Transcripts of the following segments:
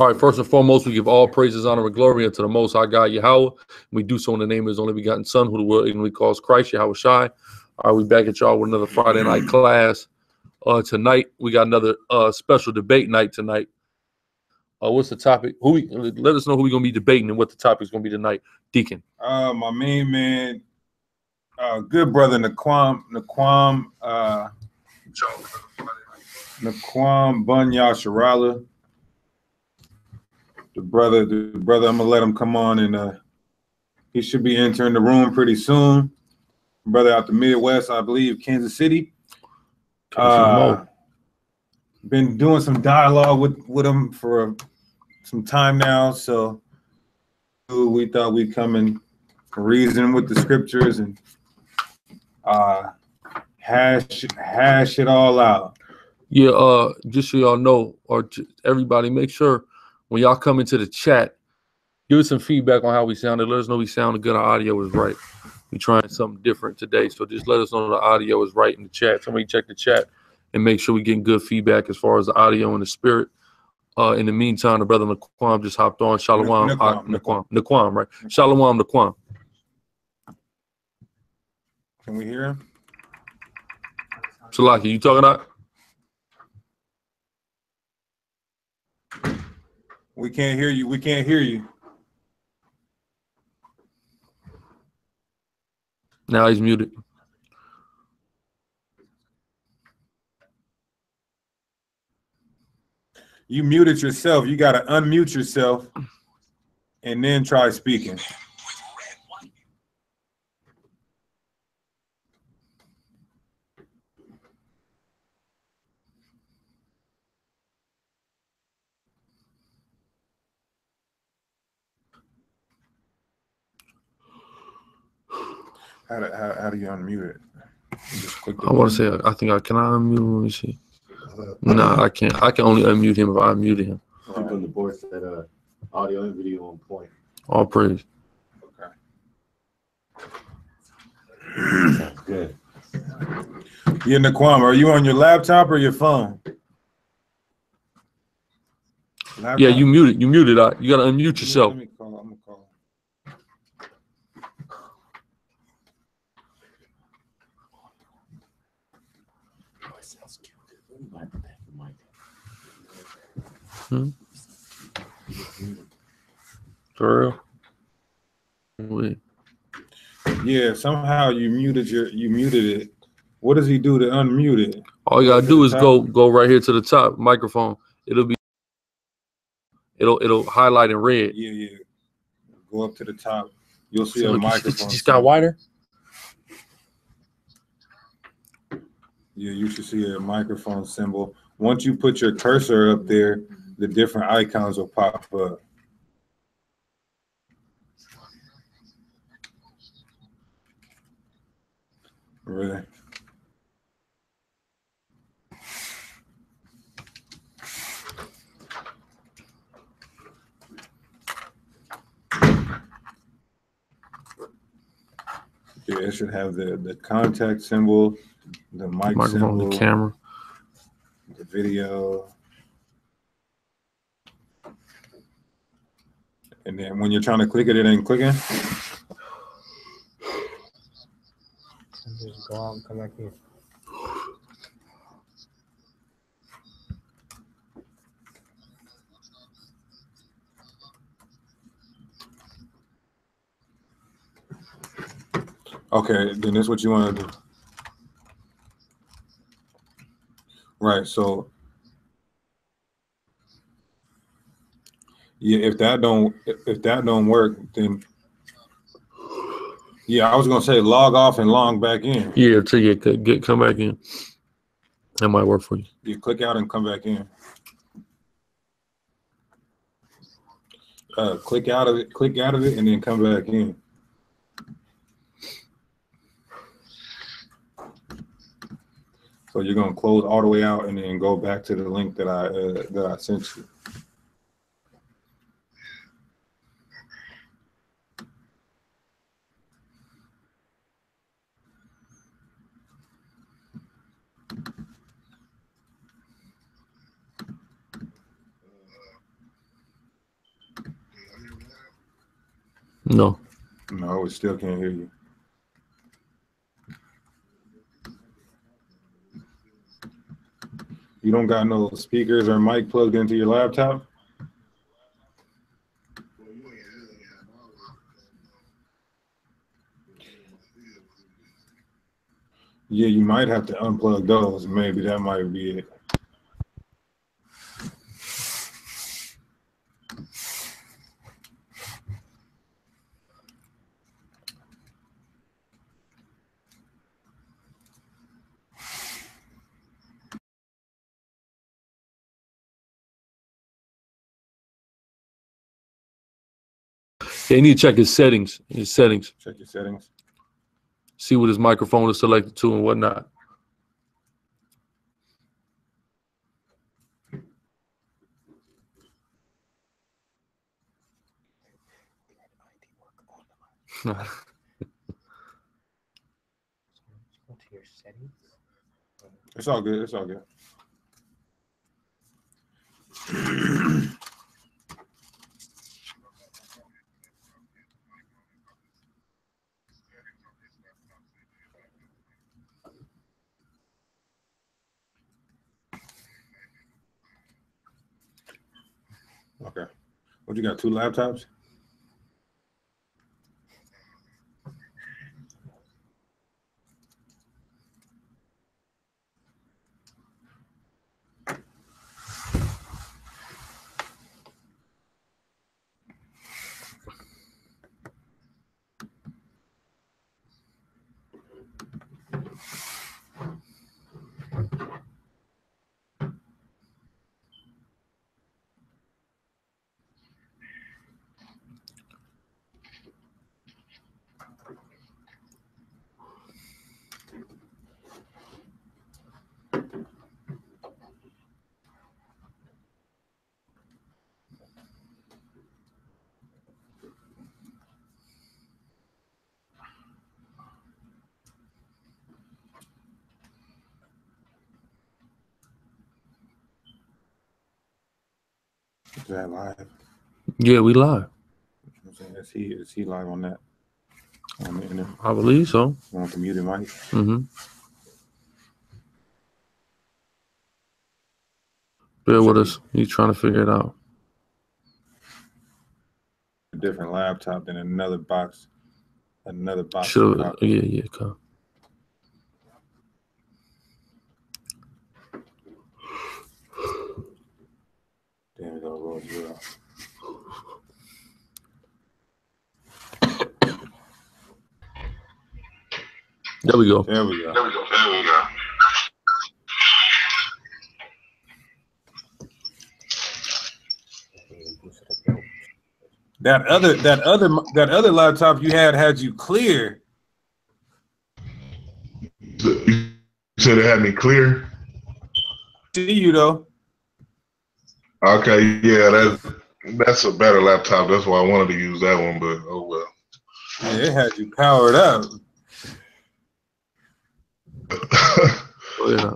All right, first and foremost, we give all praises, honor, and glory unto the Most High God, Yahweh. We do so in the name of His only begotten Son, who the world ignorantly calls Christ, Yahawashi. All right, we back at y'all with another Friday night class. Uh, tonight we got another uh special debate night tonight. Uh, what's the topic? Who we let us know who we're gonna be debating and what the topic's gonna be tonight, Deacon. Uh, my main man, uh, good brother Naquam, Naquam, uh, Naquam Bunya Sharala. The brother, the brother, I'm gonna let him come on and uh, he should be entering the room pretty soon. Brother out the Midwest, I believe, Kansas City. Uh, been doing some dialogue with with him for some time now, so we thought we'd come and reason with the scriptures and uh hash hash it all out. Yeah, uh, just so y'all know, or everybody, make sure when y'all come into the chat, give us some feedback on how we sounded. Let us know we sounded good. Our audio is right. We trying something different today, so just let us know the audio is right in the chat. Somebody check the chat and make sure we getting good feedback as far as the audio and the spirit. Uh, in the meantime, the brother Naquam just hopped on. Shalom, Naquam, uh, Naquam, Naquam, right? Shalom, Naquam. Can we hear him? Salaki, you talking about? We can't hear you. We can't hear you. Now he's muted. You muted yourself. You got to unmute yourself and then try speaking. How do, how, how do you unmute it? You just click I want to say, I think I can I unmute. Let me see. No, I can't. I can only unmute him if I unmute him. Keep on the board that uh, audio and video on point. All praise. Okay. Sounds good. Yeah, Naquam, are you on your laptop or your phone? Yeah, you muted. You muted. I, you gotta unmute Let yourself. me call. I'm gonna call. Mm-hmm. For real. Wait. Yeah, somehow you muted your you muted it. What does he do to unmute it? All you gotta do is go go right here to the top microphone. It'll be. It'll it'll highlight in red. Yeah, yeah. Go up to the top. You'll see So a look, microphone. it's just got wider. Yeah, you should see a microphone symbol. Once you put your cursor up there, the different icons will pop up. Really? Yeah, it should have the, the contact symbol, the mic Microphone, symbol, the camera. the video. And then when you're trying to click it, it ain't clicking. Just go out and come back in. Okay, then that's what you want to do. Right, so yeah, if that don't if that don't work, then yeah, I was gonna say log off and log back in. Yeah, until you get, get come back in. That might work for you. You click out and come back in. Uh, click out of it, click out of it, and then come back in. So you're gonna close all the way out and then go back to the link that I uh, that I sent you. No. No, we still can't hear you. You don't got no speakers or mic plugged into your laptop? Yeah, you might have to unplug those. Maybe that might be it. Yeah, you need to check his settings. His settings. Check your settings. See what his microphone is selected to and whatnot. Go to your settings. It's all good. It's all good. Okay. What you got? Two laptops? That live? Yeah, we live. I'm saying, is he is he live on that? On the internet, I believe so. on the muted mic? Mm-hmm. Bear with us. He's trying to figure it out. A different laptop than another box. Another box. Sure. Yeah, yeah, come. There we go. Roll. There we go. There we go. There we go. There we go. Okay, boost it up. That other that other that other laptop you had had you clear. You said it had me clear. See you though. Okay, yeah, that's that's a better laptop. That's why I wanted to use that one, but oh well. Yeah, it had you powered up. Oh, yeah.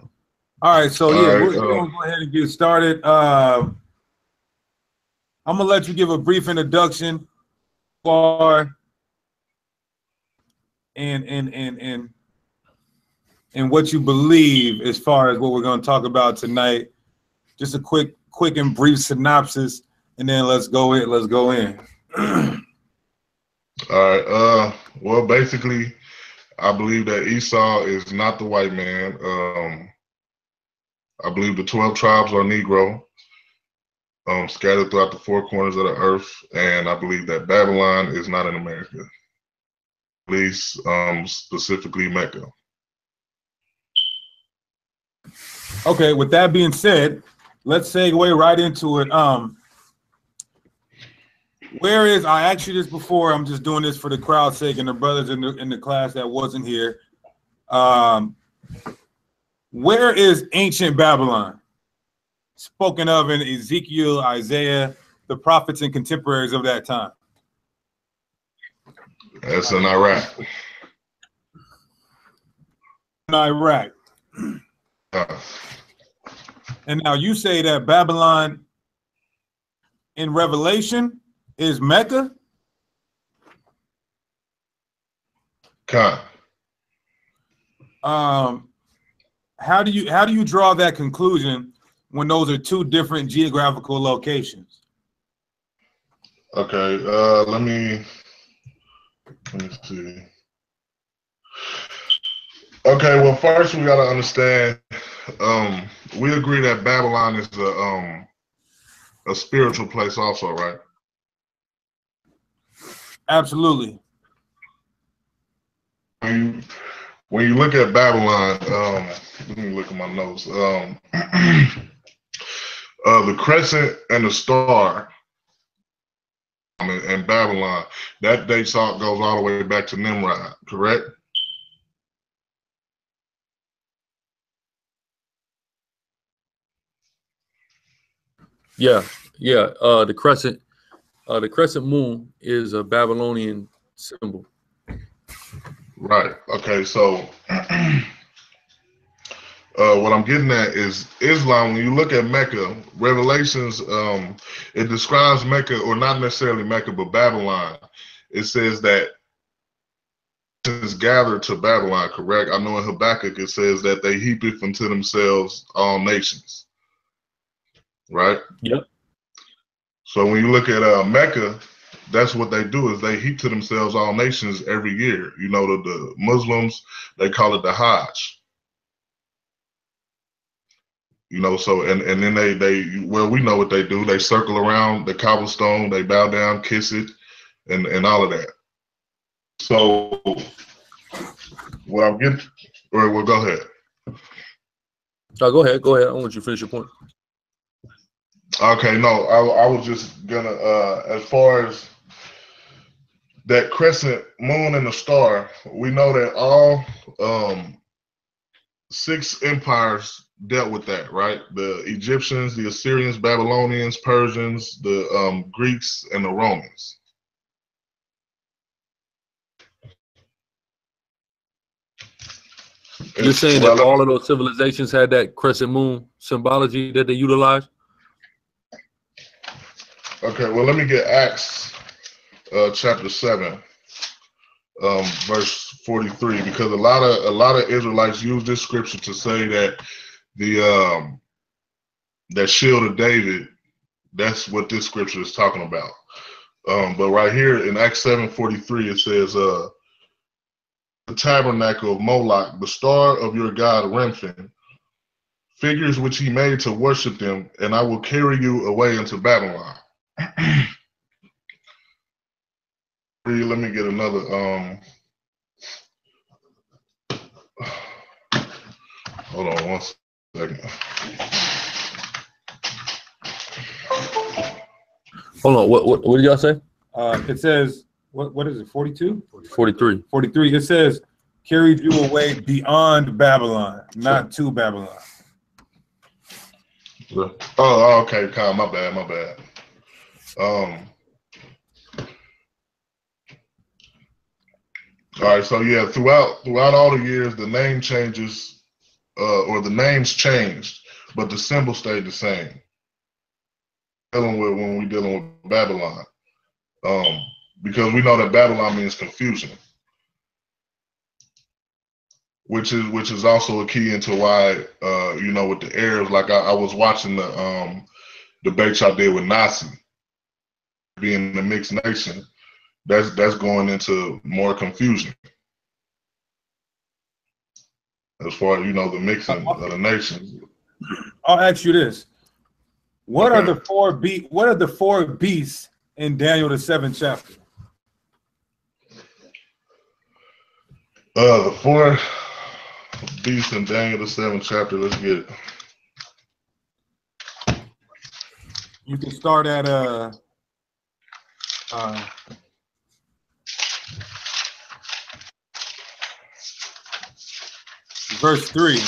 All right, so All yeah, right, we're, we're um, gonna go ahead and get started. Um, I'm gonna let you give a brief introduction for and and and and and what you believe as far as what we're gonna talk about tonight. Just a quick, quick and brief synopsis, and then let's go in. Let's go in. All right. Uh, well, basically, I believe that Esau is not the white man. Um, I believe the twelve tribes are Negro, um, scattered throughout the four corners of the earth, and I believe that Babylon is not in America, at least um, specifically Mecca. Okay, with that being said, let's segue right into it. Um, where is I asked you this before? I'm just doing this for the crowd's sake and the brothers in the in the class that wasn't here. Um, where is ancient Babylon? Spoken of in Ezekiel, Isaiah, the prophets and contemporaries of that time. That's in Iraq. In Iraq. Uh, And now you say that Babylon in Revelation is Mecca? Con. Um, how do you how do you draw that conclusion when those are two different geographical locations? Okay, uh, let me let me see. Okay, well, first we gotta understand. Um, we agree that Babylon is a um a spiritual place, also, right? Absolutely. When you when you look at Babylon, um, let me look at my notes. Um, uh, the crescent and the star um, in, in Babylon, that dates out goes all the way back to Nimrod, correct? Yeah, yeah. Uh, the crescent, uh, the crescent moon is a Babylonian symbol. Right. Okay. So, uh, what I'm getting at is Islam. When you look at Mecca, Revelations, um, it describes Mecca, or not necessarily Mecca, but Babylon. It says that that is gathered to Babylon. Correct. I know in Habakkuk it says that they heapeth unto themselves all nations. Right. Yep. So when you look at uh, Mecca, that's what they do is they heap to themselves all nations every year. You know, the, the Muslims they call it the Hajj. You know, so and and then they they well we know what they do. They circle around the cobblestone, they bow down, kiss it, and and all of that. So what I'm getting, or well, go ahead. Oh, go ahead. Go ahead. I want you to finish your point. Okay, no, I, I was just gonna uh as far as that crescent moon and the star, we know that all um six empires dealt with that, right? The Egyptians, the Assyrians, Babylonians, Persians, the um Greeks, and the Romans. You're saying that all of those civilizations had that crescent moon symbology that they utilized? Okay, well, let me get Acts uh, chapter seven, um, verse forty-three, because a lot of a lot of Israelites use this scripture to say that the um, that shield of David, that's what this scripture is talking about. Um, but right here in Acts seven forty-three, it says, uh, "The tabernacle of Moloch, the star of your god Remphan." Figures which he made to worship them, and I will carry you away into Babylon. Let me get another. Um, hold on one second. Hold on. What what, what did y'all say? Uh, it says what what is it? 42? 43. 43. It says carried you away beyond Babylon, not to Babylon. Oh, oh, okay, Kyle, my bad, my bad. Um. All right, so yeah, throughout throughout all the years, the name changes, uh, or the names changed, but the symbol stayed the same. Dealing with when we dealing with Babylon, um, because we know that Babylon means confusion, which is which is also a key into why, uh, you know, with the Arabs. Like I, I was watching the um, debate y'all did with Nasi being the mixed nation, that's that's going into more confusion as far as you know the mixing of the nations. I'll ask you this: What are the four be What are the four beasts in Daniel the seventh chapter? Uh, the four beasts in Daniel the seventh chapter. Let's get it. You can start at uh, verse three.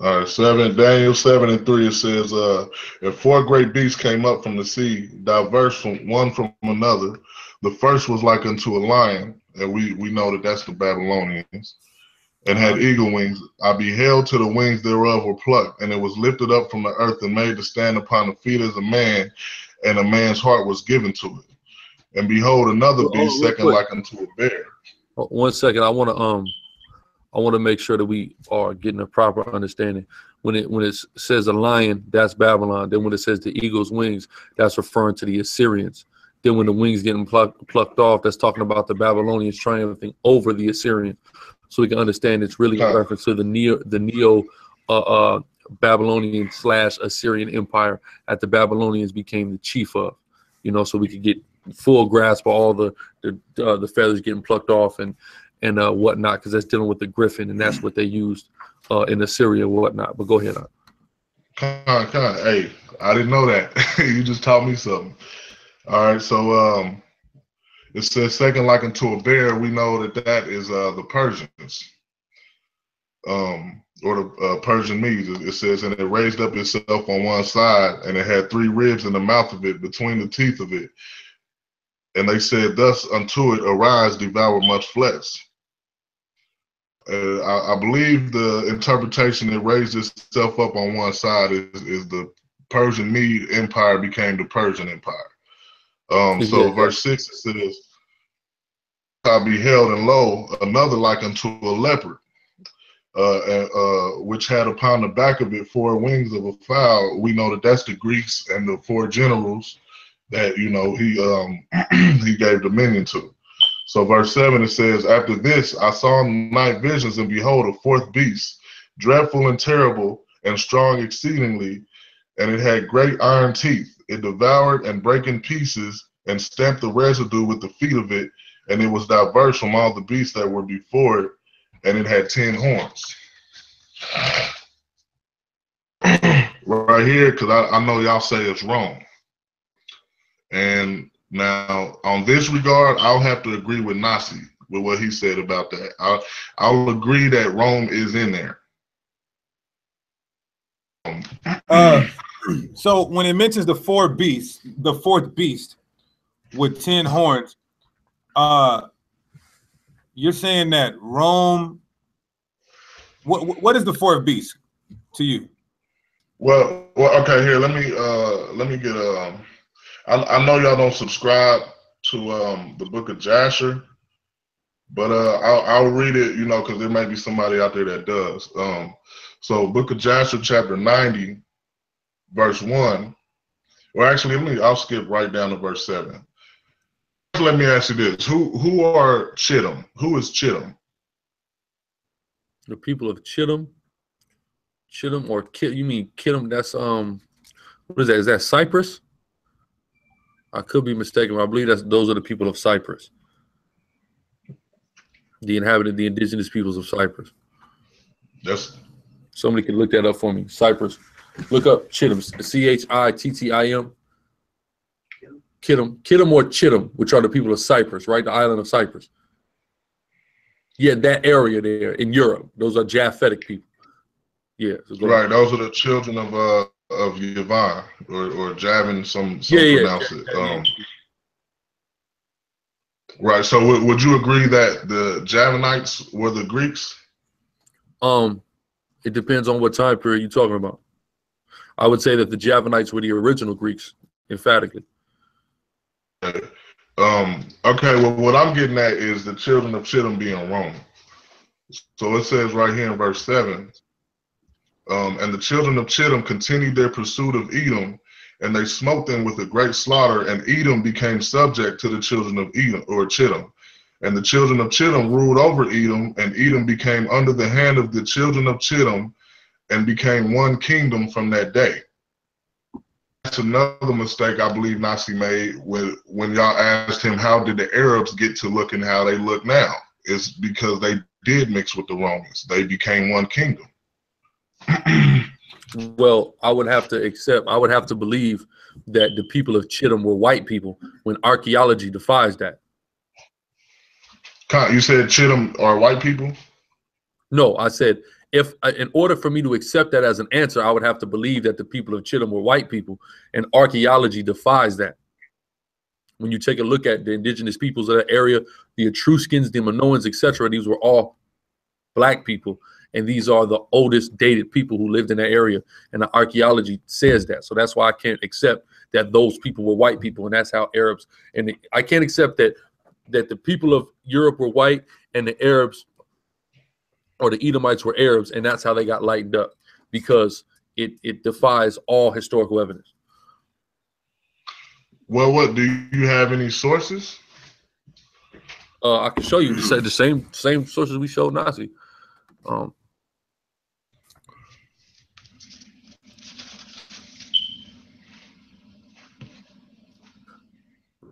All right, seven, Daniel seven and three, it says, uh, and four great beasts came up from the sea, diverse from one from another. The first was like unto a lion, and we, we know that that's the Babylonians. And had eagle wings. I beheld till the wings thereof were plucked, and it was lifted up from the earth and made to stand upon the feet as a man, and a man's heart was given to it. And behold, another beast real second quick. like unto a bear. Uh, One second, I want to um, I want to make sure that we are getting a proper understanding. When it when it says a lion, that's Babylon. Then when it says the eagle's wings, that's referring to the Assyrians. Then when the wings getting plucked plucked off, that's talking about the Babylonians triumphing over the Assyrian. So we can understand it's really a reference to the neo the neo uh, uh, Babylonian slash Assyrian empire that the Babylonians became the chief of. You know, so we could get full grasp of all the the uh, the feathers getting plucked off and and uh, whatnot, because that's dealing with the griffin, and that's what they used uh, in Assyria and whatnot. But go ahead. uh. Con, con. Hey, I didn't know that. you just taught me something. All right, so um, it says second like unto a bear. We know that that is uh the Persians, um, or the uh, Persian Medes. It says, and it raised up itself on one side, and it had three ribs in the mouth of it, between the teeth of it. And they said, thus unto it, arise, devour much flesh. Uh, I, I believe the interpretation that raised itself up on one side is, is the Persian Mede Empire became the Persian Empire. Um, so verse six it says, "I beheld and lo, another like unto a leopard, uh, uh, which had upon the back of it four wings of a fowl." We know that that's the Greeks and the four generals that you know he um, he gave dominion to. So verse 7 it says, After this I saw in night visions, and behold, a fourth beast, dreadful and terrible, and strong exceedingly, and it had great iron teeth. It devoured and brake in pieces, and stamped the residue with the feet of it, and it was diverse from all the beasts that were before it, and it had ten horns. right here, because I, I know y'all say it's wrong. And now, on this regard, I'll have to agree with Nasi with what he said about that. I'll, I'll agree that Rome is in there. Um, Uh, so when it mentions the four beasts, the fourth beast with ten horns, uh, you're saying that Rome. What what is the fourth beast to you? well, well, okay. Here, let me uh, let me get um. I, I know y'all don't subscribe to um the Book of Jasher, but uh, I'll, I'll read it. You know, because there may be somebody out there that does. Um, so Book of Jasher, chapter ninety, verse one. Well, actually, let me. I'll skip right down to verse seven. Let me ask you this: Who who are Chittim? Who is Chittim? The people of Chittim, Chittim or Kit? You mean Kittim? That's um, what is that? Is that Cyprus? I could be mistaken. But I believe that's those are the people of Cyprus, the inhabited, the indigenous peoples of Cyprus. That's Somebody can look that up for me. Cyprus. Look up Chittim. C H I T T I M. Kittim, Kittim or Chittim, which are the people of Cyprus, right? The island of Cyprus. Yeah, that area there in Europe. Those are Japhetic people. Yeah. so right. Those are the children of uh of Yavon or or Javin. Some some Yeah, yeah, pronounce it. Um, right. So would, would you agree that the Javanites were the Greeks? Um, it depends on what time period you're talking about. I would say that the Javanites were the original Greeks, emphatically. Um, okay, well, what I'm getting at is the children of Chittim being Rome. So it says right here in verse 7 um, And the children of Chittim continued their pursuit of Edom, and they smote them with a great slaughter, and Edom became subject to the children of Edom or Chittim. And the children of Chittim ruled over Edom, and Edom became under the hand of the children of Chittim and became one kingdom from that day that's another mistake I believe Nasi made when when y'all asked him how did the Arabs get to looking how they look now? It's because they did mix with the Romans. They became one kingdom. Well, I would have to accept, I would have to believe that the people of Chittim were white people when archaeology defies that. You said Chittim are white people? No, I said if uh, in order for me to accept that as an answer, I would have to believe that the people of Chittim were white people, and archaeology defies that. When you take a look at the indigenous peoples of that area, the Etruscans, the Minoans, etc., these were all black people, and these are the oldest dated people who lived in that area, and the archaeology says that. So that's why I can't accept that those people were white people, and that's how Arabs and the, I can't accept that that the people of Europe were white and the Arabs or the Edomites were Arabs, and that's how they got lightened up because it it defies all historical evidence. Well, what do you have any sources? Uh, I can show you the same the same same sources we showed Nasi. Um.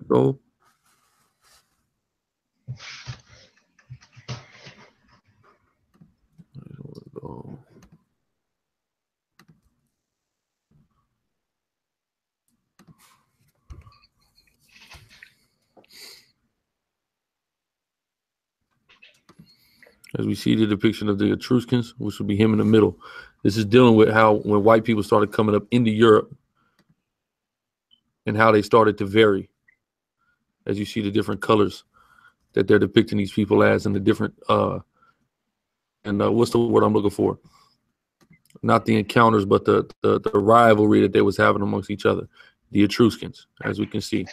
Go. As we see the depiction of the Etruscans, which would be him in the middle. This is dealing with how when white people started coming up into Europe and how they started to vary. As you see the different colors that they're depicting these people as and the different uh and uh, what's the word I'm looking for? Not the encounters, but the, the the rivalry that they was having amongst each other. The Etruscans, as we can see.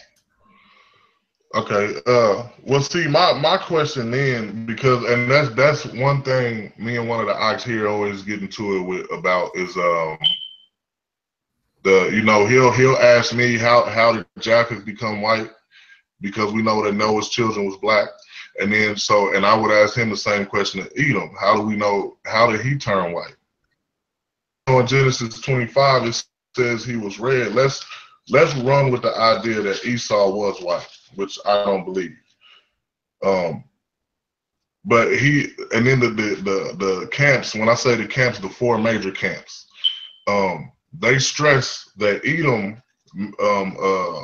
Okay. Uh, well, see, my my question then, because and that's that's one thing me and one of the ox here always get into it with about is um the you know he'll he'll ask me how how did Japheth become white because we know that Noah's children was black, and then so and I would ask him the same question to Edom. How do we know how did he turn white? In Genesis 25, it says he was red. Let's let's run with the idea that Esau was white which I don't believe. Um, but he and then the, the the the camps. When I say the camps, the four major camps, um, they stress that Edom um, uh,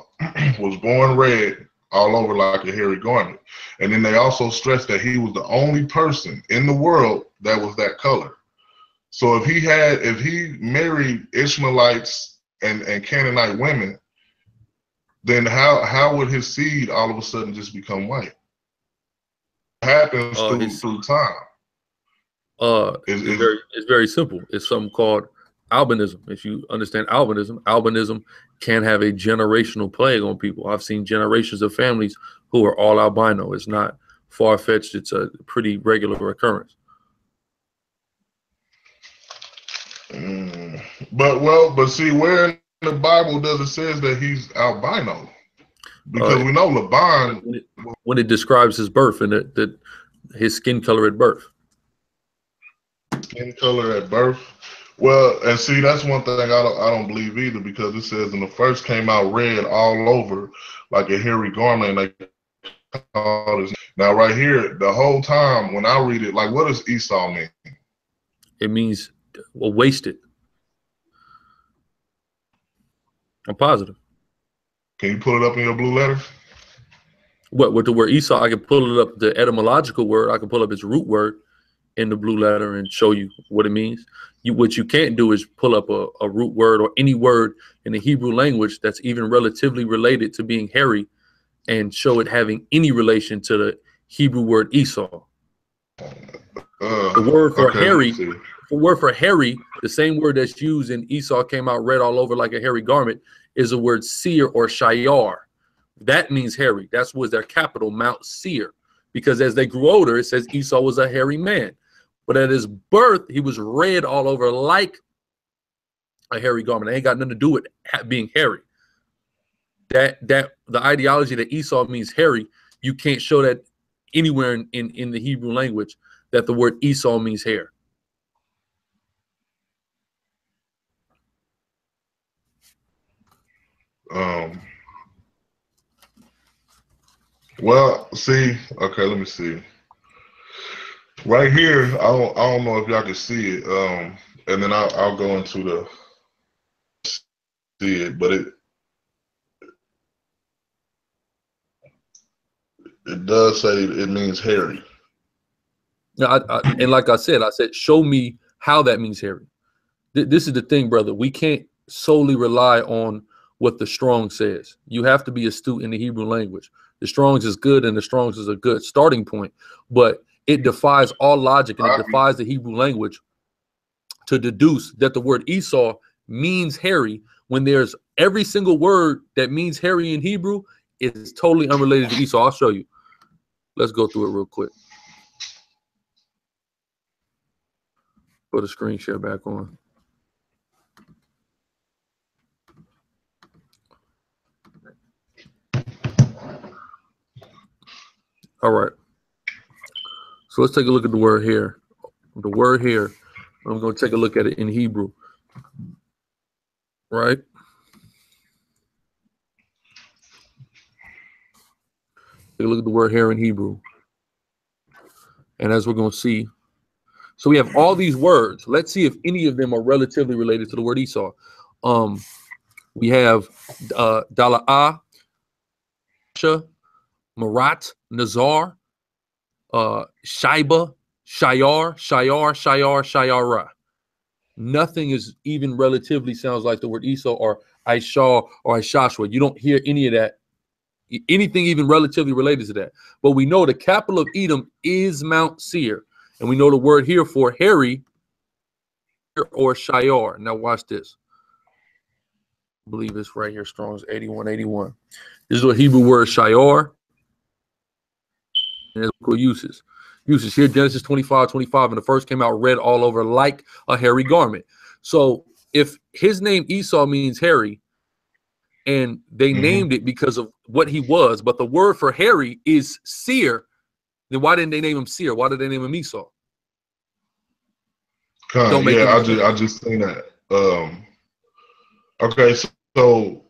was born red all over like a hairy garment, and then they also stress that he was the only person in the world that was that color. So if he had, if he married Ishmaelites and and Canaanite women, then how how would his seed all of a sudden just become white? happens Uh, through, through time. Uh, Is- it's very it's very simple. It's something called albinism. If you understand albinism, albinism can have a generational plague on people. I've seen generations of families who are all albino. It's not far fetched. It's a pretty regular occurrence. Mm. But well, but see, where in the Bible does it says that he's albino? Because Uh, we know Laban. When it, when it describes his birth and that that his skin color at birth. skin color at birth. Well, and see, that's one thing I don't I don't believe either because it says in the first came out red all over like a hairy garment. And they call this. Now, right here, the whole time when I read it, like, what does Esau mean? It means well, wasted. I'm positive. Can you pull it up in your blue letter? What with the word Esau, I can pull it up the etymological word. I can pull up its root word in the blue letter and show you what it means. You what you can't do is pull up a, a root word or any word in the Hebrew language that's even relatively related to being hairy and show it having any relation to the Hebrew word Esau. Uh, The word for okay, hairy me see. The word for hairy, the same word that's used in Esau came out red all over like a hairy garment, is the word seer or shayar. That means hairy. That's was their capital, Mount Seir. Because as they grew older, it says Esau was a hairy man. But at his birth, he was red all over like a hairy garment. It ain't got nothing to do with being hairy. That that the ideology that Esau means hairy, you can't show that anywhere in, in, in the Hebrew language that the word Esau means hair. Um. Well, see, okay, let me see. Right here, I don't, I don't know if y'all can see it. Um, and then I'll, I'll go into the see it, but it it does say it means hairy. No, I, I, and like I said, I said, show me how that means hairy. Th- this is the thing, brother. We can't solely rely on what the Strong says. You have to be astute in the Hebrew language. The Strong's is good, and the Strong's is a good starting point. But it defies all logic and it defies the Hebrew language to deduce that the word Esau means hairy when there's every single word that means hairy in Hebrew is totally unrelated to Esau. I'll show you. Let's go through it real quick. Put a screen share back on. All right. So let's take a look at the word here. The word here, I'm going to take a look at it in Hebrew. Right? Take a look at the word here in Hebrew. And as we're going to see, so we have all these words. Let's see if any of them are relatively related to the word Esau. Um, we have uh, Dala'ah, Sha, Marat, Nazar, uh, Shaiba, Shayar, Shayar, Shayar, Shayara. Nothing is even relatively sounds like the word Esau or Aisha or Aishashwa. You don't hear any of that, anything even relatively related to that. But we know the capital of Edom is Mount Seir, and we know the word here for Harry or Shayar. Now watch this. I believe it's right here, Strong's 8181. This is the Hebrew word Shayar and its uses. Uses here, Genesis 25, 25, and the first came out red all over like a hairy garment. So if his name Esau means hairy, and they Mhm. named it because of what he was, but the word for hairy is seer, then why didn't they name him seer? Why did they name him Esau? Don't make yeah, I just. I just seen that. Um, okay, so, so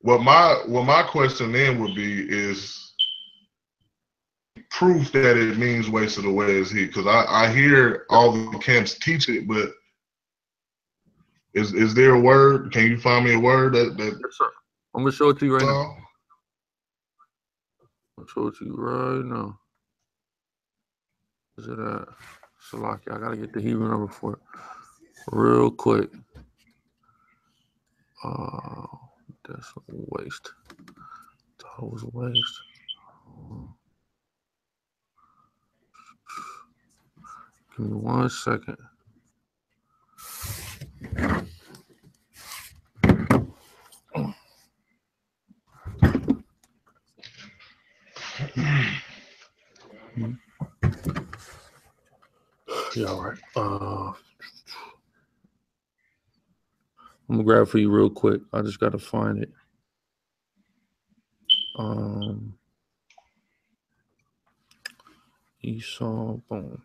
what my what my question then would be is proof that it means wasted away is he because I I hear all the camps teach it, but is is there a word? Can you find me a word that that Yes, sir. I'm gonna show it to you right now. uh, I'll show it to you right now. Is it at Salaki? I gotta get the Hebrew number for it real quick. Uh, that's a waste. That was a waste. Give me one second. Yeah, all right. Uh, I'm gonna grab for you real quick. I just gotta find it. Um, Esau, boom.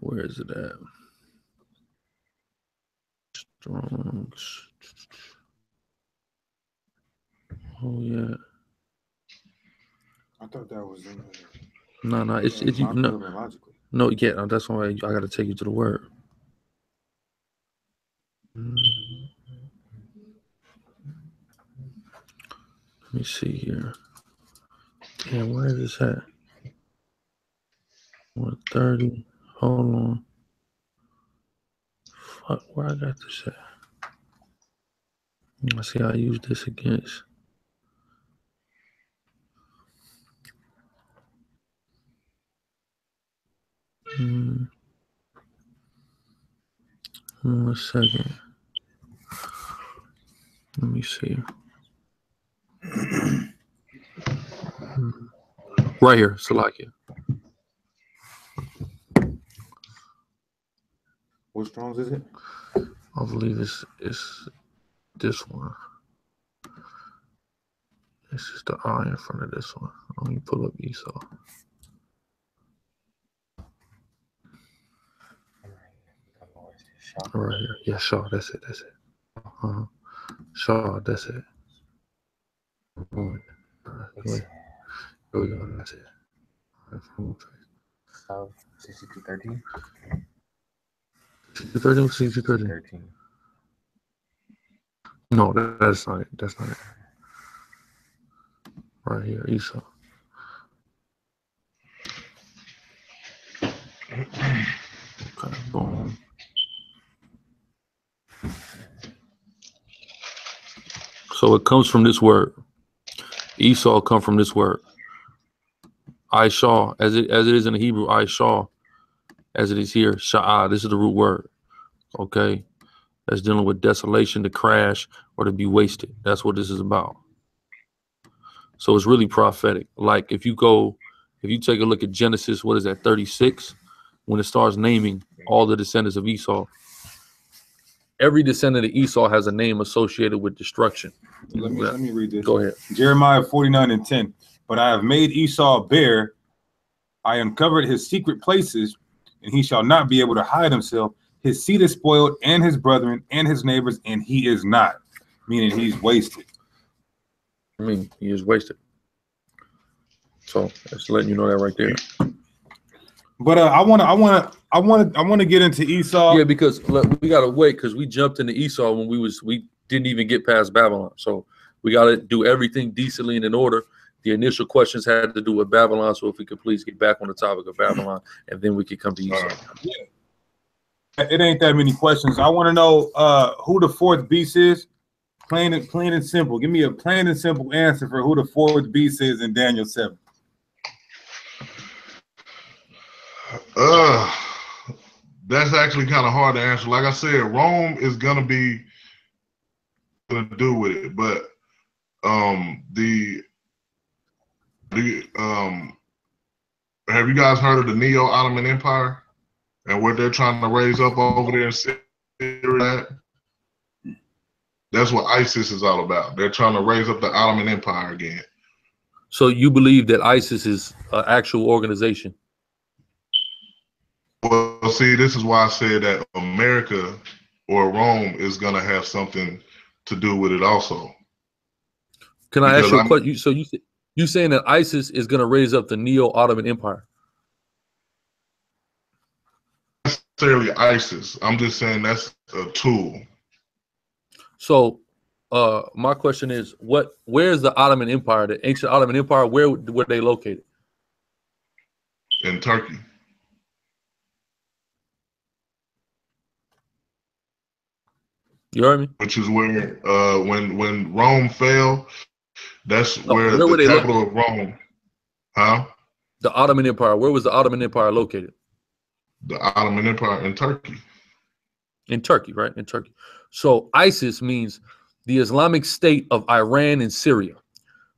Where is it at? Strong's. Oh yeah. I thought that was in No, no, it's it's you no. No, yeah, no, that's why I, I got to take you to the word. Let me see here. Damn, where is this at? 130. Hold on. Fuck, where I got this at? Let's see I use this against. Hmm. One second. Let me see. Hmm. right here, Salakia. What Strong's is it? I believe it's it's this one. This is the I in front of this one. Let me pull up Esau. Right here. Yeah, Shaw. That's it. That's it. Uh-huh. Shaw. That's it. All right. Here we go. That's it. Right. So, 6213? 13, 13, 13. 13. No, that's not it. That's not it. Right here, Esau. Okay, boom. So it comes from this word. Esau come from this word. I saw, as it as it is in the Hebrew, I shaw, as it is here, sha'ah. This is the root word. Okay. That's dealing with desolation, to crash, or to be wasted. That's what this is about. So it's really prophetic. Like if you go, if you take a look at Genesis, what is that, 36? When it starts naming all the descendants of Esau, every descendant of Esau has a name associated with destruction. Let me let me read this. Go ahead. Jeremiah 49 and 10. But I have made Esau bare. I uncovered his secret places, and he shall not be able to hide himself. His seed is spoiled, and his brethren, and his neighbors, and he is not, meaning he's wasted. I mean, he is wasted. So just letting you know that right there. But uh, I want to, I want to, I want to, I want to get into Esau. Yeah, because look, we gotta wait because we jumped into Esau when we was we didn't even get past Babylon. So we gotta do everything decently and in order. The initial questions had to do with Babylon. So if we could please get back on the topic of Babylon, and then we could come to Esau. All right. It ain't that many questions. I want to know uh, who the fourth beast is. Plain and plain and simple. Give me a plain and simple answer for who the fourth beast is in Daniel seven. Uh, that's actually kind of hard to answer. Like I said, Rome is gonna be gonna do with it, but um, the um, have you guys heard of the Neo Ottoman Empire and what they're trying to raise up over there in Syria? That's what ISIS is all about. They're trying to raise up the Ottoman Empire again. So you believe that ISIS is an actual organization? Well, see, this is why I said that America or Rome is gonna have something to do with it also. Can I ask Because you a question? So you you saying that ISIS is going to raise up the Neo Ottoman Empire? necessarily ISIS. I'm just saying that's a tool. So, uh, my question is, what? Where is the Ottoman Empire, the ancient Ottoman Empire? Where were they located? in Turkey. You heard me? which is where uh when when Rome fell, that's Oh, where where the capital of Rome, huh? The Ottoman Empire. Where was the Ottoman Empire located? The Ottoman Empire in Turkey. In Turkey, right? In Turkey. So ISIS means the Islamic State of Iran and Syria.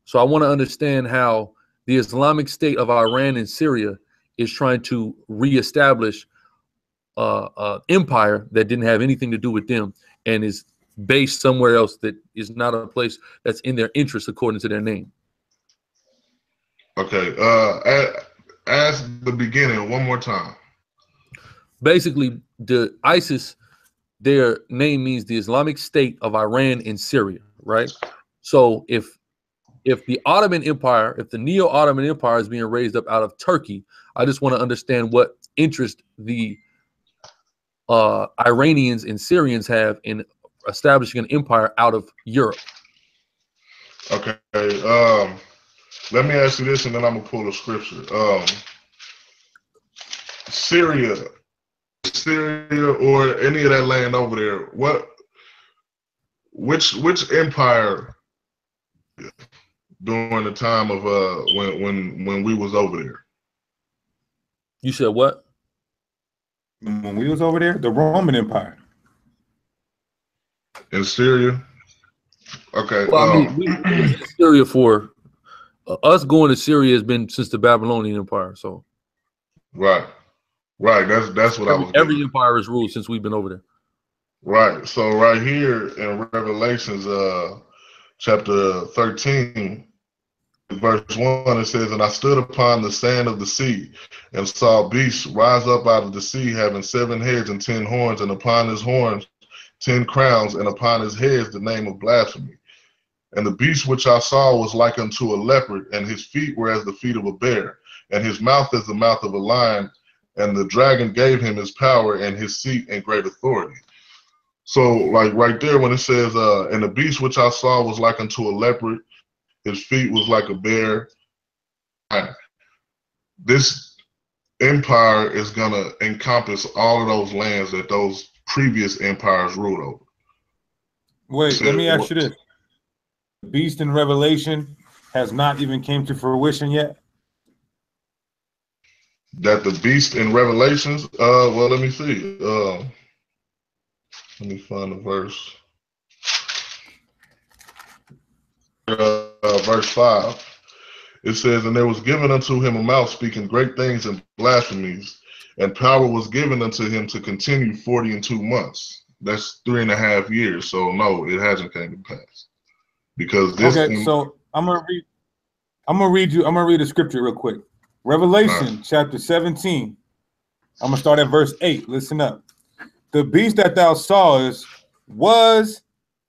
So I want to understand how the Islamic State of Iran and Syria is trying to reestablish uh, uh, empire that didn't have anything to do with them and is based somewhere else that is not a place that's in their interest according to their name. Okay. Uh ask the beginning one more time. Basically, the ISIS, their name means the Islamic State of Iran and Syria, right? So if if the Ottoman Empire, if the Neo Ottoman Empire is being raised up out of Turkey, I just want to understand what interest the uh, Iranians and Syrians have in establishing an empire out of Europe. Okay. Um let me ask you this and then I'm gonna pull a scripture. Um Syria, Syria or any of that land over there, what which which empire during the time of uh when when when we was over there? You said what? When we was over there, the Roman Empire. In Syria? Okay. Well, I um, mean, we, we've in Syria for uh, us going to Syria has been since the Babylonian Empire. So right. Right. That's that's what I was every empire is ruled since we've been over there. Right. So right here in Revelations uh chapter 13 verse 1 it says and I stood upon the sand of the sea and saw beasts rise up out of the sea having seven heads and ten horns and upon his horns ten crowns and upon his heads the name of blasphemy. And the beast which I saw was like unto a leopard and his feet were as the feet of a bear and his mouth as the mouth of a lion and the dragon gave him his power and his seat and great authority. So, like right there, when it says, uh, and the beast which I saw was like unto a leopard, his feet was like a bear. This empire is gonna encompass all of those lands that those previous empires ruled over. Wait, So let me ask you this: The Beast in Revelation has not even came to fruition yet? That the beast in Revelations. Uh, well, let me see. Uh, let me find the verse. Uh, uh, verse five. It says, "And there was given unto him a mouth speaking great things and blasphemies, and power was given unto him to continue forty and two months." That's three and a half years. So no, it hasn't came to pass because this. Okay, thing- so I'm gonna read. I'm gonna read you. I'm gonna read a scripture real quick. Revelation chapter 17. I'm gonna start at verse 8. Listen up. The beast that thou sawest was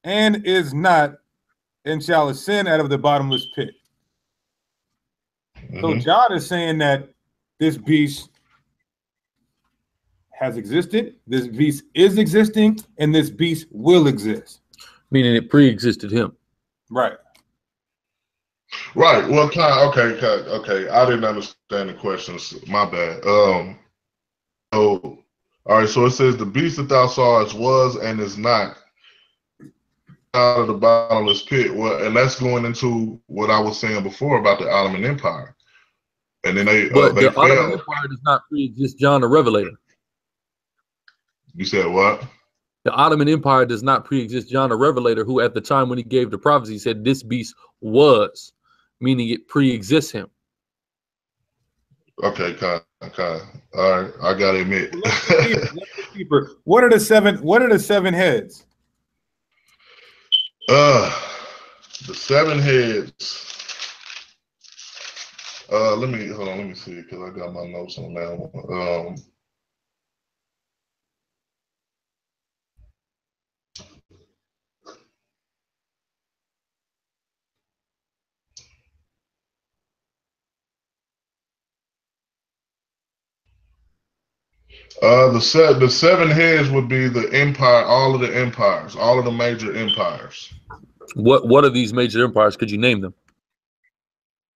and is not, and shall ascend out of the bottomless pit. So Mhm. John is saying that this beast has existed, this beast is existing, and this beast will exist. Meaning it pre-existed him. Right. Right. Well, kind okay, kind okay. I didn't understand the questions. My bad. Um. So, all right. So it says the beast that thou sawest was and is not out of the bottomless pit. Well, and that's going into what I was saying before about the Ottoman Empire, and then they uh, But they the Ottoman. Empire does not pre-exist John the Revelator. You said what? The Ottoman Empire does not pre-exist John the Revelator, who at the time when he gave the prophecy said this beast was, meaning it pre-exists him. Okay, kind, kind. All right, I gotta admit. Let's go deeper. Let's go deeper. What are the seven? What are the seven heads? Uh, the seven heads. Uh, let me hold on. Let me see because I got my notes on that one. Um, uh, the set the seven heads would be the empire, all of the empires, all of the major empires. What what are these major empires? Could you name them?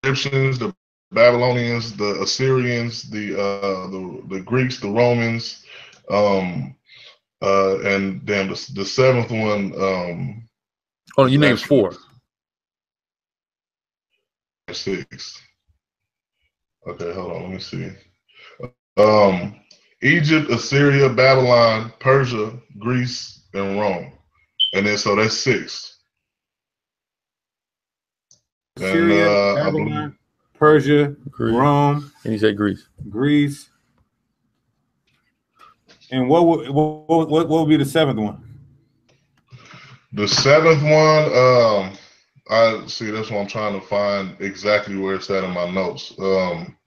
Egyptians, the Babylonians, the Assyrians, the uh, the the Greeks, the Romans, um, uh, and then the, the seventh one. Um, Oh, you named four. Six. Okay, hold on. Let me see. Um, Egypt, Assyria, Babylon, Persia, Greece, and Rome, and then so that's six. And, uh, Babylon, Persia, Greece. Rome, And you said Greece. Greece. And what would what, what, what would be the seventh one? The seventh one, um, I see. That's what I'm trying to find exactly where it's at in my notes. Um,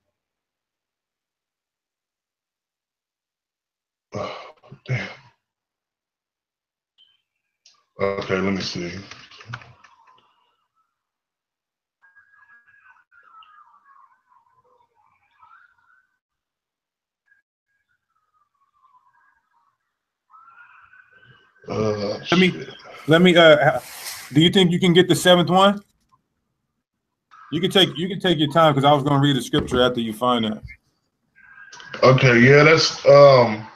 oh, damn. Okay, let me see. Uh, Let me- shit. Let me. Uh, do you think you can get the seventh one? You can take you can take your time because I was going to read the scripture after you find that. Okay, yeah, that's um,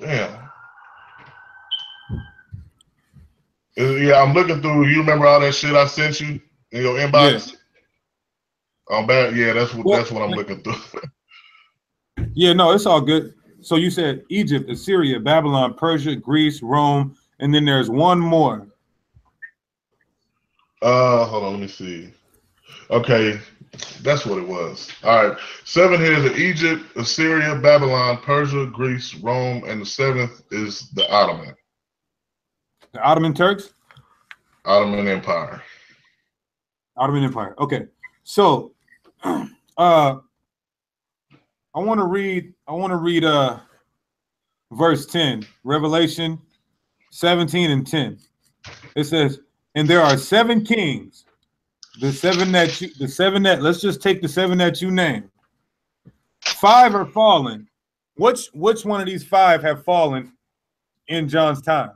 damn. Uh, Yeah, I'm looking through. You remember all that shit I sent you in your inbox? On bad, yeah, that's what Well, that's what I'm looking through. Yeah, no, it's all good. So you said Egypt, Assyria, Babylon, Persia, Greece, Rome, and then there's one more. Uh, hold on, let me see. Okay, that's what it was. All right, seven heads of Egypt, Assyria, Babylon, Persia, Greece, Rome, and the seventh is the Ottoman The Ottoman Turks, Ottoman Empire. Ottoman Empire. Okay, so uh, I want to read. I want to read uh, verse ten, Revelation seventeen and ten. It says, "And there are seven kings, the seven that you, the seven that let's just take the seven that you name. Five are fallen. Which which one of these five have fallen in John's time?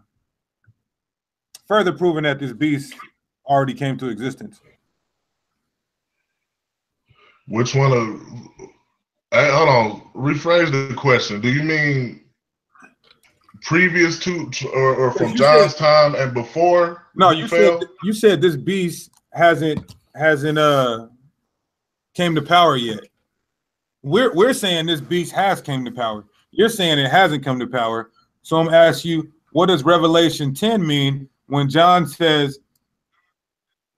Further proving that this beast already came to existence. Which one of? Hey, hold on. Rephrase the question. Do you mean previous to, or, or from John's said- time and before? No, you said you said this beast hasn't hasn't uh came to power yet. We're we're saying this beast has came to power. You're saying it hasn't come to power. So I'm asking you, what does Revelation 10 mean when John says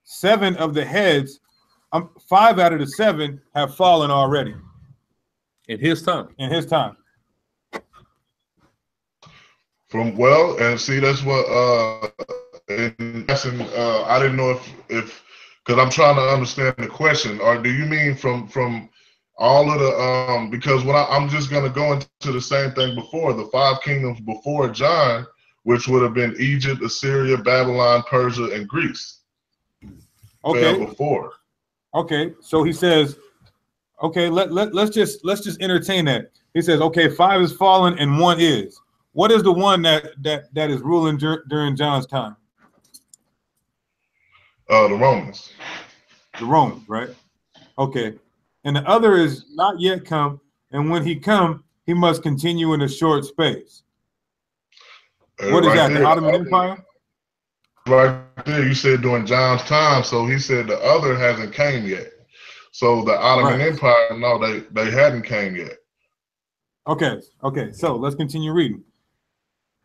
seven of the heads, um, five out of the seven have fallen already In his time. in his time? From well, and see that's what uh and that's in, uh I didn't know if if because I'm trying to understand the question. Or do you mean from from all of the um because when I, I'm just gonna go into the same thing before the five kingdoms before John, which would have been Egypt, Assyria, Babylon, Persia, and Greece. Okay. before. Okay, so he says, okay, let, let let's just let's just entertain that. He says, okay, five is fallen and one is. What is the one that that that is ruling dur- during John's time? Uh the Romans. The Romans, right? Okay, and the other is not yet come, and when he come, he must continue in a short space. Uh, What is right that? The Ottoman Empire? Right there, you said during John's time, so he said the other hasn't came yet. So the Ottoman Right. Empire, no, they they hadn't came yet. Okay, okay, so let's continue reading.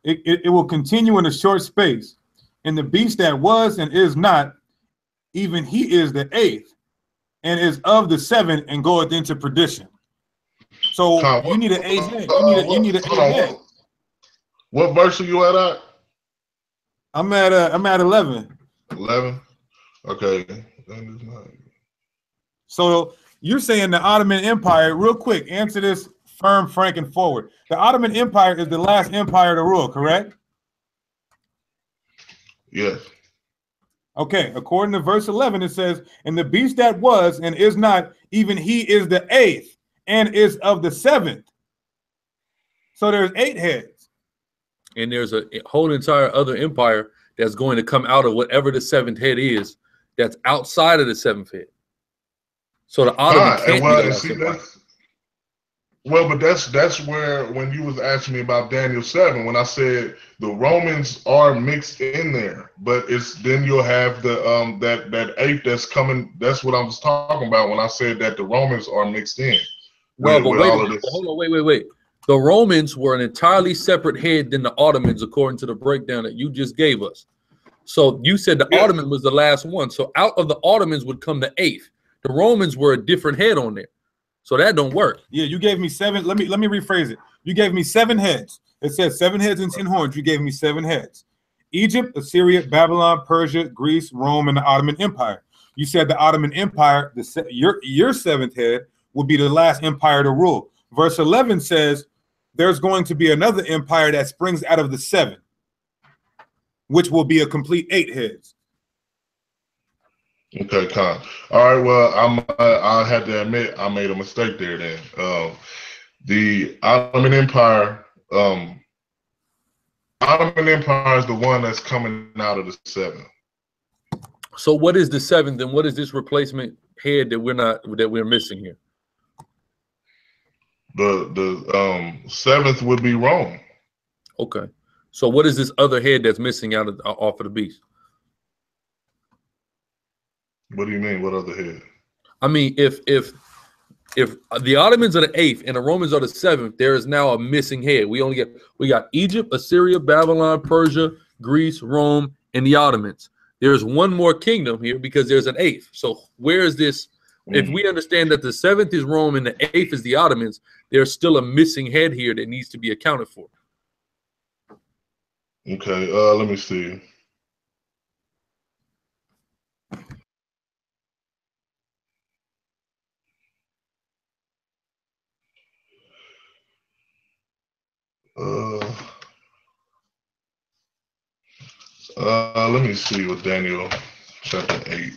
It, it, it will continue in a short space, and the beast that was and is not, even he is the eighth, and is of the seven, and goeth into perdition. So Tom, you what- need an eighth. You need a, you what- need an. What, what verse are you at? At I'm at uh, I'm at eleven. eleven. Okay. Then it's not- So you're saying the Ottoman Empire, real quick, answer this firm, frank, and forward. The Ottoman Empire is the last empire to rule, correct? Yes. Okay, according to verse 11, it says, And the beast that was and is not, even he is the eighth and is of the seventh. So there's eight heads. And there's a whole entire other empire that's going to come out of whatever the seventh head is that's outside of the seventh head. So the Ottoman Fine, can't and well, be the and last see, that's, well, but that's that's where when you was asking me about Daniel seven, when I said the Romans are mixed in there, but it's then you'll have the um that that eighth that's coming. That's what I was talking about when I said that the Romans are mixed in. No, with- but wait, all of this. hold on, wait, wait, wait. The Romans were an entirely separate head than the Ottomans, according to the breakdown that you just gave us. So you said the Yeah. Ottoman was the last one. So out of the Ottomans would come the eighth. The Romans were a different head on there. So that don't work. Yeah, you gave me seven. Let me let me rephrase it. You gave me seven heads. It says seven heads and ten horns. You gave me seven heads. Egypt, Assyria, Babylon, Persia, Greece, Rome, and the Ottoman Empire. You said the Ottoman Empire, the se- your your seventh head will be the last empire to rule. Verse 11 says there's going to be another empire that springs out of the seven, which will be a complete eight heads. Okay, con. All right. Well, I'm. Uh, I had to admit I made a mistake there. Then um, the Ottoman Empire. Um, Ottoman Empire is the one that's coming out of the seven. So what is the seventh and what is this replacement head that we're not that we're missing here? The the um seventh would be Rome. Okay. So what is this other head that's missing out of off of the beast? What do you mean? What other head? I mean, if if if the Ottomans are the eighth and the Romans are the seventh, there is now a missing head. We only get we got Egypt, Assyria, Babylon, Persia, Greece, Rome, and the Ottomans. There's one more kingdom here because there's an eighth. So where is this? If Mm. we understand that the seventh is Rome and the eighth is the Ottomans, there's still a missing head here that needs to be accounted for. Okay. Uh, let me see. Uh, uh, let me see with Daniel chapter 8.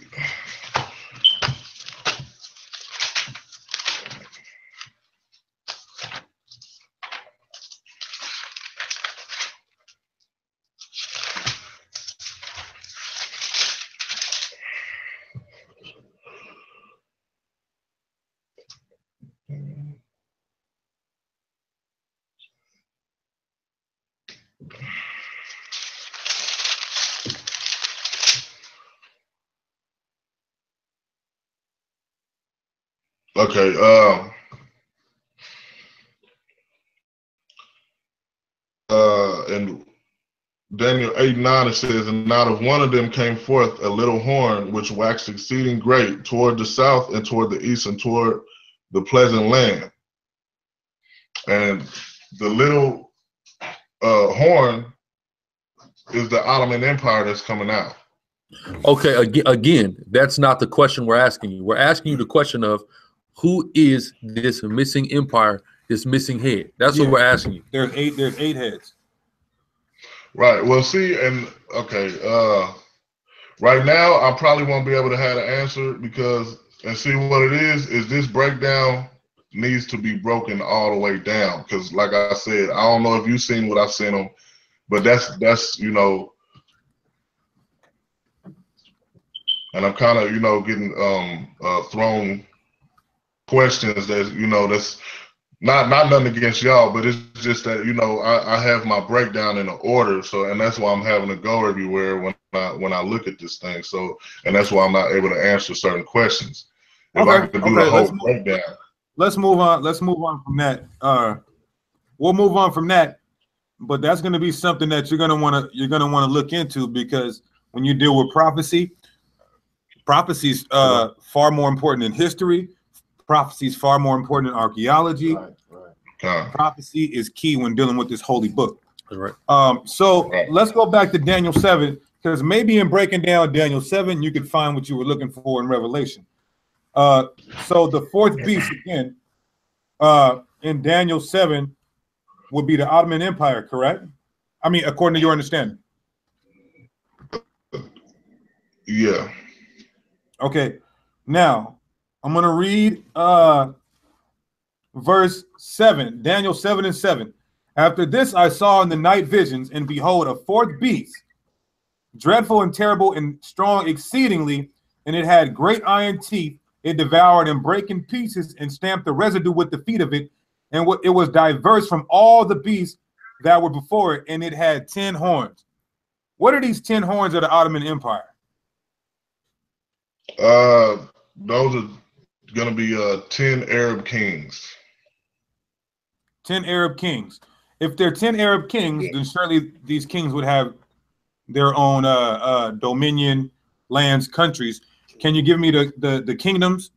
right. Um, uh, uh, and Daniel 8 9 it says, And out of one of them came forth a little horn, which waxed exceeding great toward the south and toward the east and toward the pleasant land. And the little uh, horn is the Ottoman Empire that's coming out. Okay, again, that's not the question we're asking you. We're asking you the question of who is this missing empire, this missing head? That's Yeah. what we're asking you. There's eight. There's eight heads. Right. Well, see, and okay, uh, right now I probably won't be able to have an answer because and see what it is is this breakdown needs to be broken all the way down because, like I said, I don't know if you've seen what I've seen them, but that's that's you know, and I'm kind of you know getting um uh, thrown questions that you know that's not not nothing against y'all, but it's just that you know I, I have my breakdown in the order, so and that's why I'm having to go everywhere when I when I look at this thing. So and that's why I'm not able to answer certain questions. If I Okay, could do okay, the whole let's move- breakdown, Let's move on. Let's move on from that. Uh, we'll move on from that. But that's going to be something that you're going to want to you're going to want to look into because when you deal with prophecy, prophecy's uh, far more important than history. Prophecy's far more important than archaeology. Right, right. Con. Prophecy is key when dealing with this holy book. Right. Um, so Right. let's go back to Daniel 7, because maybe in breaking down Daniel 7, you could find what you were looking for in Revelation. Uh, so the fourth beast again, uh, in Daniel 7 would be the Ottoman Empire, correct? I mean, according to your understanding. yeah, Okay. Now, I'm going to read uh, verse 7, Daniel 7 and 7. After this, I saw in the night visions, and behold, a fourth beast, dreadful and terrible and strong exceedingly, and it had great iron teeth. It devoured and brake in pieces and stamped the residue with the feet of it. And it was diverse from all the beasts that were before it, and it had 10 horns. What are these 10 horns of the Ottoman Empire? uh, those are gonna be uh ten Arab kings. 10 Arab kings. If they're 10 Arab kings, then surely these kings would have their own uh, uh, dominion, lands, countries. Can you give me the, the, the kingdoms?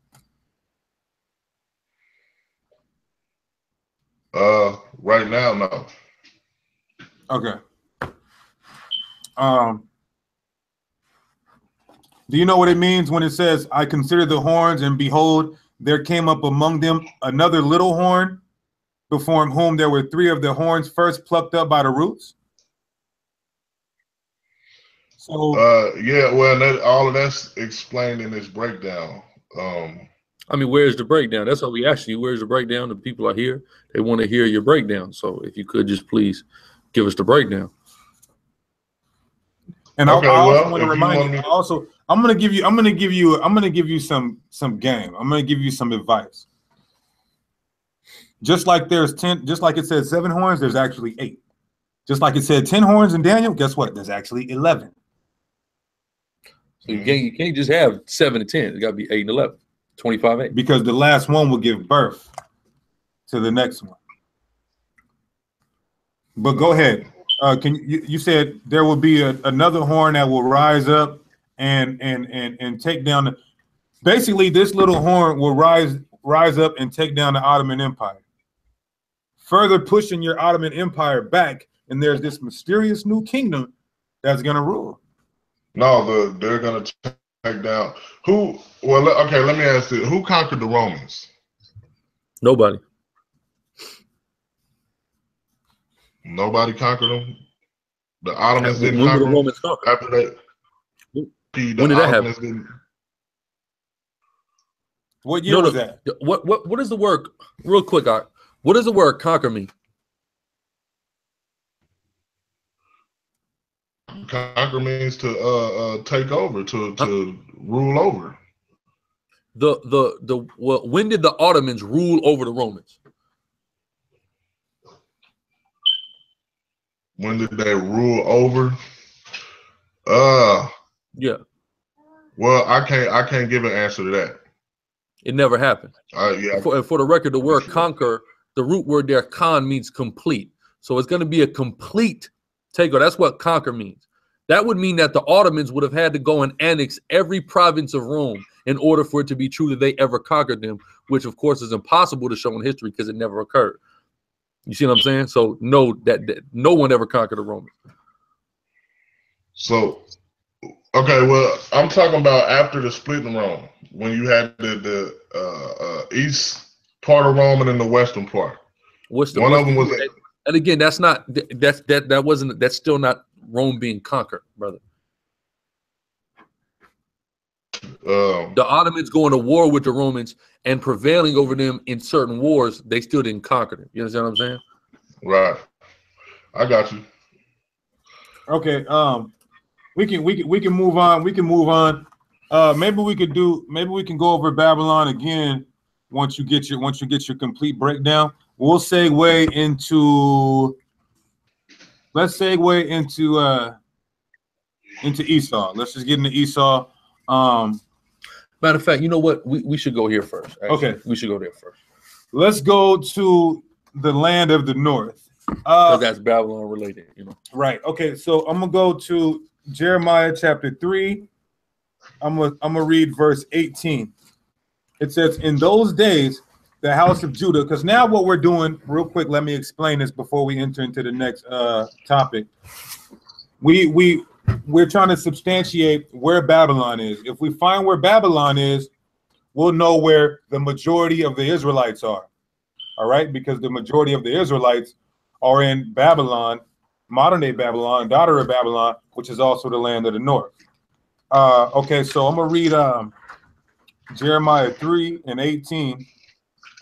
Uh, right now, no. Okay. Um, do you know what it means when it says, I consider the horns, and behold, there came up among them another little horn, before whom there were three of the horns first plucked up by the roots? So, Uh, yeah, well, that, all of that's explained in this breakdown. Um, I mean, where's the breakdown? That's what we asked you. Where's the breakdown? The people are here. They want to hear your breakdown. So if you could just please give us the breakdown. And Okay, I, I also well, want if to you remind want you. me- Also, I'm gonna give you. I'm gonna give you. I'm gonna give you some some game. I'm gonna give you some advice. Just like there's ten. Just like it said seven horns, there's actually eight. Just like it said ten horns in Daniel. Guess what? There's actually eleven. So you can't you can't just have seven and ten. It got to be eight and 11. 25 eight. Because the last one will give birth to the next one. But go ahead. Uh, can you, you said there will be a, another horn that will rise up and and and and take down the basically this little horn will rise rise up and take down the Ottoman Empire. Further pushing your Ottoman Empire back, and there's this mysterious new kingdom that's gonna rule. no, the they're gonna take down who. Well, okay, let me ask you: Who conquered the Romans? Nobody. Nobody conquered them. The Ottomans When didn't did the conquer them after that. The When did that happen? Ottomans What year No, no. was that? What what what is the word? Real quick, I, what does the word conquer me. Conquer means to uh, uh, take over, to to rule over. The the the well, when did the Ottomans rule over the Romans? When did they rule over? Uh, Yeah. well, I can't I can't give an answer to that. It never happened. Uh, yeah, For, and for the record, the word conquer, the root word there, con means complete. So it's going to be a complete takeover. That's what conquer means. That would mean that the Ottomans would have had to go and annex every province of Rome in order for it to be true that they ever conquered them, which of course is impossible to show in history because it never occurred. You see what I'm saying? So no, that, that no one ever conquered the Romans. So, okay, well, I'm talking about after the split in Rome, when you had the the uh, uh, east part of Rome and then the western part. What's the One what's of them the- was- and again, that's not that's that that wasn't that's still not Rome being conquered, brother. Um, The Ottomans going to war with the Romans and prevailing over them in certain wars, they still didn't conquer them. You understand what I'm saying? right. I got you. Okay. Um, we can we can we can move on. We can move on. Uh, maybe we could do. Maybe we can go over Babylon again once you get your once you get your complete breakdown. We'll segue into. Let's segue into uh into Esau. Let's just get into Esau. Um, Matter of fact, you know what? We, we should go here first. actually. Okay. We should go there first. let's go to the land of the north. Uh, that's Babylon related, you know. Right. Okay. So I'm gonna go to Jeremiah chapter three. I'm gonna I'm gonna read verse 18. It says, "In those days, the house of Judah." Because now what we're doing, real quick, let me explain this before we enter into the next uh topic. We we we're trying to substantiate where Babylon is. If we find where Babylon is, we'll know where the majority of the Israelites are. All right, because the majority of the Israelites are in Babylon, modern day Babylon, daughter of Babylon, which is also the land of the north. Uh, okay, so I'm gonna read um, Jeremiah 3 and 18.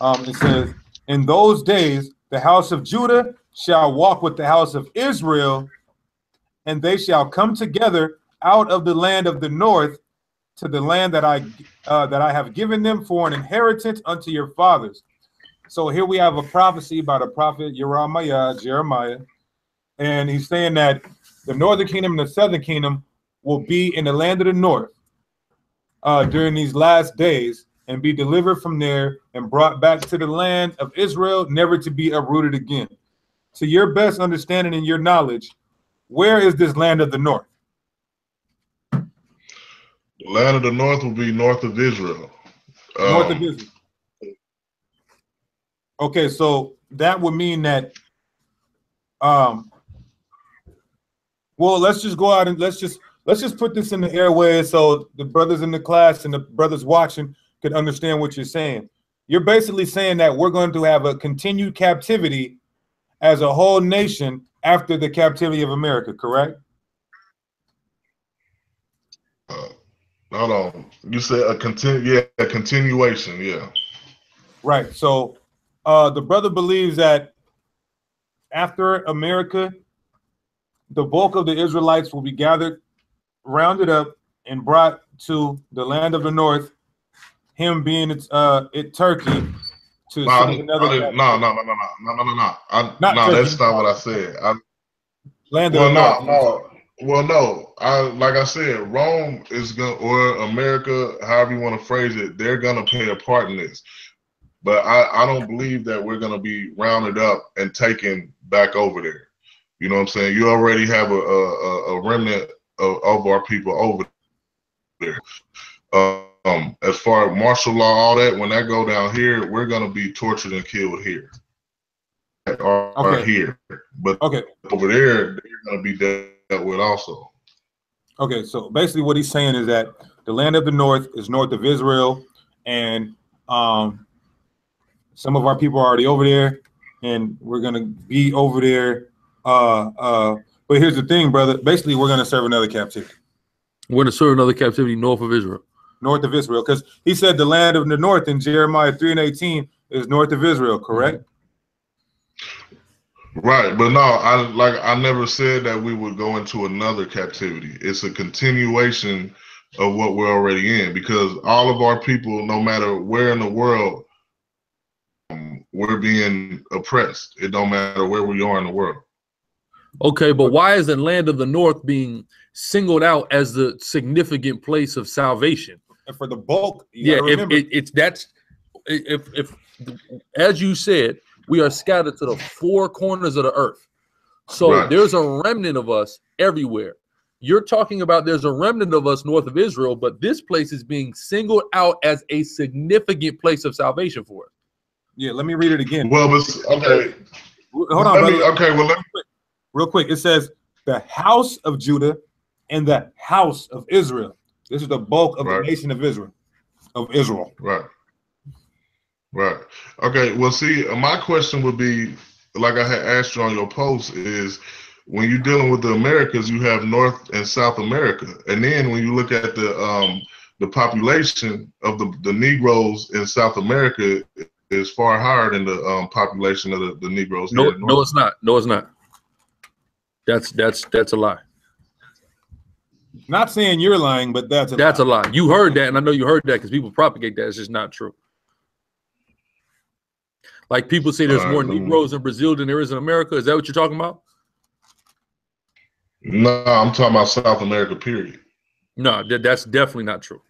Um, it says, In those days, the house of Judah shall walk with the house of Israel, and they shall come together out of the land of the north to the land that I uh, that I have given them for an inheritance unto your fathers. So here we have a prophecy by the prophet Jeremiah, Jeremiah, and he's saying that the northern kingdom and the southern kingdom will be in the land of the north uh, during these last days and be delivered from there and brought back to the land of Israel, never to be uprooted again. To your best understanding and your knowledge, where is this land of the north? The land of the north will be north of Israel. north of Um, Israel. Okay, so that would mean that um well let's just go out and let's just let's just put this in the airways so the brothers in the class and the brothers watching could understand what you're saying. You're basically saying that we're going to have a continued captivity as a whole nation after the captivity of America, correct? uh, hold on. You said a continu yeah, a continuation, yeah. Right. So uh, the brother believes that after America, the bulk of the Israelites will be gathered, rounded up, and brought to the land of the north. Him being it's uh it Turkey to No, I serve didn't- another no, no, no, no, no, no, no, no. I, Not no, that's not what I said. I, land of well, the no, north. no. Well, no. I like I said, Rome is gonna or America, however you want to phrase it, they're gonna play a part in this. But I, I don't believe that we're gonna be rounded up and taken back over there. You know what I'm saying? You already have a a, a remnant of, of our people over there. Um, as far as martial law, all that, when that go down here, we're gonna be tortured and killed here. Or Okay. here, but Okay. over there, they're gonna be dealt with also. Okay, so basically what he's saying is that the land of the north is north of Israel, and um, some of our people are already over there, and we're gonna be over there. Uh, uh, but here's the thing, brother. Basically, we're gonna serve another captivity We're going to serve another captivity north of Israel. north of Israel, because he said the land of the north in Jeremiah three and eighteen is north of Israel, correct? Right, but no, I like I never said that we would go into another captivity. It's a continuation of what we're already in because all of our people, no matter where in the world, um, we're being oppressed. It don't matter where we are in the world. Okay, but why is the land of the north being singled out as the significant place of salvation? And for the bulk, you Yeah, if it, it's that's if if as you said, we are scattered to the four corners of the earth. So Right. there's a remnant of us everywhere. You're talking about there's a remnant of us north of Israel, but this place is being singled out as a significant place of salvation for us. yeah, let me read it again. Well, but okay. Hold on, Let me- okay, well, let me, real quick. It says the house of Judah and the house of Israel. This is the bulk of Right. the nation of Israel. Of Israel. Right. Right. Okay. Well, see, uh, my question would be, like I had asked you on your post, is when you're dealing with the Americas, you have North and South America, and then when you look at the um the population of the the Negroes in South America is far higher than the um population of the, the Negroes No, here in no, it's not. No, it's not. That's that's that's a lie. Not saying you're lying, but that's a That's a lie. lie. You heard that, and I know you heard that because people propagate that. It's just not true. Like people say there's right, more Negroes in Brazil than there is in America. Is that what you're talking about? No, I'm talking about South America. Period. No, that, that's definitely not true.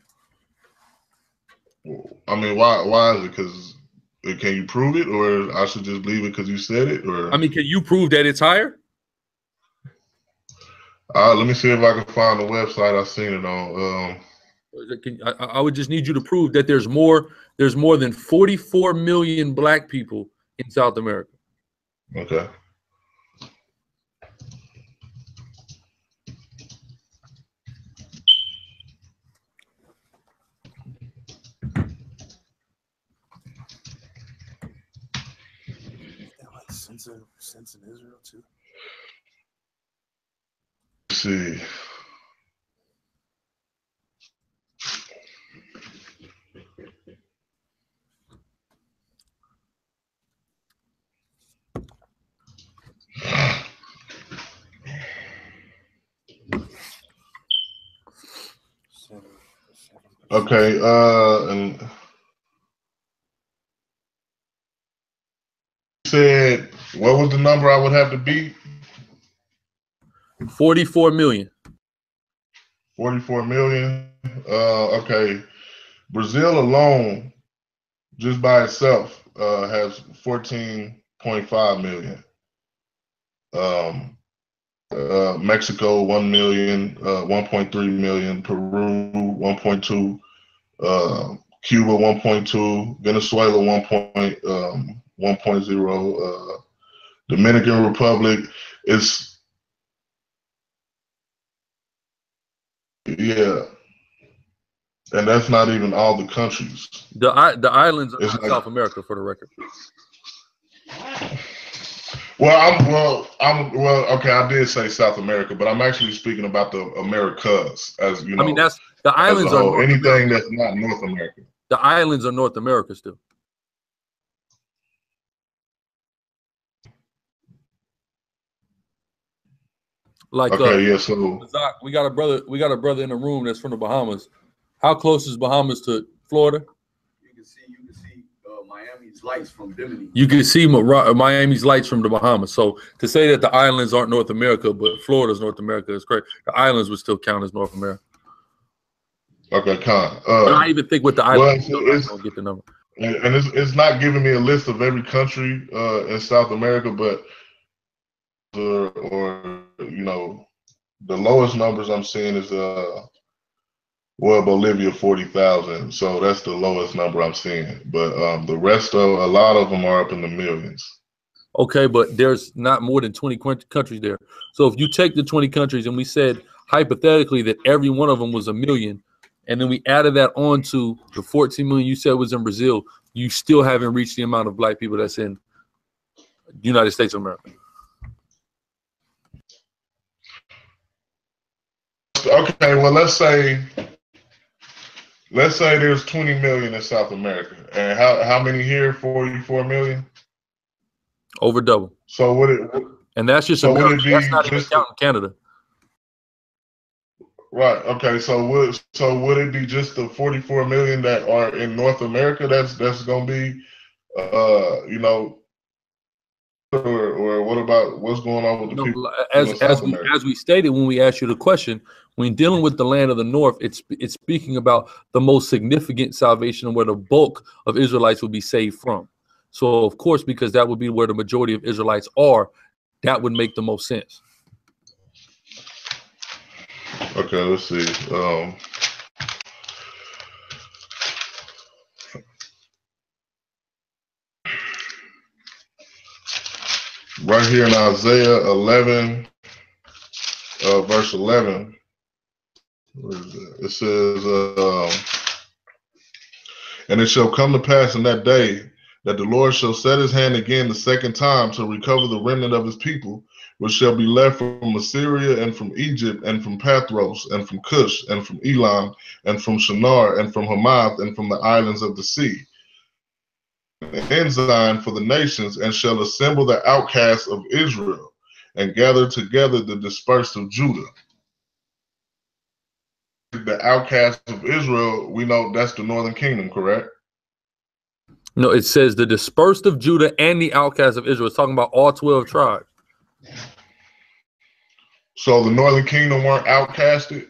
I mean, why? Why is it? Because can you prove it, or I should just believe it because you said it, or I mean, can you prove that it's higher? Uh, let me see if I can find the website I seen it on. Um, Can- I, I would just need you to prove that there's more. There's more than 44 million black people in South America. okay. Sense of sense in Israel too. See. Okay. Uh, and said what was the number I would have to beat? 44 million. 44 million. Uh, okay. Brazil alone, just by itself, uh, has 14.5 million. Um, uh, Mexico, 1 million, uh, 1.3 million. Peru, 1.2. Uh, Cuba, 1.2. Venezuela, 1. Point, um, 1.0. Uh, Dominican Republic is Yeah. And that's not even all the countries. The i- the islands not like- South America, for the record. Well, I'm well, I'm well, okay, I did say South America, but I'm actually speaking about the Americas as you know. I mean, that's the islands are. North anything America. that's not North America. the islands are North America still. Like uh, yeah, so Zach, we got a brother. We got a brother in the room that's from the Bahamas. How close is Bahamas to Florida? You can see, you can see uh, Miami's lights from Bimini. You can see Miami's lights from the Bahamas. So to say that the islands aren't North America, but Florida's North America is correct. The islands would still count as North America. okay, con. But I Uh, even think with the well, islands, it's- I don't get the number. and, and it's it's not giving me a list of every country uh in South America, but or, or you know, the lowest numbers I'm seeing is uh well Bolivia forty thousand. So that's the lowest number I'm seeing. But um the rest of a lot of them are up in the millions. Okay, but there's not more than 20 countries there. So if you take the 20 countries and we said hypothetically that every one of them was a million, and then we added that on to the 14 million you said was in Brazil, you still haven't reached the amount of black people that's in the United States of America. Okay, well let's say let's say there's 20 million in South America. And how how many here? 44 million? Over double. So would it And that's just So would America. it That's be not even counting Canada. right, okay, so would so would it be just the 44 million that are in North America that's that's gonna be uh you know or, or what about what's going on with the No, people? as as we as we stated when we asked you the question, when dealing with the land of the north, it's it's speaking about the most significant salvation and where the bulk of Israelites will be saved from. So of course, because that would be where the majority of Israelites are, that would make the most sense. Okay, let's see. Um, right here in Isaiah 11, uh, verse 11, it? says, uh, And it shall come to pass in that day that the Lord shall set his hand again the second time to recover the remnant of his people, which shall be left from Assyria and from Egypt and from Pathros and from Cush and from Elam and from Shinar and from Hamath and from the islands of the sea. Ensign for the nations and shall assemble the outcasts of Israel and gather together the dispersed of Judah. The outcasts of Israel, we know that's the northern kingdom, correct? No, it says the dispersed of Judah and the outcasts of Israel. It's talking about all twelve tribes. So the northern kingdom weren't outcasted.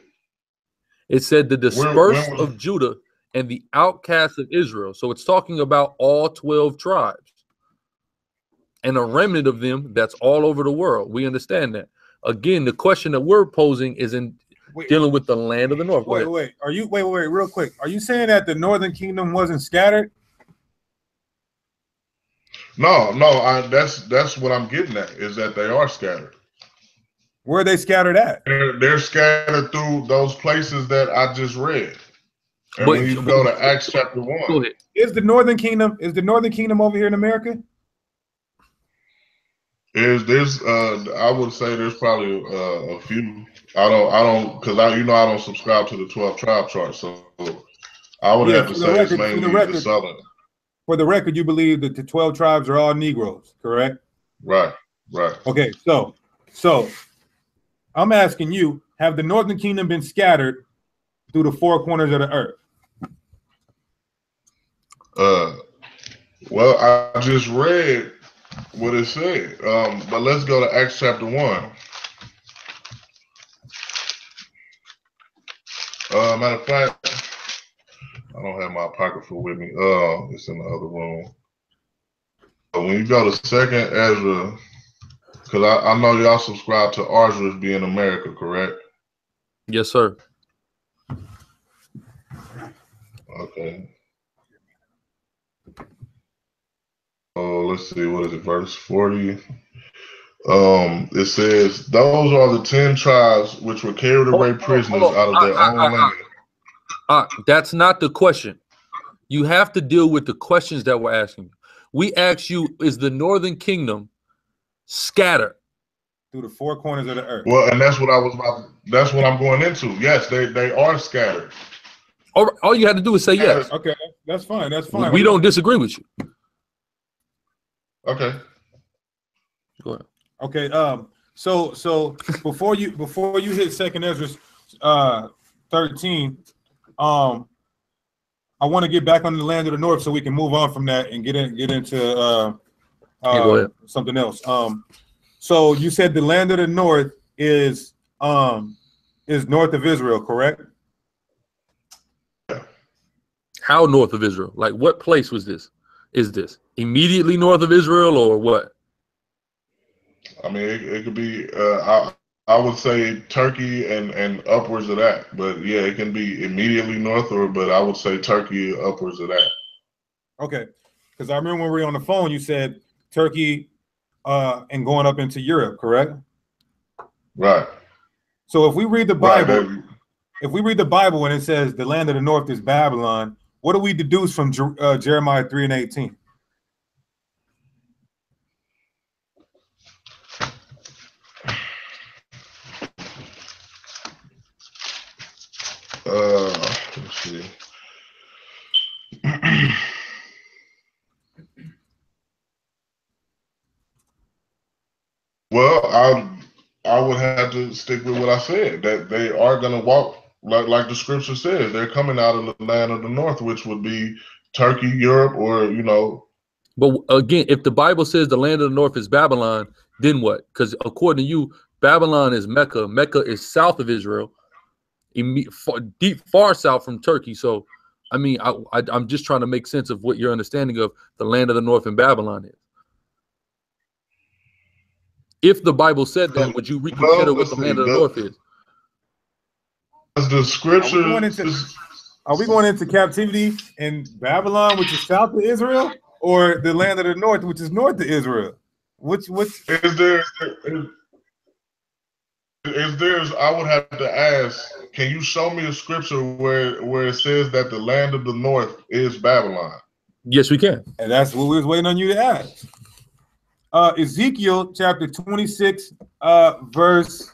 It said the dispersed where was- of Judah and the outcasts of Israel. So it's talking about all 12 tribes and a remnant of them that's all over the world. We understand that. Again, the question that we're posing is in Wait, dealing with the land of the north. Wait, wait. Are you wait, wait, wait, real quick? Are you saying that the Northern Kingdom wasn't scattered? No, no, I, that's that's what I'm getting at is that they are scattered. Where are they scattered at? They're, they're scattered through those places that I just read. And Wait, when you go to Acts chapter Go one, ahead. Is the Northern Kingdom is the Northern Kingdom over here in America? is there's uh I would say there's probably uh, a few. I don't I don't because I you know I don't subscribe to the twelve tribe chart, so I would Yeah, have to say it's record- for mainly the the, southern. For the record, you believe that the 12 tribes are all Negroes, correct? Right, right. Okay, so so I'm asking you, have the Northern Kingdom been scattered through the four corners of the earth? Uh, well, I just read what it said. Um, but let's go to Acts chapter one. Uh, matter of fact, I don't have my apocrypha with me. Uh, it's in the other room. But when you go to Second Ezra, because I, I know y'all subscribe to Ezra's being America, correct? Yes, sir. Okay. Oh, let's see, what is it, verse 40? Um, it says, Those are the ten tribes which were carried away Hold on, prisoners hold on. out of their Ah, ah, own ah, ah. land. Uh, that's not the question. You have to deal with the questions that we're asking. We ask you, is the northern kingdom scattered? Through the four corners of the earth. Well, and that's what I was about. That's what I'm going into. Yes, they they are scattered. All, all you had to do is say yes. Okay, that's fine. That's fine. We don't disagree with you. Okay. Go ahead. Okay. Um. So so before you before you hit Second Ezra, uh, thirteen, um, I want to get back on the land of the north so we can move on from that and get in get into uh, uh ahead. something else. Um. So you said the land of the north is um is north of Israel, correct? How north of Israel? Like what place was this? Is this immediately north of Israel or what? I mean, it, it could be. Uh, I I would say Turkey and and upwards of that. But yeah, it can be immediately north, or but I would say Turkey upwards of that. Okay. Because I remember when we were on the phone, you said Turkey uh and going up into Europe, correct? Right. So if we read the Bible, that- if we read the Bible and it says the land of the north is Babylon, what do we deduce from uh, Jeremiah 3 and 18? Uh, let's see. well, I I would have to stick with what I said that they are going to walk like like the scripture says. They're coming out of the land of the north, which would be Turkey, Europe, or you know, But again, if the Bible says the land of the north is Babylon, then what? Because according to you, Babylon is Mecca. Mecca is south of Israel, far, deep, far south from Turkey. So, I mean, I, I, I'm just trying to make sense of what your understanding of the land of the north and Babylon is. If the Bible said that, would you reconsider what the land of the- north is? As the scripture, going into- Are we going into captivity in Babylon, which is south of Israel, or the land of the north, which is north of Israel? Which which is there is, is there's I would have to ask, can you show me a scripture where where it says that the land of the north is Babylon? Yes, we can. and that's what we was waiting on you to ask. Uh Ezekiel chapter 26, uh verse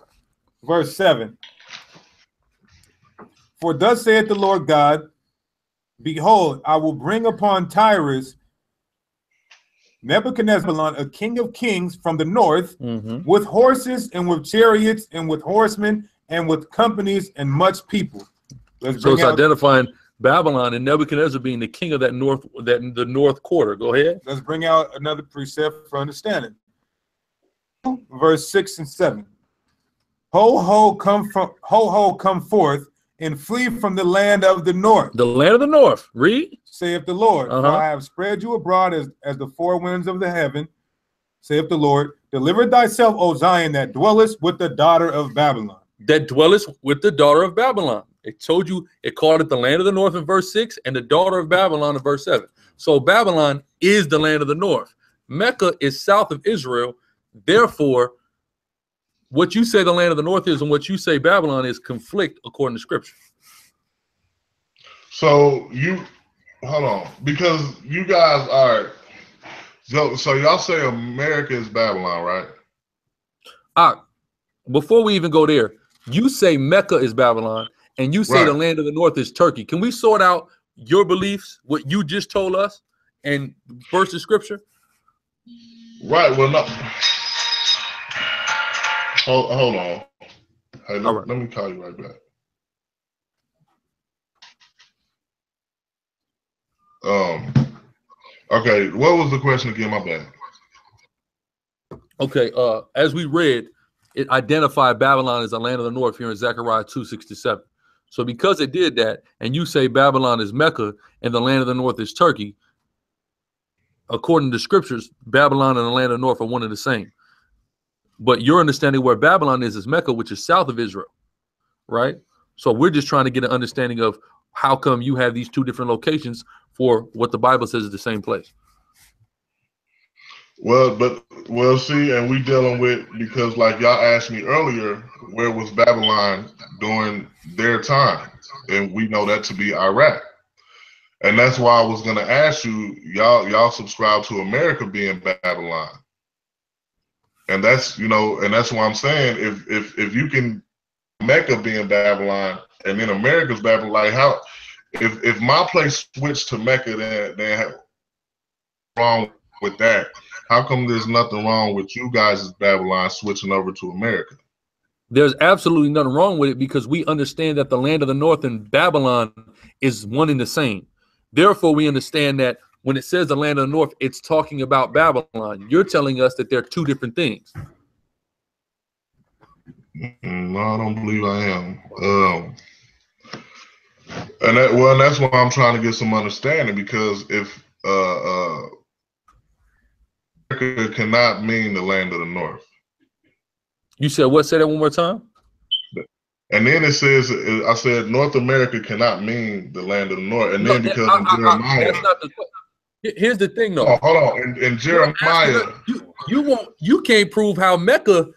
verse 7. For thus saith the Lord God, Behold, I will bring upon Tyrus Nebuchadnezzar, a king of kings from the north, Mhm. with horses and with chariots and with horsemen and with companies and much people. Let's So it's out, identifying Babylon and Nebuchadnezzar being the king of that north, that the north quarter. Go ahead. let's bring out another precept for understanding. Verse six and seven. Ho ho come from ho ho come forth and flee from the land of the north, The land of the north. Read. saith the Lord. For Uh-huh. I have spread you abroad as, as the four winds of the heaven, saith the Lord. Deliver thyself, O Zion, that dwellest with the daughter of Babylon. that dwellest with the daughter of Babylon. It told you, it called it the land of the north in verse 6 and the daughter of Babylon in verse 7. So Babylon is the land of the north. Mecca is south of Israel. Therefore, what you say the land of the north is and what you say Babylon is conflict according to scripture. So you hold on because you guys are so so y'all say America is Babylon, right? Ah, before we even go there, you say Mecca is Babylon and you say the land of the north is Turkey. Can we sort out your beliefs, what you just told us, and versus scripture? Right. Well, no. Hold, hold on. Hey, let, All right. let me call you right back. Um. Okay. What was the question again? My bad. Okay, uh, as we read, it identified Babylon as the land of the north here in Zechariah 267. So because it did that, and you say Babylon is Mecca and the land of the north is Turkey, according to scriptures, Babylon and the land of the north are one and the same. But your understanding where Babylon is is Mecca, which is south of Israel, right? So we're just trying to get an understanding of how come you have these two different locations for what the Bible says is the same place. Well, but well, see, and we dealing with because like y'all asked me earlier, where was Babylon during their time, and we know that to be Iraq, and that's why I was gonna ask you, y'all, y'all subscribe to America being Babylon, and that's you know, and that's why I'm saying if if if you can Mecca being Babylon and then America's Babylon, like how if if my place switched to Mecca, then then wrong with that. How come there's nothing wrong with you guys' as Babylon switching over to America? There's absolutely nothing wrong with it because we understand that the land of the north and Babylon is one and the same. Therefore, we understand that when it says the land of the north, it's talking about Babylon. You're telling us that they're two different things. Mm, No, I don't believe I am. Um, and that, well, that's why I'm trying to get some understanding because if uh, uh, America cannot mean the land of the North, You said what? Say that one more time. and then it says I said North America cannot mean the land of the North, and No, then because I- I- I- Jeremiah, that's not the. Here- Here's the thing, though. oh, hold on, in, in Jeremiah. You, you won't. You can't prove how Mecca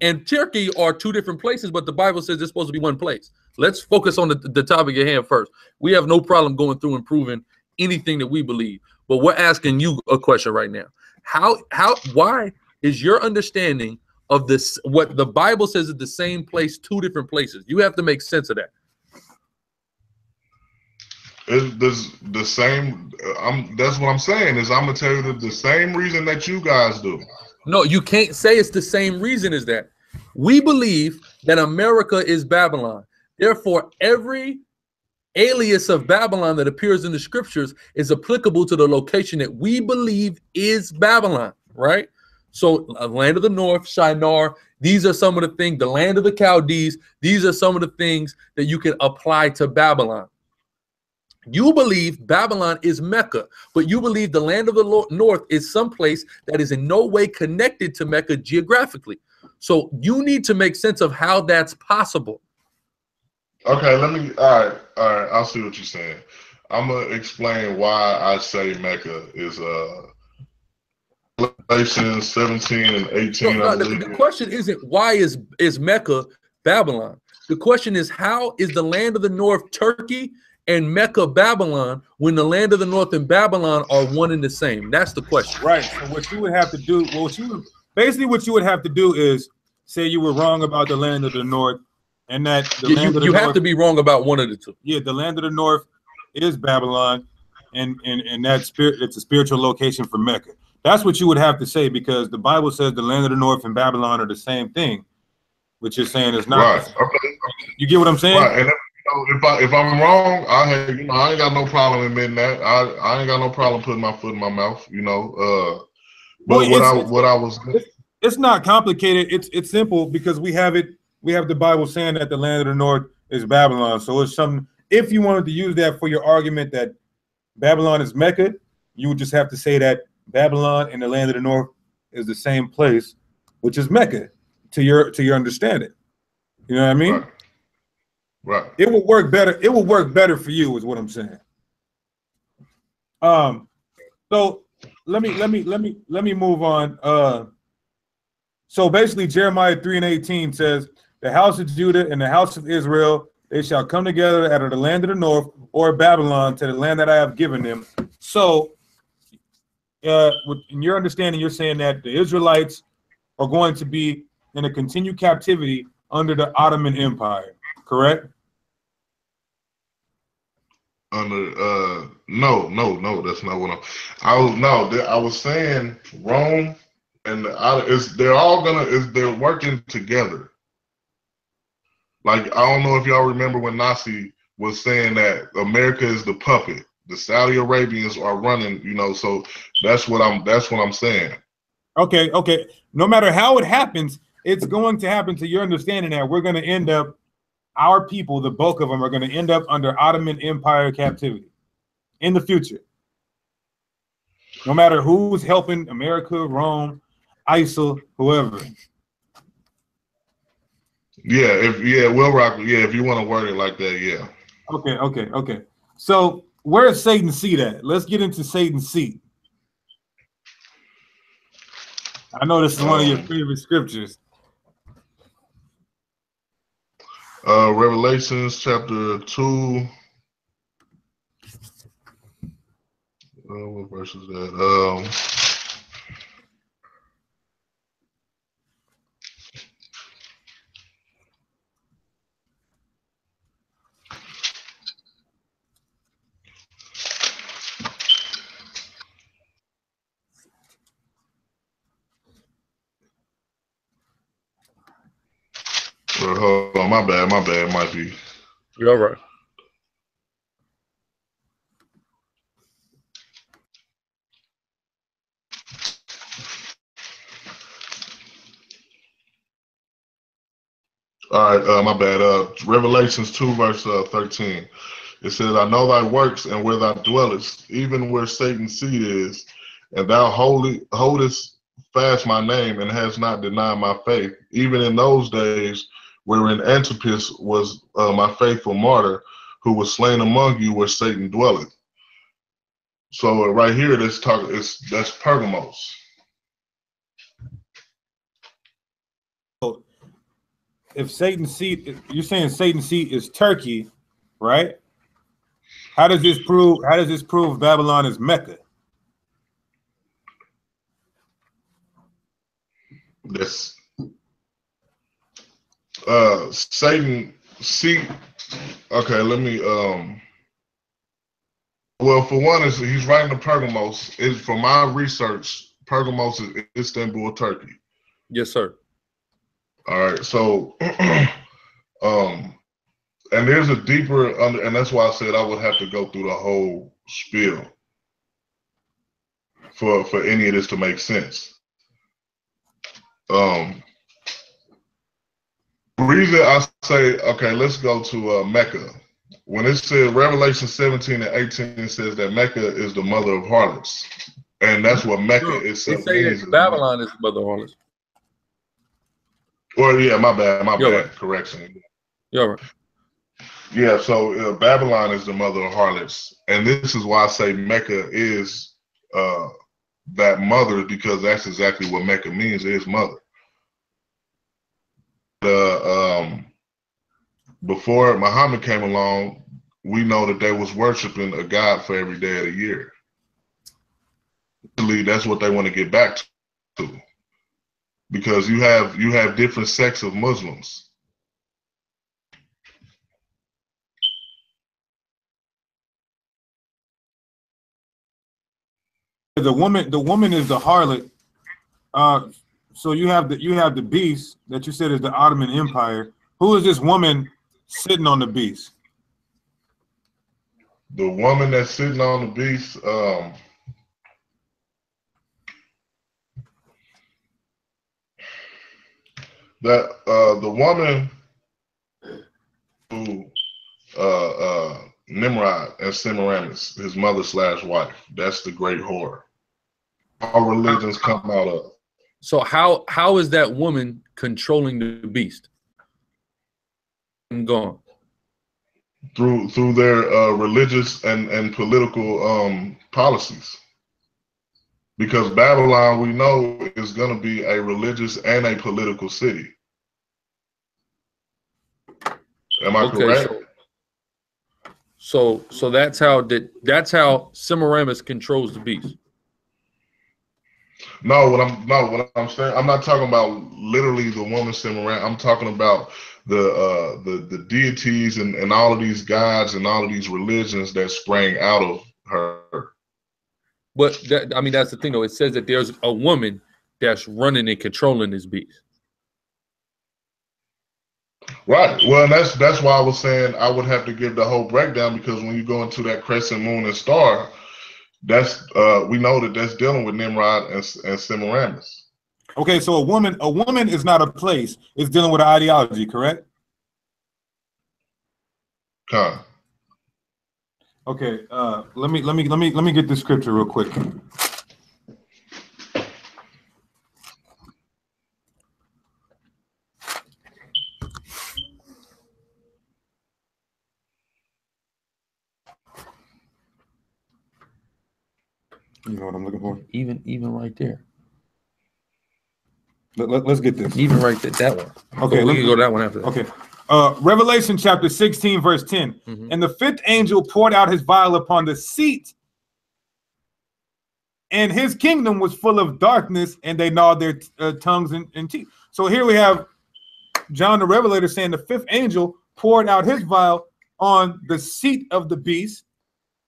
and Turkey are two different places, but the Bible says it's supposed to be one place. Let's focus on the, the topic at hand first. We have no problem going through and proving anything that we believe, but we're asking you a question right now. How how why is your understanding of this what the Bible says is the same place, two different places? You have to make sense of that. It's the, same. I'm. That's what I'm saying. Is I'm gonna tell you the, the same reason that you guys do. No, you can't say it's the same reason as that. We believe that America is Babylon. Therefore, every alias of Babylon that appears in the scriptures is applicable to the location that we believe is Babylon, right? So, land of the north, Shinar, these are some of the things, the land of the Chaldees, these are some of the things that you can apply to Babylon. You believe Babylon is Mecca, but you believe the land of the north is someplace that is in no way connected to Mecca geographically. So, you need to make sense of how that's possible. Okay, let me. All right, all right. I'll see what you're saying. I'm gonna explain why I say Mecca is uh Galatians 17 and 18. No, no, the, the question isn't why is is Mecca Babylon. The question is how is the land of the north Turkey and Mecca Babylon when the land of the north and Babylon are one and the same? That's the question. Right. So what you would have to do, well, what you basically what you would have to do is say you were wrong about the land of the north, and that the You, land you- of the you north, have to be wrong about one of the two. yeah, the land of the north is Babylon, and and and that spirit, it's a spiritual location for Mecca. That's what you would have to say because the Bible says the land of the north and Babylon are the same thing, which you're saying is not. Right. Okay. You get what I'm saying? Right. If, know, if I if I'm wrong, I have you know I ain't got no problem admitting that. I I ain't got no problem putting my foot in my mouth. You know. Uh, but Well, what it's- I what I was it's not complicated. It's it's simple because we have it. We have the Bible saying that the land of the north is Babylon. So it's something. If you wanted to use that for your argument that Babylon is Mecca, you would just have to say that Babylon and the land of the north is the same place, which is Mecca, to your to your understanding. You know what I mean? right. Right. It will work better. It will work better for you, is what I'm saying. Um, so let me let me let me let me move on. Uh, so basically, Jeremiah three and eighteen says, "The house of Judah and the house of Israel they shall come together out of the land of the north or Babylon to the land that I have given them." So, uh, in your understanding, you're saying that the Israelites are going to be in a continued captivity under the Ottoman Empire, correct? Under uh no no no that's not what I'm. I was no I was saying Rome and I, it's they're all gonna is they're working together. Like I don't know if y'all remember when Nasi was saying that America is the puppet. The Saudi Arabians are running, you know. So that's what I'm. That's what I'm saying. Okay, okay. No matter how it happens, it's going to happen to your understanding that we're going to end up, our people, the bulk of them, are going to end up under Ottoman Empire captivity in the future. No matter who's helping America, Rome, ISIL, whoever. Yeah, if yeah, Will Rock. Yeah, if you want to word it like that, yeah. Okay, okay, okay. So where's Satan's seat at? Let's get into Satan's seat. I know this is one of your Um, favorite scriptures. Uh, Revelations chapter two. Uh, what verse is that? Um, hold on, my bad, my bad, might be. You're all right. All right, uh, my bad. Uh, Revelations 2, verse uh, 13. It says, I know thy works and where thou dwellest, even where Satan's seat is, and thou holy, holdest fast my name and hast not denied my faith, even in those days wherein Antipas was uh, my faithful martyr, who was slain among you where Satan dwelleth. So right here, this talk is that's Pergamos. if Satan's seat, you're saying Satan's seat is Turkey, right? How does this prove? How does this prove Babylon is Mecca? That's uh Satan see okay, let me um well for one is he's writing to Pergamos. Is from my research, Pergamos is Istanbul, Turkey. Yes, sir. All right, so um and there's a deeper under, and that's why I said I would have to go through the whole spiel for for any of this to make sense. Um, reason I say okay, let's go to uh, Mecca. When it said Revelation 17 and 18 it says that Mecca is the mother of harlots, and that's what Mecca is. say that Babylon is the mother of harlots. Well, yeah, my bad, my You're bad. right. Correction. You're right. Yeah, so uh, Babylon is the mother of harlots, and this is why I say Mecca is uh, that mother because that's exactly what Mecca means is mother. The um, before Muhammad came along, we know that they was worshiping a god for every day of the year. That's what they want to get back to, because you have you have different sects of Muslims. The woman, the woman is the harlot. Uh, so you have the you have the beast that you said is the Ottoman Empire. Who is this woman sitting on the beast? the woman that's sitting on the beast, um, that uh, the woman who uh, uh, Nimrod and Semiramis, his mother slash wife, that's the great whore. All religions come out of. So how how is that woman controlling the beast? I'm gone. through through their uh, religious and and political um, policies. Because Babylon, we know, is going to be a religious and a political city. Am I Okay, correct? so so so that's how that that's how Semiramis controls the beast. No, what I'm no, what I'm saying, I'm not talking about literally the woman Semiramis. I'm talking about the uh the the deities and and all of these gods and all of these religions that sprang out of her. But that, I mean, that's the thing, though. It says that there's a woman that's running and controlling this beast. Right. Well, that's that's why I was saying I would have to give the whole breakdown because when you go into that crescent moon and star, that's uh we know that that's dealing with Nimrod and, and Semiramis. Okay, so a woman, a woman is not a place. It's dealing with an ideology, correct? Con. Okay, uh, let me let me let me let me get the scripture real quick. You know what I'm looking for? Even even right there. Let, let, us get this. Even right there, that one. Okay, we let can go that one after that. Okay. Uh, Revelation chapter 16, verse 10. Mhm. And the fifth angel poured out his vial upon the seat, and his kingdom was full of darkness, and they gnawed their uh, tongues and, and teeth. So here we have John the Revelator saying the fifth angel poured out his vial on the seat of the beast.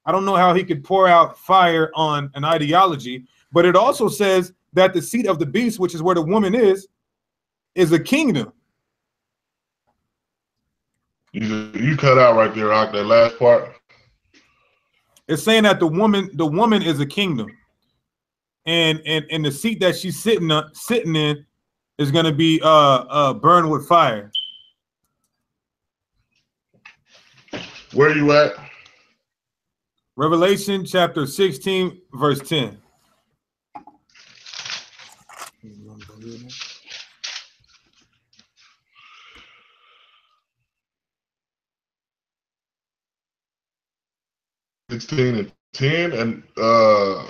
I don't know how he could pour out fire on an ideology, but it also says that the seat of the beast, which is where the woman is, is a kingdom. You you cut out right there, Rock, that last part. It's saying that the woman, the woman is a kingdom, and and and the seat that she's sitting on, sitting in is going to be uh uh burned with fire. Where are you at? Revelation chapter 16, verse 10. Sixteen and ten, and uh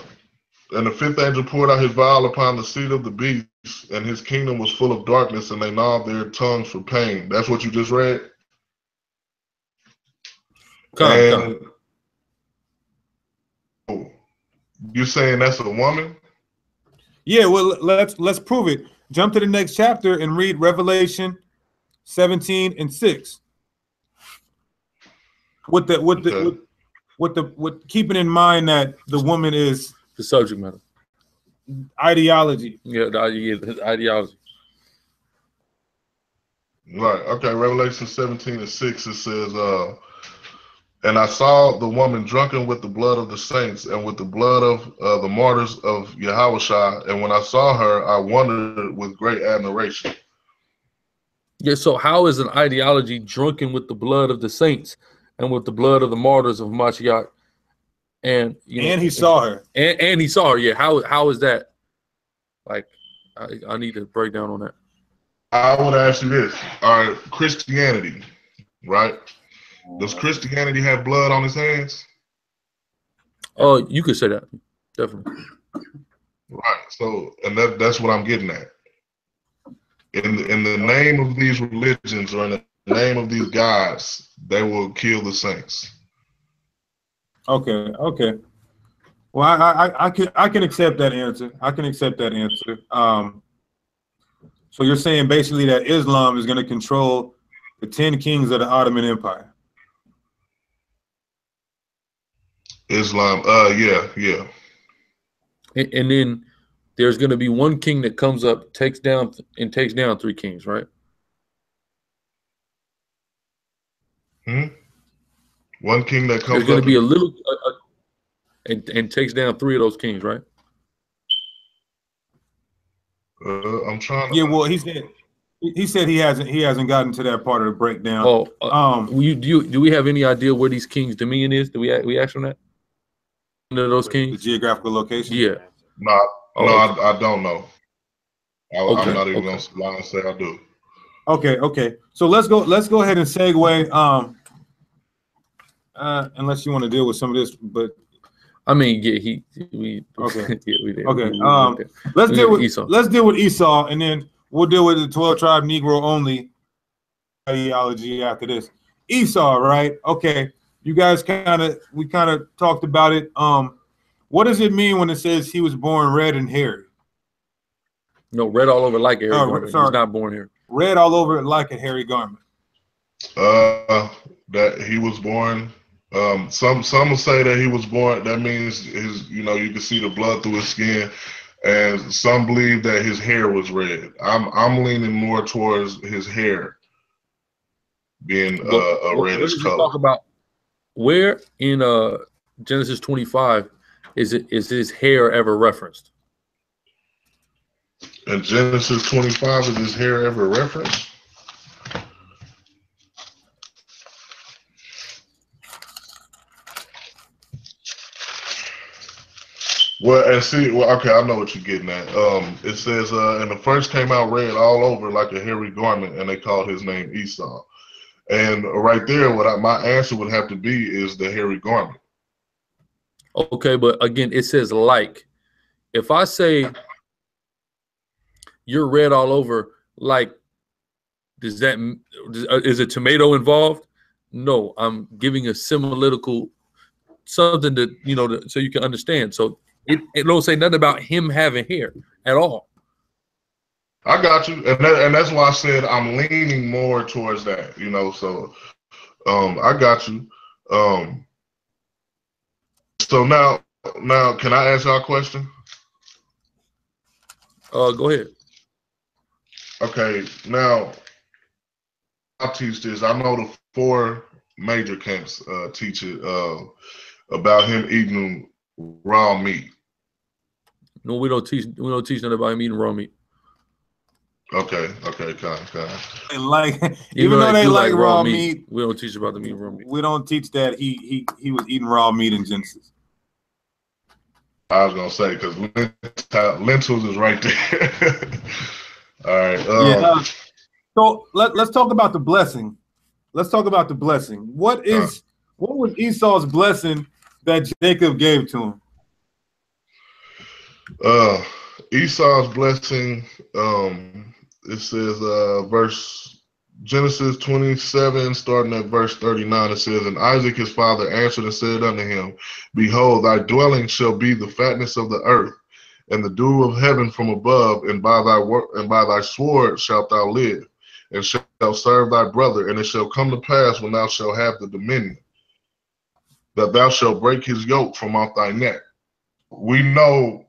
and the fifth angel poured out his vial upon the seat of the beast, and his kingdom was full of darkness, and they gnawed their tongues for pain. That's what you just read. Come, and come. Oh, you saying that's a woman? Yeah, well let's let's prove it. Jump to the next chapter and read Revelation 17 and 6. With the with the Okay. with, with the with keeping in mind that the woman is The subject matter. ideology. Yeah, the, yeah, the ideology. Right. Okay. Revelation 17 and 6, it says, uh, and I saw the woman drunken with the blood of the saints and with the blood of uh, the martyrs of Yahushua. And when I saw her, I wondered with great admiration. Yeah, so how is an ideology drunken with the blood of the saints and with the blood of the martyrs of Mashiach? And you know, And he saw her. and, and he saw her. Yeah, how how is that? Like, I, I need to break down on that. I would ask you this: All right, Christianity, right? Does Christianity have blood on his hands? Oh, you could say that definitely. Right. So, and that that's what I'm getting at. In the, in the name of these religions or in the name of these gods, they will kill the saints. Okay, okay. Well, I, I, I can, I can accept that answer. I can accept that answer. Um, so you're saying basically that Islam is going to control the ten kings of the Ottoman Empire. Islam. Uh, yeah, yeah. And, and then there's going to be one king that comes up, takes down and takes down three kings, right? Hmm? One king that comes There's going up to be a little, uh, and and takes down three of those kings, right? Uh, I'm trying. To, Yeah, well, he said he he said he hasn't he hasn't gotten to that part of the breakdown. Oh, uh, Um, you, do you do we have any idea where these kings' dominion is? Do we a- we ask them that? One of those the geographical location. Yeah. no, Oh, no, okay. I, I don't know. I, Okay, I'm not even okay. gonna lie and say I do. Okay, okay. So let's go. Let's go ahead and segue. Um, uh, unless you want to deal with some of this, but I mean, yeah, he we Okay. yeah, we did. Okay, We- we um, let's deal with Esau. let's deal with Esau, and then we'll deal with the twelve tribe Negro only ideology after this. Esau, right? Okay, you guys kind of we kind of talked about it. Um, what does it mean when it says he was born red and hairy? no red all over like Eric. Oh, Gordon. sorry. He's not born here. Red all over like a hairy garment. Uh, that he was born. Um, some some will say that he was born. That means his, you know, you can see the blood through his skin, and some believe that his hair was red. I'm I'm leaning more towards his hair being uh, a what- what reddish color. Talk about where in uh Genesis 25 is it is his hair ever referenced? In Genesis 25, is his hair ever referenced? Well, and see, well, okay, I know what you're getting at. Um, it says, uh, and the first came out red all over like a hairy garment, and they called his name Esau. And right there, what I, my answer would have to be is the hairy garment. Okay, but again, it says like. If I say you're red all over, like, does that uh, is a tomato involved? No, I'm giving a similaritical something that you know to, so you can understand. So it, it don't say nothing about him having hair at all. I got you, and that, and that's why I said I'm leaning more towards that. You know, so um, I got you. Um, so now, now, can I ask y'all a question? Uh, go ahead. Okay, now I'll teach this. I know the four major camps uh, teach it uh, about him eating raw meat. No, we don't teach. We don't teach nothing about him eating raw meat. Okay, okay, kind, kind. They like even, though they do like raw meat, we don't teach about the eating raw meat. we don't teach that he he he was eating raw meat in Genesis. I was gonna say because lentils is right there. All right. Um, Yeah. uh, so let, let's talk about the blessing. Let's talk about the blessing. What is what was Esau's blessing that Jacob gave to him? Uh, Esau's blessing. Um, it says, uh, verse Genesis 27, starting at verse 39. It says, And Isaac his father answered and said unto him, Behold, thy dwelling shall be the fatness of the earth, and the dew of heaven from above, and by thy work and by thy sword shalt thou live, and shalt serve thy brother. And it shall come to pass when thou shalt have the dominion, that thou shalt break his yoke from off thy neck. We know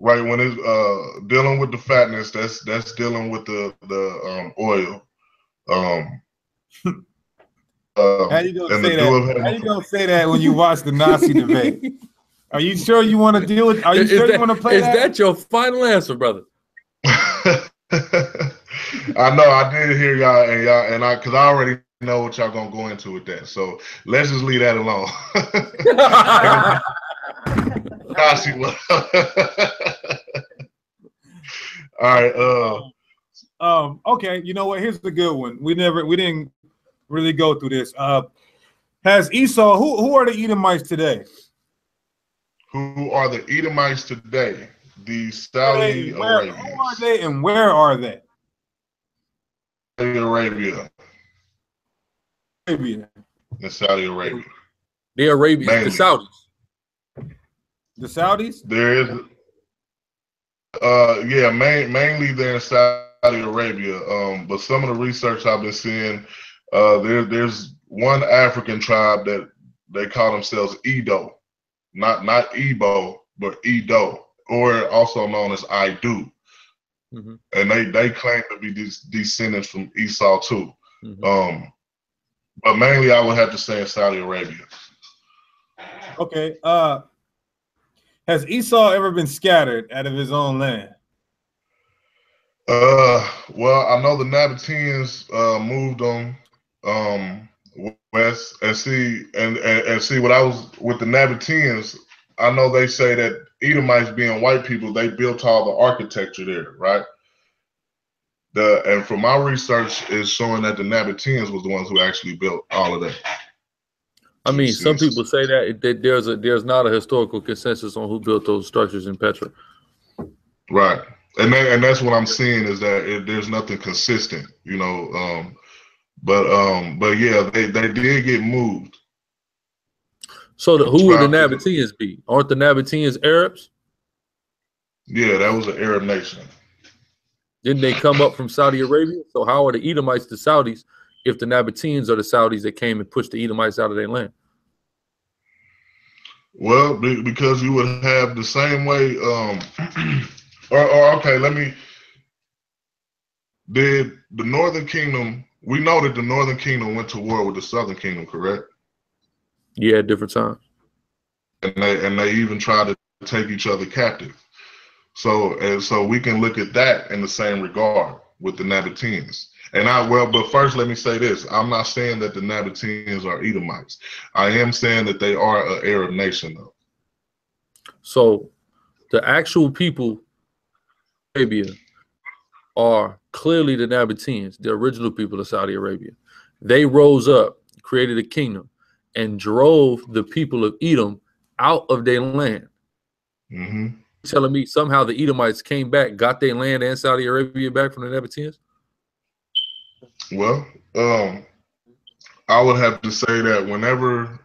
right when it's uh dealing with the fatness that's that's dealing with the the um oil Um, uh, How you gonna say that? How you gonna say that when you watch the Nasi debate? Are you sure you want to deal with? Are you Is sure that- you want to play is that? that your final answer, brother? I know I did hear y'all and y'all and I because I already know what y'all gonna go into with that. So let's just leave that alone. Nasi love. All right. Uh, Um, okay, you know what? Here's the good one. We never, we didn't really go through this. Uh, has Esau? Who who are the Edomites today? who are the Edomites today? The Where, Saudi who are Arabians. they, and where are they? Saudi Arabia. Arabia. In Saudi Arabia. The Arabians, Mainly. the Saudis. The Saudis? There is, uh, yeah, main, mainly they're in Saudi Arabia. Um, but some of the research I've been seeing, uh, there, there's one African tribe that they call themselves Edo, not not Igbo, but Edo, or also known as Idu, Mhm. and they they claim to be des- descendants from Esau too. Mhm. Um, but mainly I would have to say in Saudi Arabia. Okay. Uh, has Esau ever been scattered out of his own land? Uh, well, I know the Nabateans uh moved them um west and see and, and and see what I was with the Nabateans. I know they say that Edomites being white people, they built all the architecture there, right? The and from my research is showing that the Nabateans was the ones who actually built all of that. I mean, some people say that, that there's a there's not a historical consensus on who built those structures in Petra. Right. And that, and that's what I'm seeing is that it, there's nothing consistent, you know. Um, but um, but yeah, they, they did get moved. So the, who would the. Nabateans be? Aren't the Nabateans Arabs? Yeah, that was an Arab nation. Didn't they come up from Saudi Arabia? So how are the Edomites the Saudis if the Nabateans are the Saudis that came and pushed the Edomites out of their land? Well, because you would have the same way. Um, or, or okay, let me. Did the Northern Kingdom? We know that the Northern Kingdom went to war with the Southern Kingdom, correct? Yeah, at different times. and they and they even tried to take each other captive. So and so we can look at that in the same regard with the Nabateans. And I well, but first let me say this: I'm not saying that the Nabateans are Edomites. I am saying that they are an Arab nation, though. So the actual people Arabia are clearly the Nabateans, the original people of Saudi Arabia. They rose up, created a kingdom, and drove the people of Edom out of their land. hmm Telling me somehow the Edomites came back, got their land and Saudi Arabia back from the Nabateans? Well, um, I would have to say that whenever,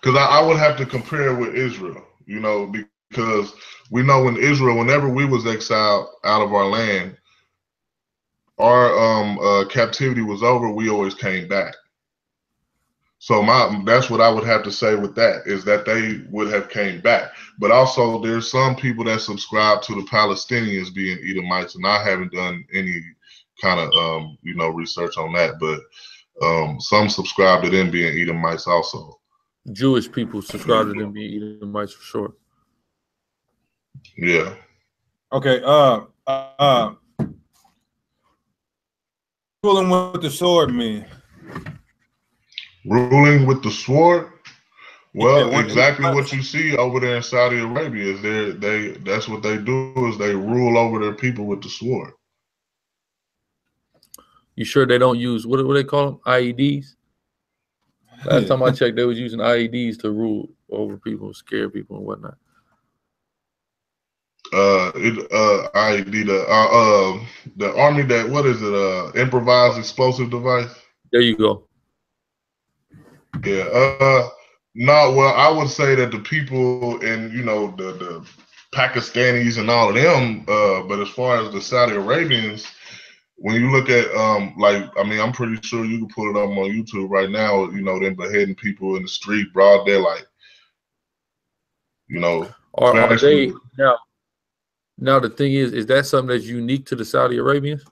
because I, I would have to compare it with Israel, you know, because we know when Israel, whenever we was exiled out of our land, our um uh, captivity was over, we always came back. So my that's what I would have to say with that is that they would have came back. But also there's some people that subscribe to the Palestinians being Edomites, and I haven't done any kind of um you know research on that, but um some subscribe to them being Edomites also. Jewish people subscribe to them being Edomites for sure. Yeah. Okay. Uh, uh, uh ruling with the sword mean? Ruling with the sword. Well, Yeah, exactly what you see over there in Saudi Arabia is they they that's what they do is they rule over their people with the sword. You sure they don't use what what they call them? IEDs? Last time I checked, they was using IEDs to rule over people, scare people and whatnot. Uh, it uh, I the uh, uh the army that what is it? Uh, improvised explosive device. There you go. Yeah. Uh, no. Well, I would say that the people and you know the the Pakistanis and all of them. Uh, but as far as the Saudi Arabians, when you look at um like I mean I'm pretty sure you can pull it up on YouTube right now. You know them beheading people in the street, broad daylight. You know. Are, are they now? Now the thing is, is that something that's unique to the Saudi Arabians?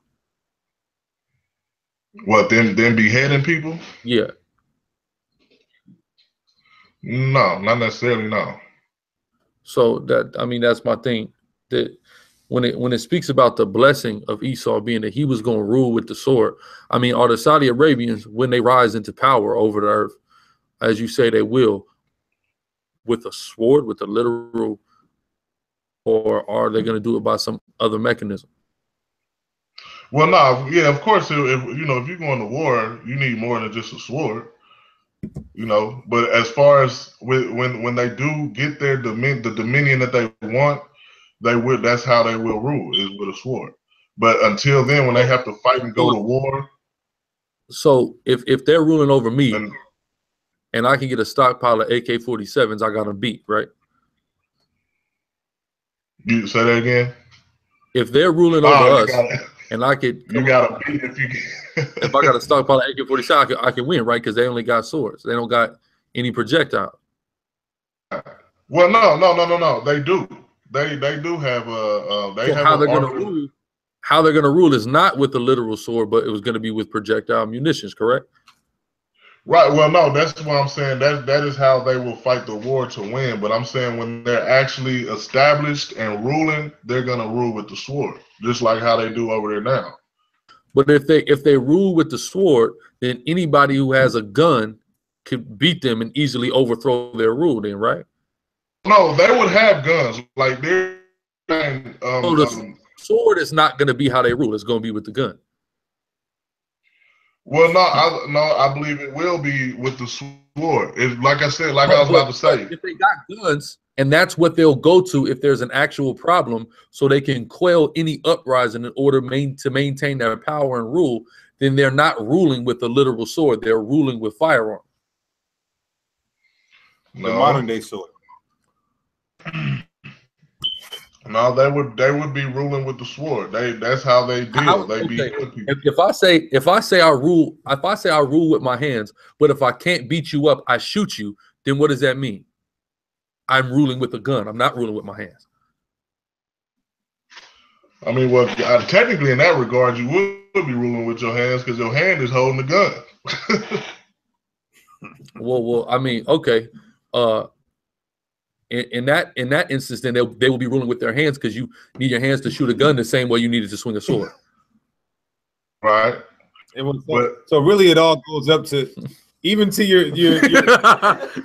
What then? Then beheading people? Yeah. No, not necessarily. No. So that I mean that's my thing. That when it when it speaks about the blessing of Esau being that he was going to rule with the sword, I mean, are the Saudi Arabians when they rise into power over the earth, as you say they will, with a sword, with a literal, or are they going to do it by some other mechanism? Well, no, yeah, of course. If, if you know, if you're going to war, you need more than just a sword. You know, but as far as when when they do get their domin the dominion that they want, they will. That's how they will rule is with a sword. But until then, when they have to fight and go to war, So if if they're ruling over me then and I can get a stockpile of AK-47s, I got them beat, right? you say that again. If they're ruling over Oh, you us gotta, and I could you gotta beat if you. if I got a stockpile of AK-47, I can, I can win, right? Because they only got swords. They don't got any projectile. well, no, no, no, no, no. They do. They they do have a. Uh, they So have how they're gonna rule? How they're gonna rule is not with the literal sword, but it was gonna be with projectile munitions, correct? Right. Well, no, that's what I'm saying. That that is how they will fight the war to win. But I'm saying when they're actually established and ruling, they're gonna rule with the sword, just like how they do over there now. But if they if they rule with the sword, then anybody who has a gun could beat them and easily overthrow their rule. Then, right? No, they would have guns. Like they're saying, um, Oh, the- um, Sword is not gonna be how they rule. It's gonna be with the gun. well, no, I no, I believe it will be with the sword. It's like I said, like I was about to say. If they got guns, and that's what they'll go to if there's an actual problem, so they can quell any uprising in order main, to maintain their power and rule, then they're not ruling with the literal sword. They're ruling with firearm. The modern day sword. No, they would they would be ruling with the sword. They that's how they deal. They be people. If, if I say if I say I rule, if I say I rule with my hands, but if I can't beat you up, I shoot you, then what does that mean? I'm ruling with a gun. I'm not ruling with my hands. I mean, well, technically in that regard, you would be ruling with your hands because your hand is holding the gun. Well, well, I mean, okay. Uh in, in that in that instance, then they they will be ruling with their hands because you need your hands to shoot a gun the same way you needed to swing a sword. right? It was so, But so really it all goes up to even to your your your,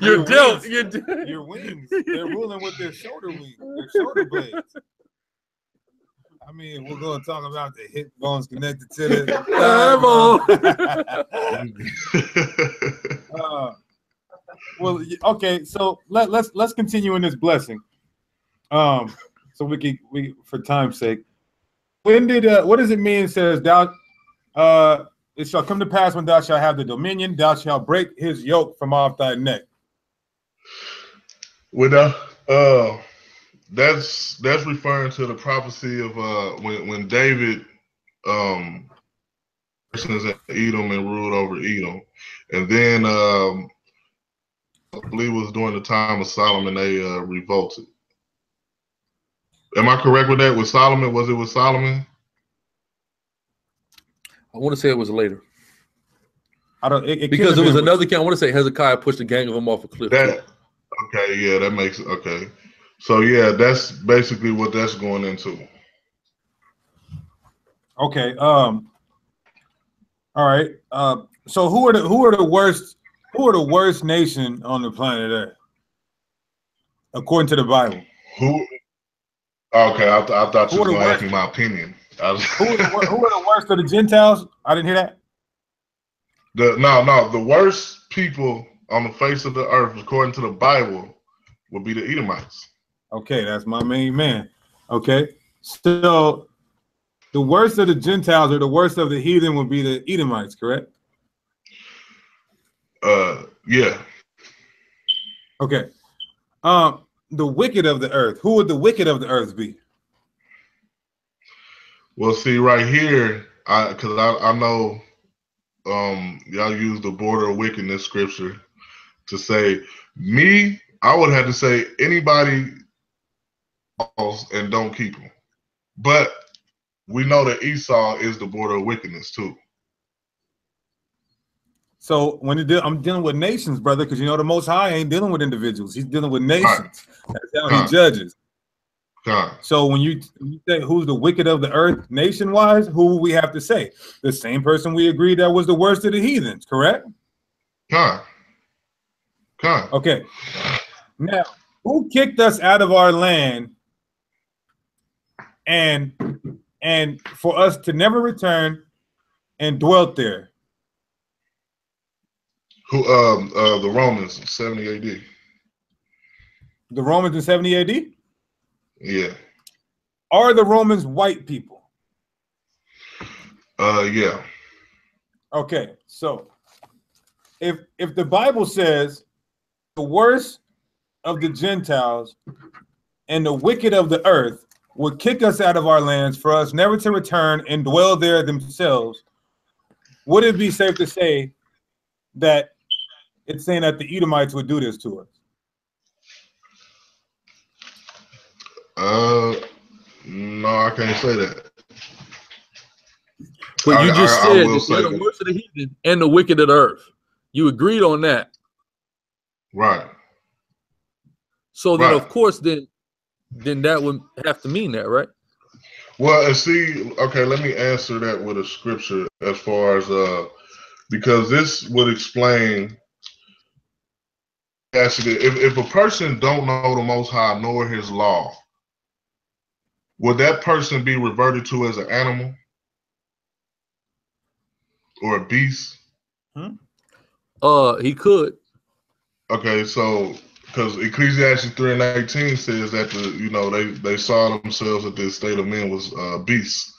you're Your dealt. wings. You're de- your wings. They're ruling with their shoulder wings, their shoulder blades. I mean, we're gonna talk about the hip bones connected to the Thigh uh, well, okay, so let, let's let's continue in this blessing. Um, so we can we for time's sake. When did uh what does it mean? It says thou uh it shall come to pass when thou shalt have the dominion, thou shalt break his yoke from off thy neck. with uh, uh, that's that's referring to the prophecy of uh when when David um Edom and ruled over Edom, and then um I believe it was during the time of Solomon they uh revolted. Am I correct with that? With Solomon, was it with Solomon? I want to say it was later I don't it, it because could've it was been- another king. I want to say Hezekiah pushed a gang of them off a cliff. That okay, yeah, that makes okay. So yeah, that's basically what that's going into. Okay. Um. All right. Uh. So who are the who are the worst who are the worst nation on the planet Earth, according to the Bible? Who? Okay, I, th- I thought you were going to ask me my opinion. Was, Who are the, who are the worst of the Gentiles? I didn't hear that. the no, no, the worst people on the face of the earth, according to the Bible, would be the Edomites. Okay, that's my main man. Okay. So the worst of the Gentiles or the worst of the heathen would be the Edomites, correct? Uh, yeah, Okay. Um. The wicked of the earth. Who would the wicked of the earth be? well, see right here, I because I, I know, um, y'all use the border of wickedness scripture to say me. I would have to say anybody else and don't keep them, but we know that Esau is the border of wickedness too. So when it de- I'm dealing with nations, brother, because you know the Most High ain't dealing with individuals; he's dealing with nations. That's how he judges. Con. So when you, you say who's the wicked of the earth, nation wise, who we have to say? The same person we agreed that was the worst of the heathens, correct? Con. Con. Okay. Now, who kicked us out of our land and and for us to never return and dwelt there? Who um uh the Romans 70 AD. The Romans in 70 AD? Yeah. Are the Romans white people? Uh yeah. Okay, so if if the Bible says the worst of the Gentiles and the wicked of the earth would kick us out of our lands for us never to return and dwell there themselves, would it be safe to say that it's saying that the Edomites would do this to us? Uh no, I can't say that. But you I- just I- I said will that say the worst of the heathen and the wicked of the earth. You agreed on that. Right. So then, of course, then then that would have to mean that, right? Well, and see, okay, let me answer that with a scripture as far as uh because this would explain actually if, if a person don't know the most high nor his law, would that person be reverted to as an animal or a beast? Uh, he could. Okay, so because Ecclesiastes 3 and 19 says that the you know they they saw themselves that the state of men was uh beasts.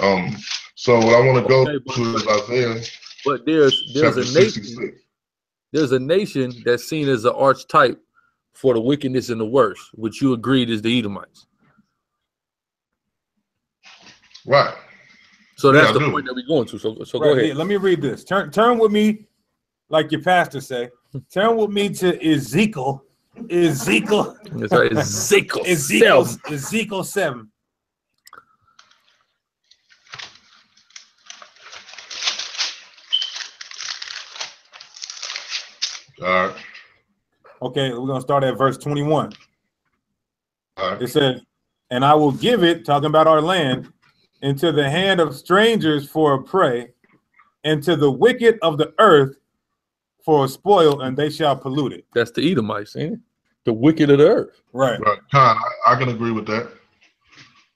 Um so what I want to go Okay, to is Isaiah But there's there's a nation 66. There's a nation that's seen as the archetype for the wickedness and the worst, which you agreed is the Edomites. Right. So that's I the point that we're going to. So so Right, go here, ahead. let me read this. Turn turn with me, like your pastor say. Turn with me to Ezekiel. Ezekiel. That's right. Ezekiel. Ezekiel. Ezekiel 7. All right. Okay, we're going to start at verse 21. All right. It says, And I will give it, talking about our land, into the hand of strangers for a prey, and to the wicked of the earth for a spoil, and they shall pollute it. That's the Edomites, ain't it? The wicked of the earth. Right. Right. Con, I, I can agree with that.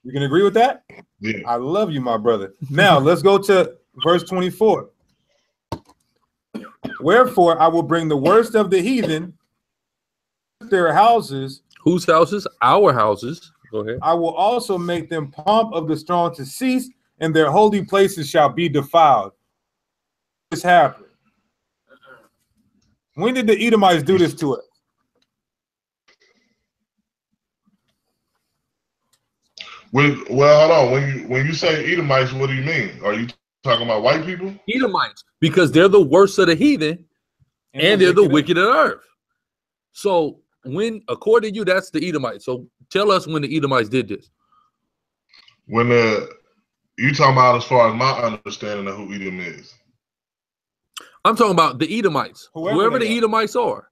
You can agree with that? Yeah. I love you, my brother. Now let's go to verse 24. Wherefore I will bring the worst of the heathen their houses. Whose houses? Our houses. Go ahead. I will also make them pomp of the strong to cease, and their holy places shall be defiled. This happened. When did the Edomites do this to us? When, well, hold on. When you when you say Edomites, what do you mean? Are you talking about white people? Edomites, because they're the worst of the heathen and they're the wicked of the earth. So when, according to you, that's the Edomites. So tell us when the Edomites did this. When the you talking about as far as my understanding of who Edom is. I'm talking about the Edomites. Whoever Whoever, the are. Edomites are,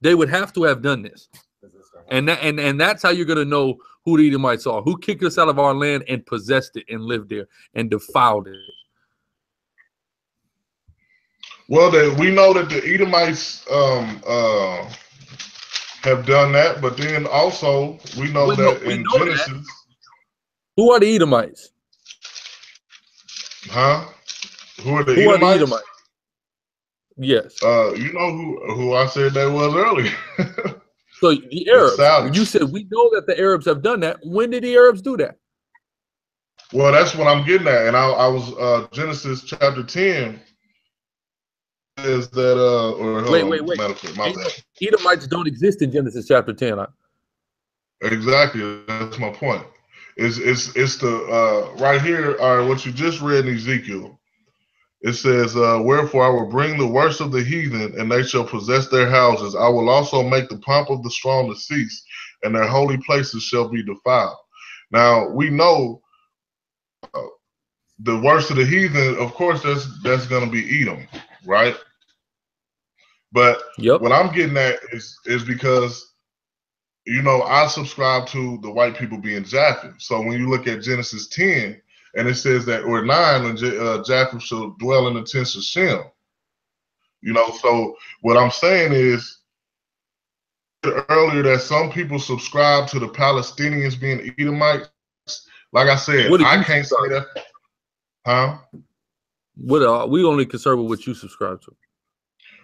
they would have to have done this. And that and, and that's how you're gonna know who the Edomites are, who kicked us out of our land and possessed it and lived there and defiled it. Well, that we know that the Edomites um, uh, have done that, but then also we know We know- that we in know that. Genesis, Who are the Edomites? huh? Who are the Who are the Edomites? Edomites? Yes. Uh, you know who who I said that was earlier. So the Arabs, Saudi. you said we know that the Arabs have done that. When did the Arabs do that? well, that's what I'm getting at, and I, I was uh, Genesis chapter ten says that uh or Wait, wait, wait. my Ain't no- bad. Edomites don't exist in Genesis chapter 10. huh? Exactly. That's my point. It's it's it's the uh right here or what you just read in Ezekiel. It says, uh, Wherefore I will bring the worst of the heathen, and they shall possess their houses. I will also make the pomp of the strong to cease, and their holy places shall be defiled. Now we know uh, the worst of the heathen, of course, that's that's gonna be Edom, right? But Yep. what I'm getting at is is because you know I subscribe to the white people being Japheth. So when you look at Genesis 10 and it says that or nine, and J- uh, Japheth shall dwell in the tents of Shem. You know, so what I'm saying is earlier that some people subscribe to the Palestinians being Edomites. Like I said, I can't say that. Huh? What uh, we only concerned with what you subscribe to.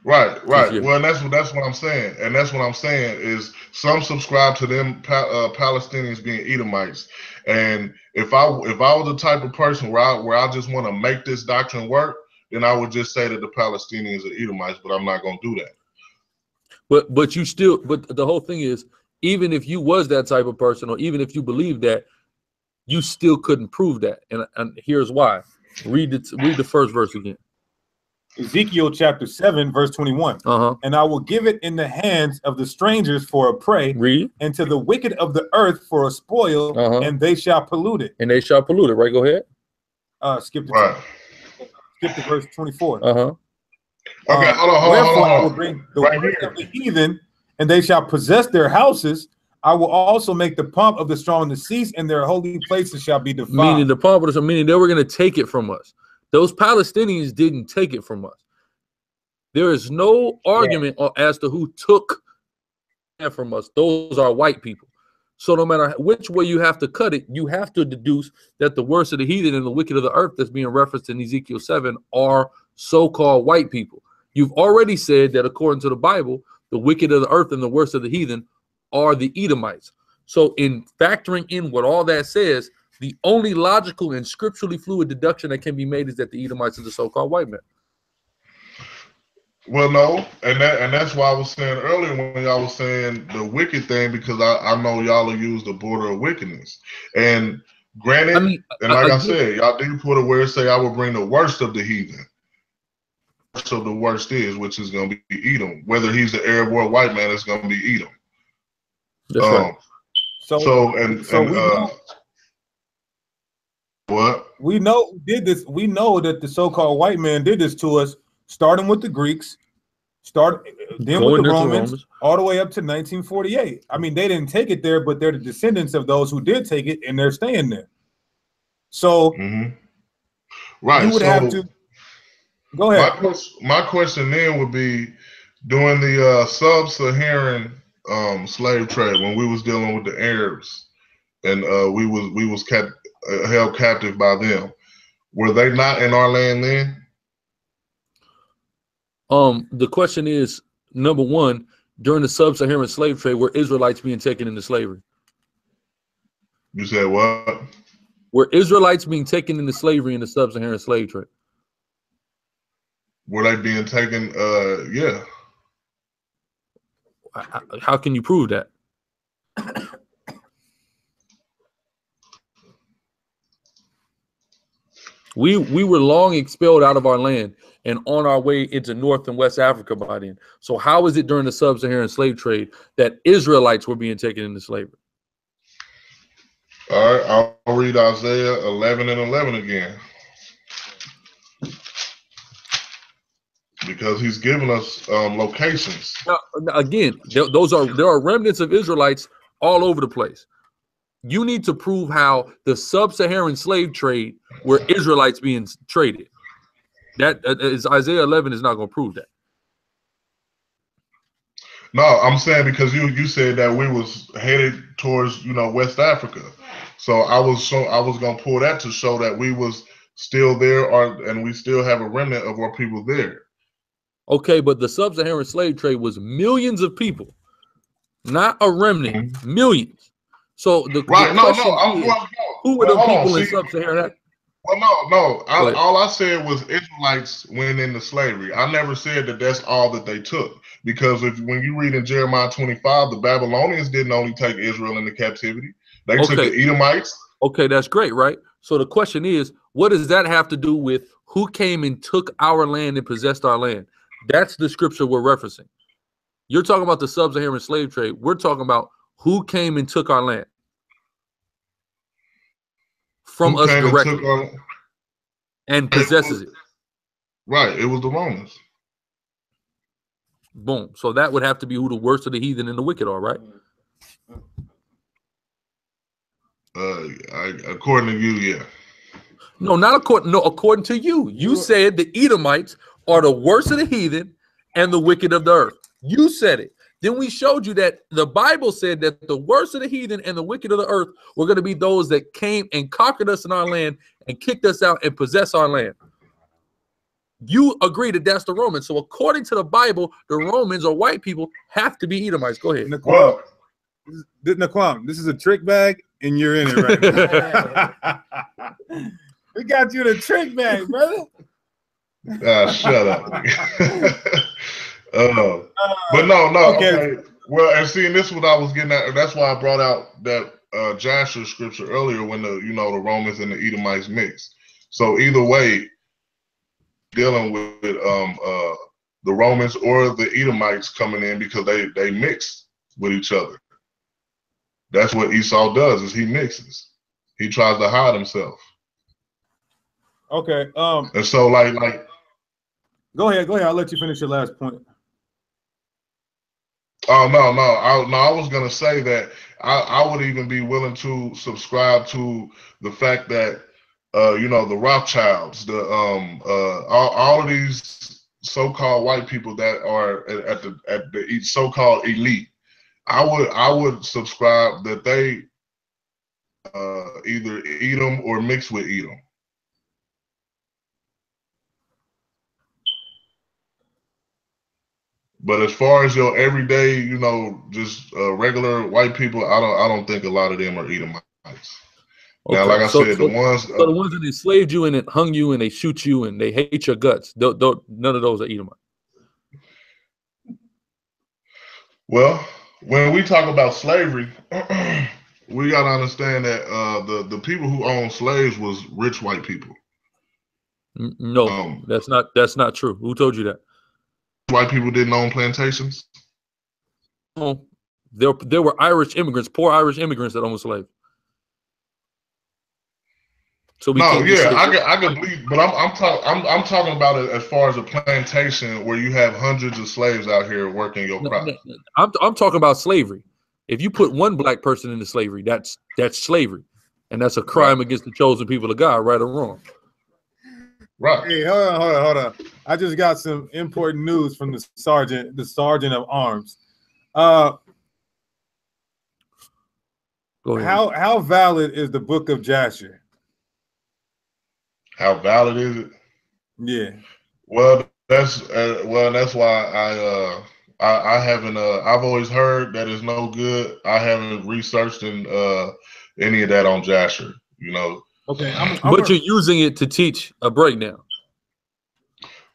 Right, right. Well, and that's what that's what I'm saying, and that's what I'm saying is some subscribe to them uh, Palestinians being Edomites, and if I if I was the type of person where I where I just want to make this doctrine work, then I would just say that the Palestinians are Edomites, but I'm not going to do that. But but you still but the whole thing is even if you was that type of person or even if you believe that, you still couldn't prove that. And and here's why. Read the read the first verse again. Ezekiel chapter 7, verse 21. Uh-huh. And I will give it in the hands of the strangers for a prey, Read. and to the wicked of the earth for a spoil, Uh-huh. and they shall pollute it. And they shall pollute it. Right, go ahead. Uh, skip to Right. skip to verse 24. Uh-huh. Okay, Uh, hold on, hold on, Wherefore hold I on. will bring the Right work here. of the heathen, and they shall possess their houses. I will also make the pomp of the strong to cease, and their holy places shall be defiled. Meaning the pomp of the meaning they were gonna take it from us. Those Palestinians didn't take it from us. There is no argument o- as to who took that from us. Those are white people. So no matter which way you have to cut it, you have to deduce that the worst of the heathen and the wicked of the earth that's being referenced in Ezekiel 7 are so-called white people. You've already said that according to the Bible, the wicked of the earth and the worst of the heathen are the Edomites. So in factoring in what all that says, the only logical and scripturally fluid deduction that can be made is that the Edomites are the so-called white men. Well, no, and that and that's why I was saying earlier when y'all was saying the wicked thing because I, I know y'all will use the border of wickedness. And granted, I mean, and like I, I- said, y'all do put a word say I will bring the worst of the heathen. So the worst is, which is going to be Edom. Whether he's an Arab or a white man, it's going to be Edom. That's right. Um, so, so and, so and we uh, know- what? we know did this. We know that the so-called white man did this to us, starting with the Greeks, start then Going with the into Romans, Romans. all the way up to 1948. I mean, they didn't take it there, but they're the descendants of those who did take it, and they're staying there. So hmm Right. you would so, have to go My, ahead. question, my question then would be during the uh, sub-Saharan um, slave trade when we was dealing with the Arabs and uh, we was we was kept uh, held captive by them. Were they not in our land then? Um, the question is number one, during the sub-Saharan slave trade, were Israelites being taken into slavery? You said what? Were Israelites being taken into slavery in the sub-Saharan slave trade? Were they being taken? Uh, yeah. How can you prove that? We we were long expelled out of our land and on our way into North and West Africa by then. So how is it during the sub-Saharan slave trade that Israelites were being taken into slavery? All right. I'll read Isaiah 11 and 11 again. Because he's given us um, locations. Now, again, th- those are there are remnants of Israelites all over the place. You need to prove how the sub-Saharan slave trade were Israelites being traded. That uh, is Isaiah 11 is not going to prove that. No, I'm saying because you you said that we was headed towards you know West Africa, so I was so I was gonna pull that to show that we was still there, or and we still have a remnant of our people there. Okay, but the sub-Saharan slave trade was millions of people, not a remnant, millions. So the, the Mm-hmm. No, question no. I'm, is, well, no. who were well, the hold on, people in see, sub-Saharan? Well, no, no. I, all I said was Israelites went into slavery. I never said that that's all that they took. Because if when you read in Jeremiah 25, the Babylonians didn't only take Israel into captivity; they took the Edomites. Okay, that's great, right? So the question is, what does that have to do with who came and took our land and possessed our land? That's the scripture we're referencing. You're talking about the sub-Saharan slave trade. We're talking about who came and took our land from who us came and directly our- and possesses it. Right, it was the Romans. Boom. So that would have to be who the worst of the heathen and the wicked are, right? Uh, I, according to you, yeah. No, not according. No, according to you. You said the Edomites are the worst of the heathen and the wicked of the earth. You said it. Then we showed you that the Bible said that the worst of the heathen and the wicked of the earth were going to be those that came and conquered us in our land and kicked us out and possess our land. You agree that that's the Romans. So according to the Bible, the Romans or white people have to be Edomites. Go ahead. Naquan, this, Naquan, this is a trick bag, and you're in it right now. we got you in a trick bag, brother. Uh, shut up. uh, but no, no. Okay. Well, and seeing this, is what I was getting at. That's why I brought out that uh, Joshua scripture earlier when the you know the Romans and the Edomites mix. So either way, dealing with um uh the Romans or the Edomites coming in because they they mix with each other. That's what Esau does is he mixes. He tries to hide himself. Okay. Um. And so like like Go ahead. Go ahead. I'll let you finish your last point. Oh no, no, I no, I was gonna say that I, I would even be willing to subscribe to the fact that uh, you know, the Rothschilds, the um uh all, all of these so-called white people that are at the at the so-called elite, I would I would subscribe that they uh either Edom or mix with Edom. But as far as your everyday, you know, just uh, regular white people, I don't, I don't think a lot of them are Edomites. Now, Okay, like I so- said, so- the ones, So the ones that enslaved you and it hung you and they shoot you and they hate your guts, tho- tho- none of those are Edomites. well, when we talk about slavery, we got to understand that uh, the the people who owned slaves was rich white people. No, Um, that's not that's not true. Who told you that? White people didn't own plantations. Oh, there there were Irish immigrants, poor Irish immigrants that owned slaves. So we No, yeah, I can, I can believe, but I'm, I'm talking, I'm, I'm talking about it as far as a plantation where you have hundreds of slaves out here working your crop. no, no. I'm I'm talking about slavery. If you put one black person into slavery, that's that's slavery, and that's a crime against the chosen people of God, right or wrong. Right. Hey, hold on, hold on, hold on. I just got some important news from the sergeant, the sergeant of arms. Uh, Go ahead. how how valid is the Book of Jasher? How valid is it? Yeah. Well, that's uh, well, that's why I uh I, I haven't uh I've always heard that it's no good. I haven't researched and uh any of that on Jasher. You know. Okay. I'm, I'm but you're using it to teach a breakdown.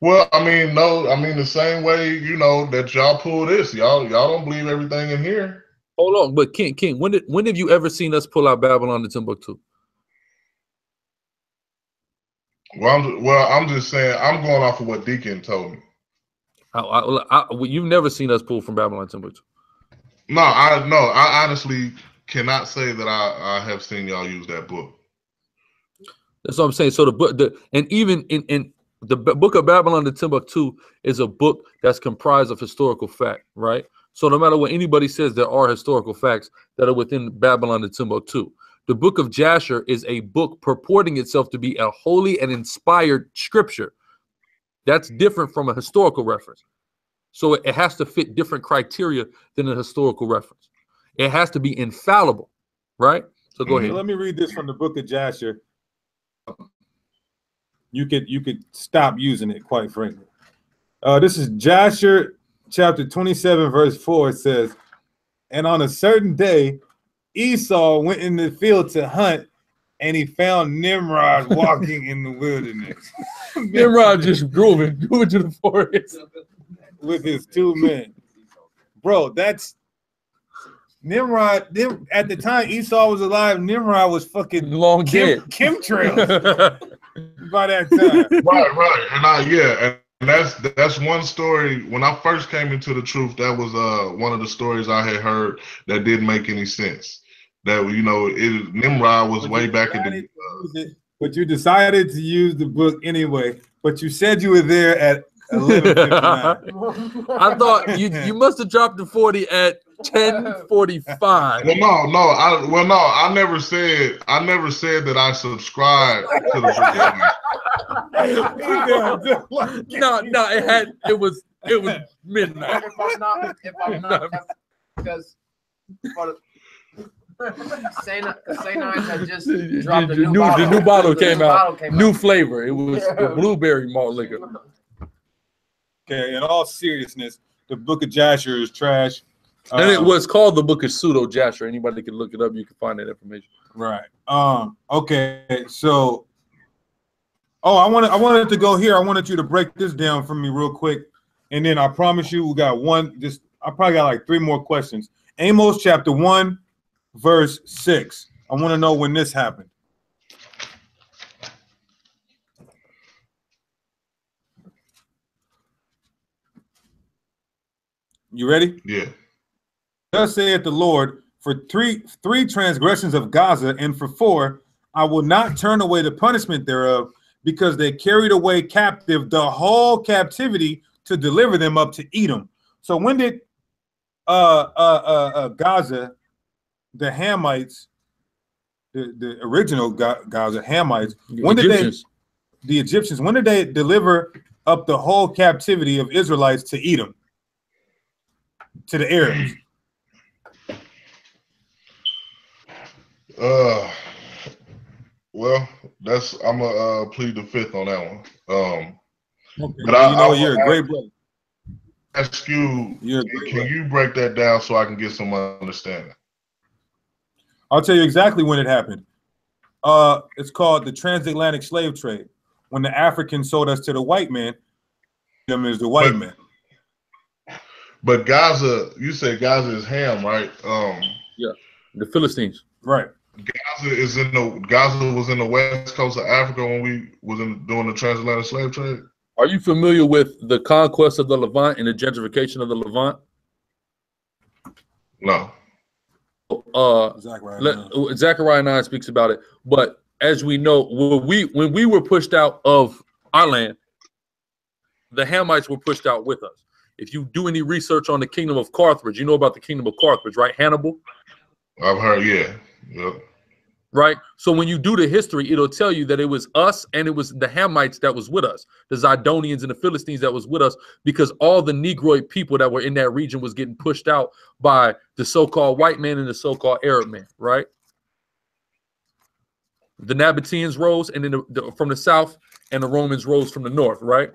Well, I mean, no, I mean the same way you know that y'all pull this. Y'all y'all don't believe everything in here. Hold on, but King, King, when did when have you ever seen us pull out Babylon and Timbuktu? Well, I'm well. I'm just saying. I'm going off of what Deacon told me. I, I, I, you've never seen us pull from Babylon Timbuktu. No, I no. I honestly cannot say that I I have seen y'all use that book. That's what I'm saying. So the book, the and even in in the book of Babylon and Timbuktu is a book that's comprised of historical fact, right? So no matter what anybody says, there are historical facts that are within Babylon and Timbuktu. The book of Jasher is a book purporting itself to be a holy and inspired scripture. That's different from a historical reference. So it, has to fit different criteria than a historical reference. It has to be infallible, right? So go Mhm. Ahead. let me read this from the Book of Jasher. You could you could stop using it, quite frankly. Uh, this is Jasher chapter 27, verse 4. It says, And on a certain day, Esau went in the field to hunt, and he found Nimrod walking in the wilderness. Nimrod just grooving, grooving to the forest. with his two men. Bro, that's Nimrod. Nim, at the time Esau was alive, Nimrod was fucking Long Kim, dead. chemtrails by that time. right, right, and I yeah, and that's that's one story. When I first came into the truth, that was uh one of the stories I had heard that didn't make any sense. That you know, it Nimrod was But way back in the. it, But you decided to use the book anyway. But you said you were there at 11:59. I thought you you must have dropped the 40 at 1045. Well, no, no. I well, no. I never said. I never said that I subscribe to the Book. No, no, it had it was it was midnight. If I'm not, if I'm not, because for the Say Nine, had just dropped the a new, new, bottle. the new bottle The came new out. bottle came New out. flavor. It was the blueberry malt liquor. Okay, in all seriousness, the book of Jasher is trash. And it Um, was called the Book of Pseudo Jasher. Anybody can look it up. You can find that information. Right. Um. Okay. So. Oh, I wanted I wanted to go here. I wanted you to break this down for me real quick, and then I promise you we got one. Just I probably got like three more questions. Amos chapter one, verse six. I want to know when this happened. You ready? Yeah. Thus saith the Lord, for three three transgressions of Gaza, and for four, I will not turn away the punishment thereof, because they carried away captive the whole captivity to deliver them up to Edom. So when did uh uh uh, uh Gaza, the Hamites, the, the original Gaza Hamites, when did they the Egyptians, when did they deliver up the whole captivity of Israelites to Edom? To the Arabs. Uh. Well, that's I'm gonna uh, plead the fifth on that one. Um. Okay. But I- you know, I- you're a great brother. Ask you. You're a great Can brother. you break that down so I can get some understanding? I'll tell you exactly when it happened. Uh, it's called the transatlantic slave trade. When the Africans sold us to the white man, them is the white But- man. But Gaza, you said Gaza is Ham, right? Um. The Philistines. Right. Gaza is in the Gaza was in the west coast of Africa when we was in doing the transatlantic slave trade. Are you familiar with the conquest of the Levant and the gentrification of the Levant? No. Uh, Zachariah. let, Zechariah 9 speaks about it. But as we know, when we when we were pushed out of our land, the Hamites were pushed out with us. If you do any research on the kingdom of Carthage, you know about the kingdom of Carthage, right? Hannibal, I've heard, yeah. Yep. right? So when you do the history, it'll tell you that it was us and it was the Hamites that was with us, the Zidonians and the Philistines that was with us, because all the Negroid people that were in that region was getting pushed out by the so-called white man and the so-called Arab man, right? The Nabateans rose, and then the, the- from the south, and the Romans rose from the north, right?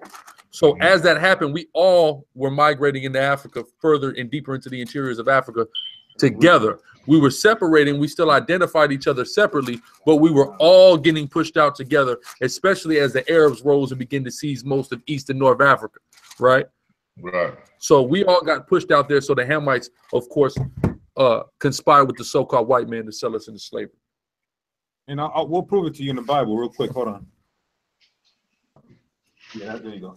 So Mhm. as that happened, we all were migrating into Africa further and deeper into the interiors of Africa together. We were separating. We still identified each other separately, but we were all getting pushed out together, especially as the Arabs rose and began to seize most of East and North Africa, right? Right. So we all got pushed out there. So the Hamites, of course, uh, conspired with the so-called white man to sell us into slavery. And I, I, we'll prove it to you in the Bible real quick. Hold on. Yeah, there you go.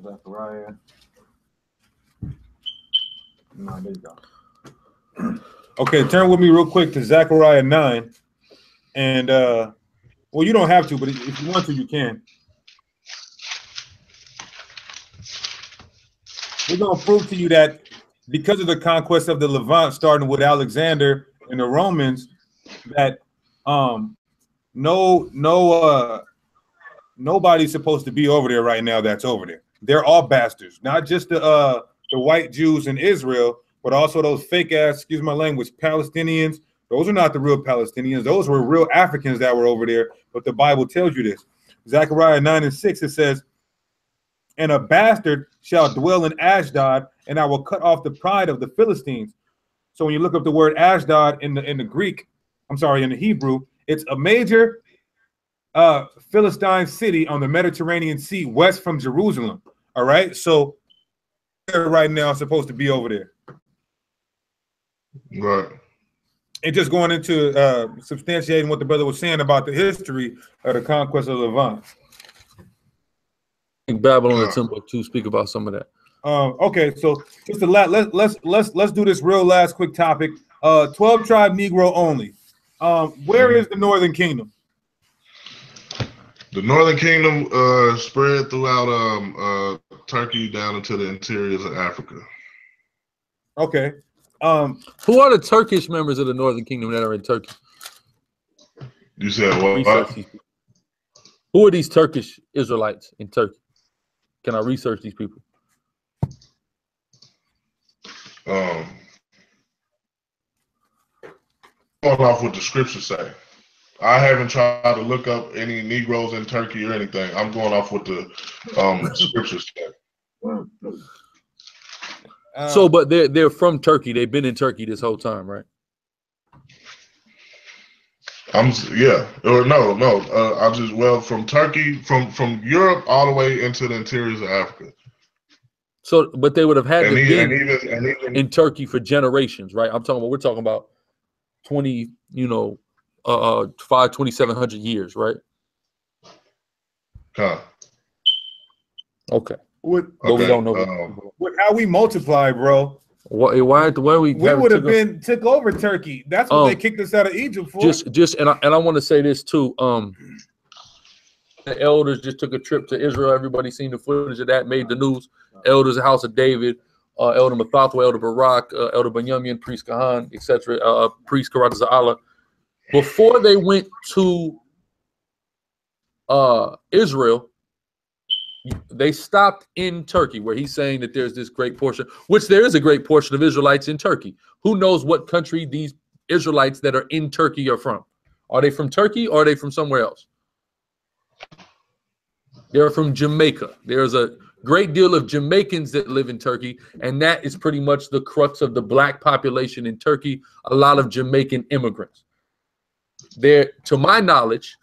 Zechariah. No, there you go. Okay, turn with me real quick to Zechariah 9. And uh well, you don't have to, but if you want to, you can. We're gonna prove to you that because of the conquest of the Levant, starting with Alexander and the Romans, that um no no uh nobody's supposed to be over there right now that's over there they're all bastards. Not just the uh the white jews in israel but also those fake ass excuse my language palestinians. Those are not the real palestinians. Those were real africans that were over there. But the bible tells you this. Zechariah 9 and 6 it says and a bastard shall dwell in ashdod and i will cut off the pride of the philistines. So when you look up the word ashdod in the in the greek I'm sorry, in the Hebrew, it's a major uh Philistine city on the Mediterranean Sea west from Jerusalem. All right. So right now supposed to be over there. Right. And just going into uh substantiating what the brother was saying about the history of the conquest of Levant. I think Babylon and Yeah. Timbuktu speak about some of that. Um, okay, so just a lot. Let's let's let's let's do this real last quick topic. Uh, twelve tribe Negro only. Um, where is the Northern Kingdom? The Northern Kingdom uh, spread throughout um, uh, Turkey down into the interiors of Africa. Okay. Um, Who are the Turkish members of the Northern Kingdom that are in Turkey? You said what? Research. Who are these Turkish Israelites in Turkey? Can I research these people? Um, going off what the scriptures say. I haven't tried to look up any Negroes in Turkey or anything. I'm going off with the um, scriptures say. uh, so, but they're they're from Turkey. They've been in Turkey this whole time, right? I'm yeah, or no, no. Uh, I just well from Turkey, from from Europe all the way into the interiors of Africa, So, but they would have had and, to and even and even in Turkey for generations, right? I'm talking about we're talking about 20, you know, uh, uh five, 2700 years, right? huh, uh, Okay. with, But we okay, don't know. um, with how we multiply, bro, why, why, why we, we would have took a- been took over Turkey. That's what they Um, kicked us out of Egypt for. just just and I, and I want to say this too. Um, the elders just took a trip to Israel. Everybody seen the footage of that, made the news. Elders, the House of David, uh, Elder Mathathwa, Elder Barak, uh, Elder Benyamin, Priest Kahan, etc. Uh, Priest Karat Allah. Before they went to uh, Israel, they stopped in Turkey, where he's saying that there's this great portion, which there is a great portion of Israelites in Turkey. Who knows what country these Israelites that are in Turkey are from? Are they from Turkey or are they from somewhere else? They're from Jamaica. There's a great deal of Jamaicans that live in Turkey, and that is pretty much the crux of the black population in Turkey. A lot of Jamaican immigrants. There, to my knowledge,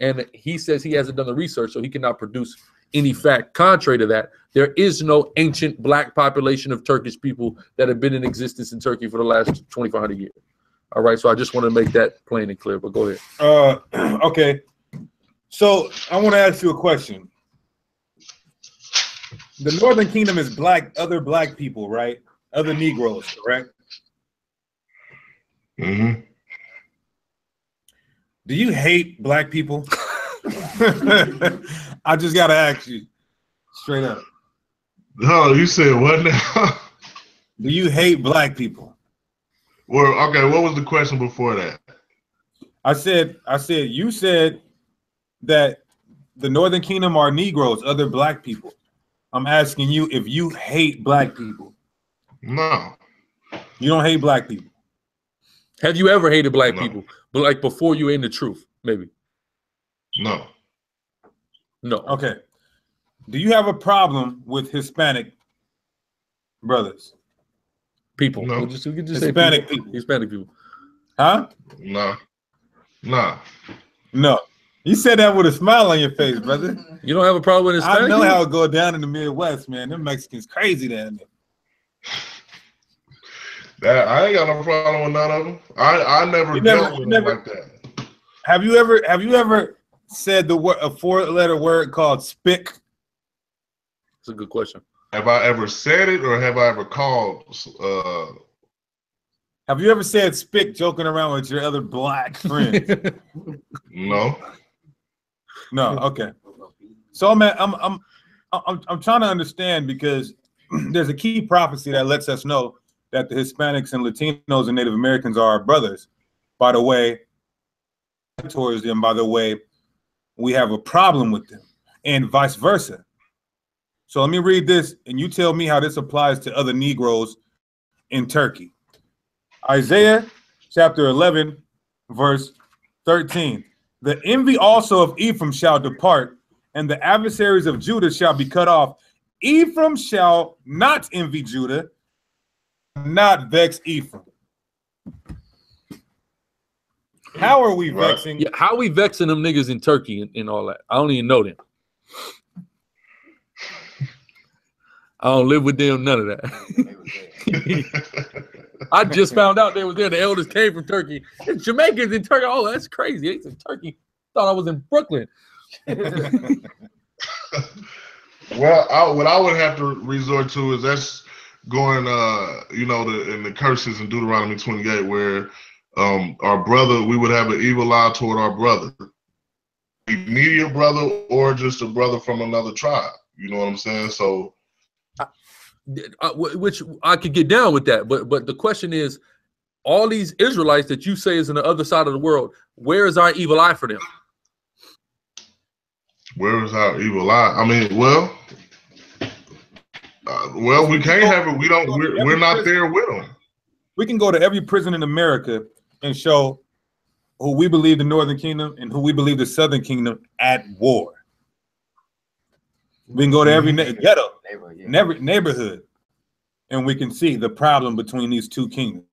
and he says he hasn't done the research, so he cannot produce any fact contrary to that. There is no ancient black population of Turkish people that have been in existence in Turkey for the last 2,500 years. All right, so I just want to make that plain and clear. But go ahead. Uh, okay. So I want to ask you a question. The Northern Kingdom is black, other black people, right? Other Negroes, correct? mhm. Do you hate black people? I just gotta ask you straight up. No, you said what now? Do you hate black people? well, okay. What was the question before that? I said, I said, you said that the Northern Kingdom are Negroes, other black people. I'm asking you if you hate black people. No, You don't hate black people. Have you ever hated black No. people? But like before you in the truth, maybe. no. No. Okay. Do you have a problem with Hispanic brothers? People. No. We'll just, we can just say Hispanic people. people. Hispanic people. Huh? No, no. No. You said that with a smile on your face, brother. You don't have a problem with Hispanic I know people? how it go down in the Midwest, man. Them Mexicans crazy down there. That I ain't got no problem with none of them. I I never You never- dealt you with never- them like that. Have you ever have you ever said the word a four letter word called spick? It's a good question. Have I ever said it or have I ever called? Uh, Have you ever said spick joking around with your other black friends? no. no, okay. So I'm at, I'm I'm I'm I'm trying to understand because there's a key prophecy that lets us know that the Hispanics and Latinos and Native Americans are our brothers. By the way, towards them, by the way, we have a problem with them, and vice versa. So let me read this, and you tell me how this applies to other Negroes in Turkey. Isaiah chapter 11, verse 13. The envy also of Ephraim shall depart, and the adversaries of Judah shall be cut off. Ephraim shall not envy Judah, not vex Ephraim. How are we Right. vexing? Yeah, how are we vexing them niggas in Turkey and, and all that? I don't even know them. I don't live with them, none of that. I just found out they was there. The elders came from Turkey. It's Jamaicans in Turkey. Oh, that's crazy. They in Turkey. Thought I was in Brooklyn. Well, I, what I would have to resort to is that's going, uh, you know, the in the curses in Deuteronomy 28, where um, our brother, we would have an evil eye toward our brother. immediate brother or just a brother from another tribe. You know what I'm saying? So uh, wh- which I could get down with that, but but the question is, all these Israelites that you say is in the other side of the world, where is our evil eye for them? where is our evil eye? I mean, well, uh, well, we can't have it. We don't. We're, we're not there with them. We can go to every prison in America and show who we believe the Northern Kingdom and who we believe the Southern Kingdom at war. We can go to every na- ghetto, Neighborhood, yeah. neighborhood, and we can see the problem between these two kingdoms.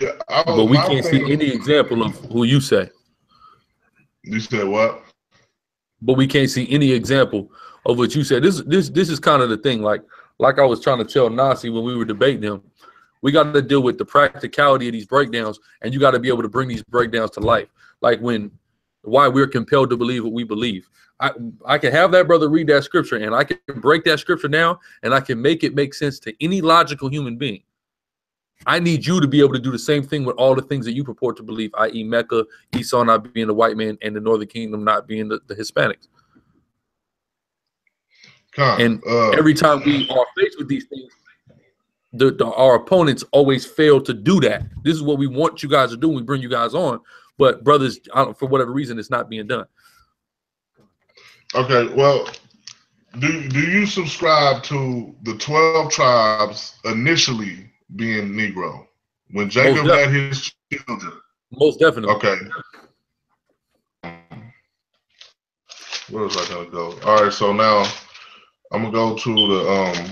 Yeah, I was- But we my can't see any example of who you say. You said what? But we can't see any example of what you said. This this this is kind of the thing. Like like I was trying to tell Nasi when we were debating him, we got to deal with the practicality of these breakdowns, and you got to be able to bring these breakdowns to life. Like when why we're compelled to believe what we believe. I I can have that brother read that scripture, and I can break that scripture down, and I can make it make sense to any logical human being. I need you to be able to do the same thing with all the things that you purport to believe, i.e., Mecca, Esau not being the white man, and the Northern Kingdom not being the, the Hispanics. And uh, Every time we are faced with these things, the, the our opponents always fail to do that. This is what we want you guys to do. when We bring you guys on, but brothers, I don't, for whatever reason, it's not being done. okay, well, do do you subscribe to the twelve tribes initially being Negro when Jacob had his children? Most definitely. Okay. Where was I gonna go? All right, so now I'm gonna go to the um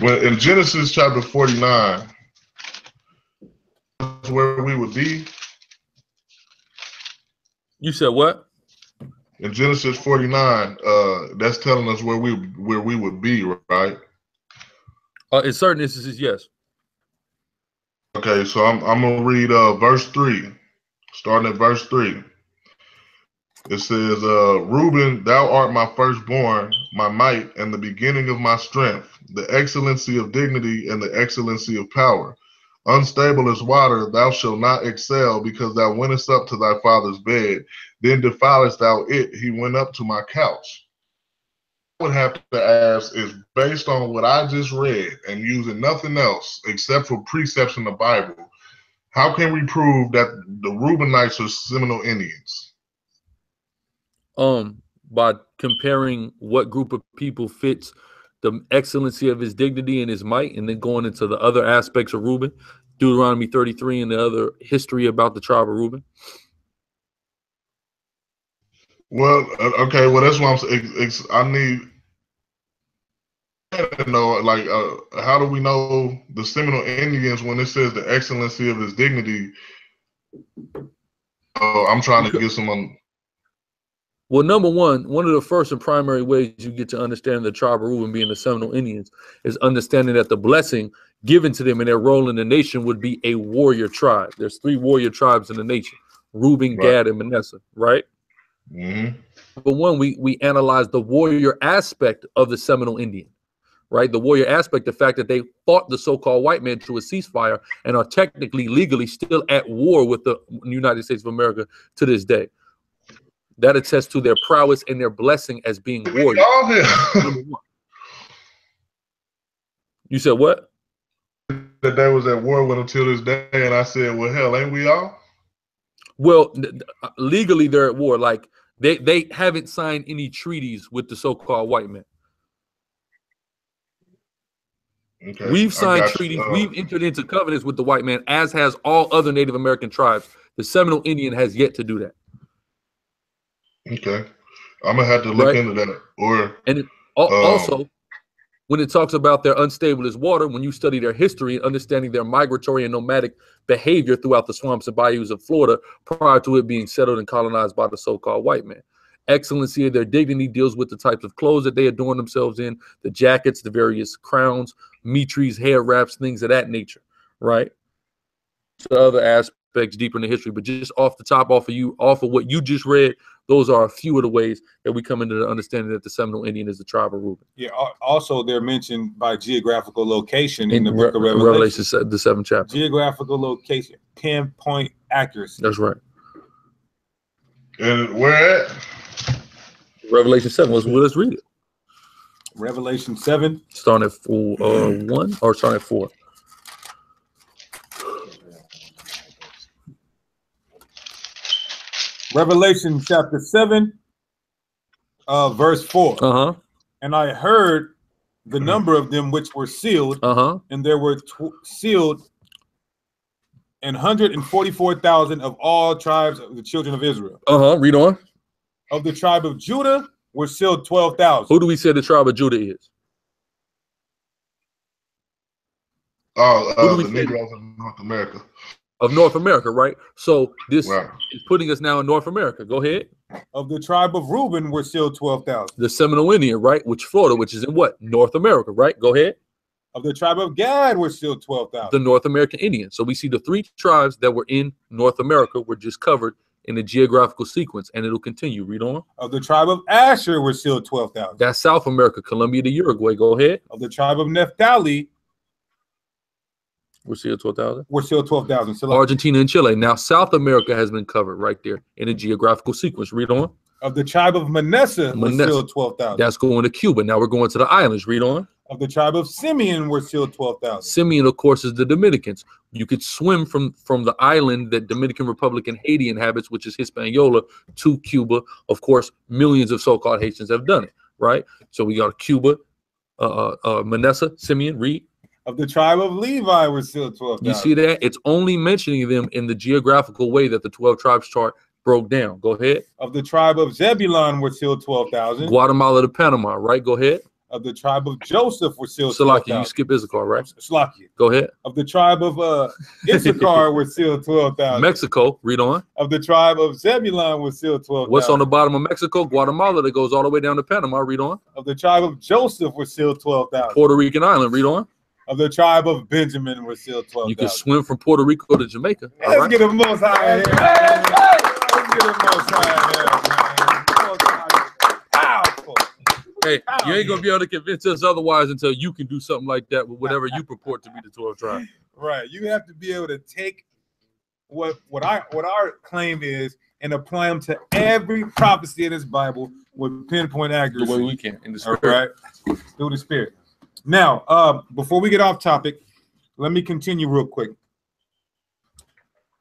when in Genesis chapter 49 that's where we would be. You said what? In Genesis 49, uh that's telling us where we where we would be, right? Uh, in certain instances, yes. Okay, so I'm I'm gonna read uh verse three, starting at verse three. It says, uh, Reuben, thou art my firstborn, my might, and the beginning of my strength, the excellency of dignity and the excellency of power. Unstable as water, thou shalt not excel, because thou wentest up to thy father's bed. Then defilest thou it, he went up to my couch. Would have to ask is based on what I just read and using nothing else except for precepts in the Bible, how can we prove that the Reubenites are Seminole Indians? Um, by comparing what group of people fits the excellency of his dignity and his might, and then going into the other aspects of Reuben, Deuteronomy 33, and the other history about the tribe of Reuben. Well, uh, okay, well that's why I'm saying. It's, I need to know, like, uh, how do we know the Seminole Indians when it says the excellency of his dignity? Uh, I'm trying to get some. Um, Well, number one, one of the first and primary ways you get to understand the tribe of Reuben being the Seminole Indians is understanding that the blessing given to them in their role in the nation would be a warrior tribe. There's three warrior tribes in the nation: Reuben, Right. Gad, and Manasseh. Right. Mhm. Number one, we we analyze the warrior aspect of the Seminole Indian. Right, the warrior aspect, the fact that they fought the so-called white man to a ceasefire and are technically legally still at war with the United States of America to this day. That attests to their prowess and their blessing as being warriors. all here. Number one. You said what? that they was at war with them till this day, and I said, "Well, hell, ain't we all?" Well, uh, legally they're at war. Like they they haven't signed any treaties with the so-called white man. Okay, We've signed treaties. Uh, We've entered into covenants with the white man, as has all other Native American tribes. The Seminole Indian has yet to do that. okay, I'm gonna have to look Right. into that. Or Al- Um, also, when it talks about their unstable as water, when you study their history and understanding their migratory and nomadic behavior throughout the swamps and bayous of Florida prior to it being settled and colonized by the so-called white man. Excellency of their dignity deals with the types of clothes that they adorn themselves in, the jackets, the various crowns, mitris, hair wraps, things of that nature, right? The other aspects deeper in the history, but just off the top, off of you, off of what you just read, those are a few of the ways that we come into the understanding that the Seminole Indian is the tribe of Reuben. Yeah. Also, they're mentioned by geographical location in, In the book of Revelation. Revelation, the seventh chapter. Geographical location, pinpoint accuracy. That's right. And where at? Revelation seven. Let's, let's read it. Revelation seven. Starting at four, uh, one or starting at four. Revelation chapter seven, uh, verse four. Uh huh. And I heard the number of them which were sealed, Uh huh. and there were tw- sealed an hundred and forty-four thousand of all tribes of the children of Israel. Uh huh. Read on. Of the tribe of Judah were sealed twelve thousand. Who do we say the tribe of Judah is? Oh, Who uh, the? Negroes in North America. Of North America, right? So this Right. is putting us now in North America. Go ahead. Of the tribe of Reuben were sealed twelve thousand. The Seminole Indian, right? Which Florida, which is in what? North America, right? Go ahead. Of the tribe of Gad we're still twelve The. North American Indian. So we see the three tribes that were in North America were just covered in the geographical sequence, and it'll continue. Read on. Of the tribe of Asher were sealed twelve thousand. That's South America, Colombia to Uruguay. Go ahead. Of the tribe of Naphtali We're seeing 12,000. We're sealed twelve thousand. So Argentina and Chile. Now South America has been covered right there in a geographical sequence. Read on. of the tribe of Manasseh were Manasseh. sealed twelve thousand. That's going to Cuba. Now we're going to the islands. Read on. Of the tribe of Simeon we're sealed twelve thousand. Simeon, of course, is the Dominicans. You could swim from from the island that Dominican Republic and Haiti inhabits, which is Hispaniola, to Cuba. Of course, millions of so-called Haitians have done it, right? So we got Cuba, uh, uh, uh Manasseh, Simeon, read. Of the tribe of Levi were still twelve You see that? It's only mentioning them in the geographical way that the 12 tribes chart broke down. Go ahead. Of the tribe of Zebulon were twelve thousand. Guatemala to Panama, right? Go ahead. Of the tribe of Joseph were still twelve Salaki, you skip Issachar, right? Slakia. Go ahead. Of the tribe of uh, Issachar were twelve thousand. Mexico, read on. Of the tribe of Zebulon were still twelve. What's on the bottom of Mexico? Guatemala that goes all the way down to Panama, read on. Of the tribe of Joseph were twelve thousand. Puerto Rican island, read on. Of the tribe of Benjamin were sealed twelve You can thousand. swim from Puerto Rico to Jamaica. Let's right? get a most high in here. man. Let's get a most high here. Most high is Powerful. Hey, you ain't gonna be able to convince us otherwise until you can do something like that with whatever you purport to be the 12 tribe. Right. You have to be able to take what what I what our claim is and apply them to every prophecy in this Bible with pinpoint accuracy. The accuracy. way we can in the spirit. right. Through the spirit. Now, uh, before we get off topic, let me continue real quick.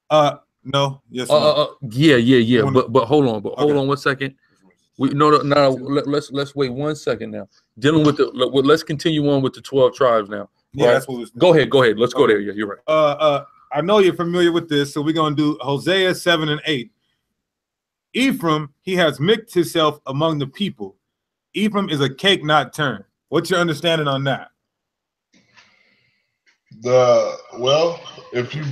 Uh no, yes. Uh, uh, uh, yeah, yeah, yeah. Wanna- But but hold on, but hold Okay. on one second. We no no no. Let, let's let's wait one second now. Dealing with the let, let's continue on with the 12 tribes now. yeah, right. that's what Go ahead, go ahead. Let's go there. Yeah, you're right. uh uh I know you're familiar with this, so we're gonna do Hosea 7 and 8. Ephraim, he has mixed himself among the people. Ephraim is a cake not turned. What's your understanding on that? The well, if you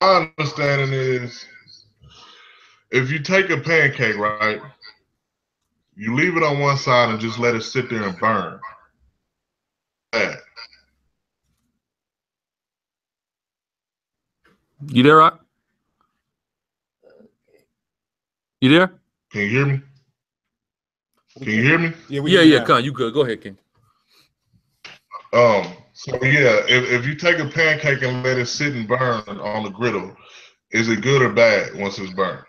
my understanding is if you take a pancake, right, you leave it on one side and just let it sit there and burn. Bad. You there, Rock? You there? Can you hear me? Can you hear me? Yeah, we Yeah, can yeah, now. Con, you good. Go ahead, King. Um, so yeah, if, if you take a pancake and let it sit and burn on the griddle, is it good or bad once it's burned?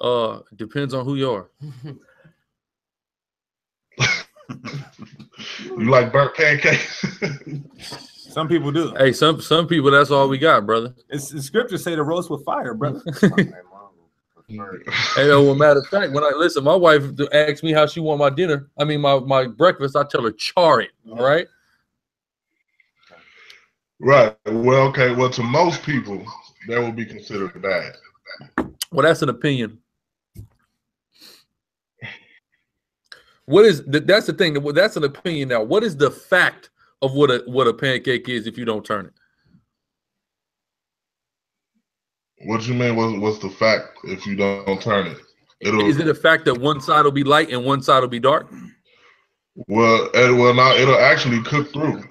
Uh, depends on who you are. You like burnt pancakes? Some people do. Hey, some some people that's all we got, brother. It's the scriptures say to roast with fire, brother. Hey, well, matter of fact, when I listen, my wife asks me how she want my dinner. I mean, my my breakfast. I tell her char it. All right. right. Well, okay. Well, to most people, that would be considered bad. Well, that's an opinion. What is th- that's the thing? That's an opinion now. What is the fact of what a what a pancake is if you don't turn it? What you mean? What, what's the fact if you don't turn it? It'll Is it a fact that one side will be light and one side will be dark? well, it will not. It'll actually cook through.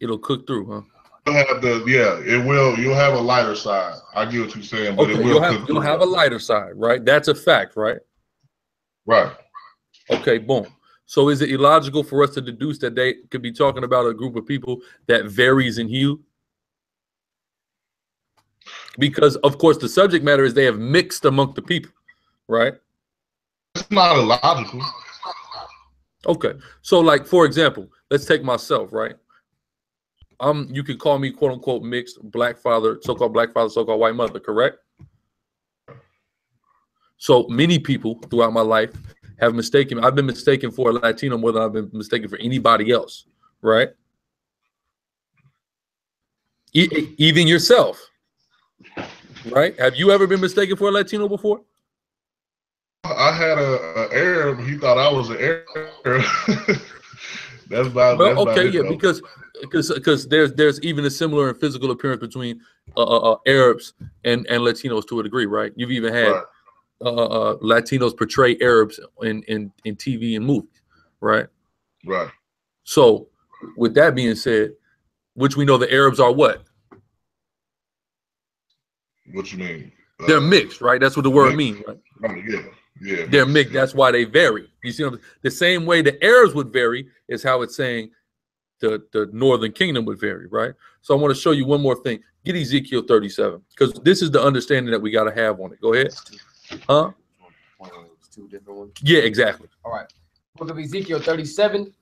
It'll cook through, huh? You'll have the yeah, it will. You'll have a lighter side. I get what you're saying, but Okay, it will you'll have you'll have a lighter side, right? That's a fact, right? right. Okay, boom. So is it illogical for us to deduce that they could be talking about a group of people that varies in hue? Because of course the subject matter is they have mixed among the people, right? It's not illogical. Okay. So like for example, let's take myself, right? Um you can call me quote unquote mixed black father, so-called black father, so-called white mother, correct? So many people throughout my life have mistaken I've been mistaken for a Latino more than I've been mistaken for anybody else, right? E- e- even yourself. Right? Have you ever been mistaken for a Latino before? I had a, a Arab. He thought I was an Arab. that's about. Well, about okay, it, yeah, though. because because because there's there's even a similar and physical appearance between uh, uh, uh, Arabs and and Latinos to a degree, right? You've even had Right. uh, uh, Latinos portray Arabs in in in TV and movies, right? Right. So, with that being said, which we know the Arabs are what What you mean? they're Uh, mixed, right? That's what the word mixed. means, right? right, yeah. Yeah. They're mixed. That's why they vary. You see, what I'm- the same way the Arabs would vary is how it's saying the the Northern Kingdom would vary, right? So I want to show you one more thing. Get Ezekiel 37 because this is the understanding that we got to have on it. Go ahead, huh? It's two different ones. Yeah, exactly. All right. Book of Ezekiel 37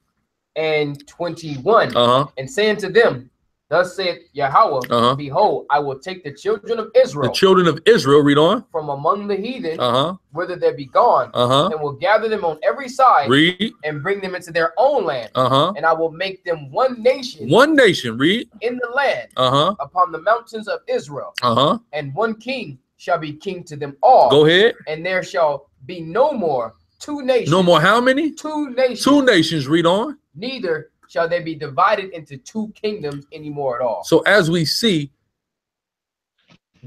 and 21. Uh huh. And saying to them, Thus saith Yahweh, Uh-huh. Behold, I will take the children of Israel. The children of Israel. Read on. from among the heathen, Uh huh. whither they be gone, Uh huh. and will gather them on every side Read. and bring them into their own land. Uh huh. And I will make them one nation One nation. Read. in the land Uh huh. upon the mountains of Israel, Uh huh. and one king shall be king to them all. Go ahead. And there shall be no more two nations. No more. How many? Two nations. Two nations. Read on. Neither shall they be divided into two kingdoms anymore at all. So as we see,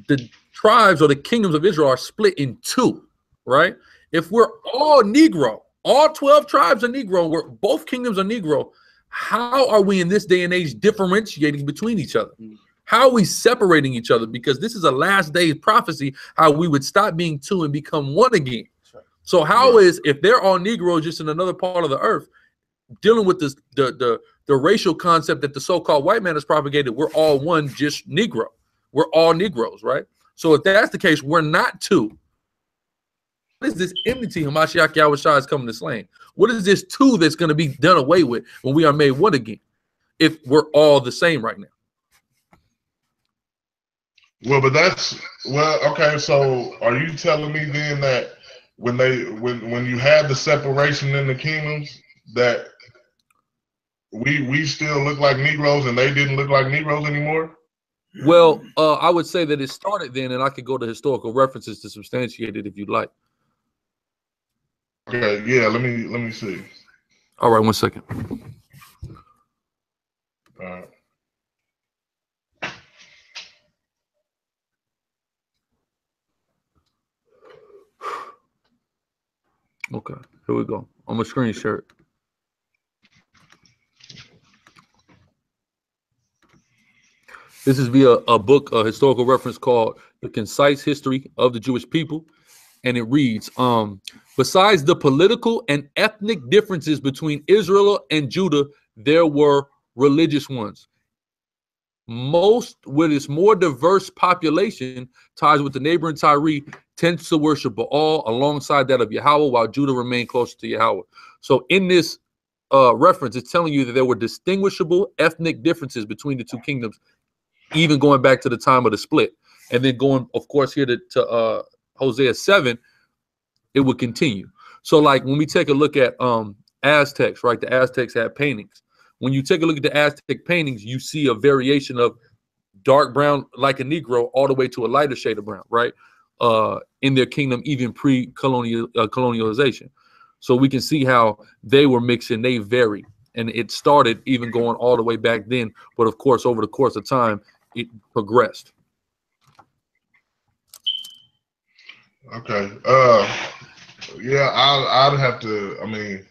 the tribes or the kingdoms of Israel are split in two, right? If we're all Negro, all 12 tribes are Negro, we're both kingdoms are Negro, how are we in this day and age differentiating between each other? How are we separating each other? Because this is a last days prophecy, how we would stop being two and become one again. So how is if they're all Negroes just in another part of the earth, dealing with this the the the racial concept that the so-called white man has propagated, we're all one, just Negro. We're all Negroes, right? So if that's the case, we're not two. What is this enmity Hamashiach Yahawashi is coming to slain? What is this two that's going to be done away with when we are made one again? If we're all the same right now. Well, but that's well, okay. So, are you telling me then that when they when when you had the separation in the kingdoms that we we still look like Negroes and they didn't look like Negroes anymore? Well, uh, I would say that it started then, and I could go to historical references to substantiate it if you'd like. Okay, yeah. Let me let me see. All right, one second. All right. Okay, here we go. I'm gonna screen share This is via a book, a historical reference called The Concise History of the Jewish People. And it reads, um, besides the political and ethnic differences between Israel and Judah, there were religious ones. Most with its more diverse population ties with the neighboring Tyre tends to worship Baal alongside that of Yahweh, while Judah remained closer to Yahweh. So in this uh, reference, it's telling you that there were distinguishable ethnic differences between the two kingdoms, even going back to the time of the split. And then going, of course, here to, to uh, Hosea 7, it would continue. So, like when we take a look at um Aztecs, right? The Aztecs had paintings. When you take a look at the Aztec paintings, you see a variation of dark brown, like a Negro, all the way to a lighter shade of brown, right? Uh, in their kingdom, even pre-colonial uh, colonialization. So we can see how they were mixing, they vary. And it started even going all the way back then. But of course, over the course of time, it progressed. Okay. Uh, yeah, I I'd have to. I mean,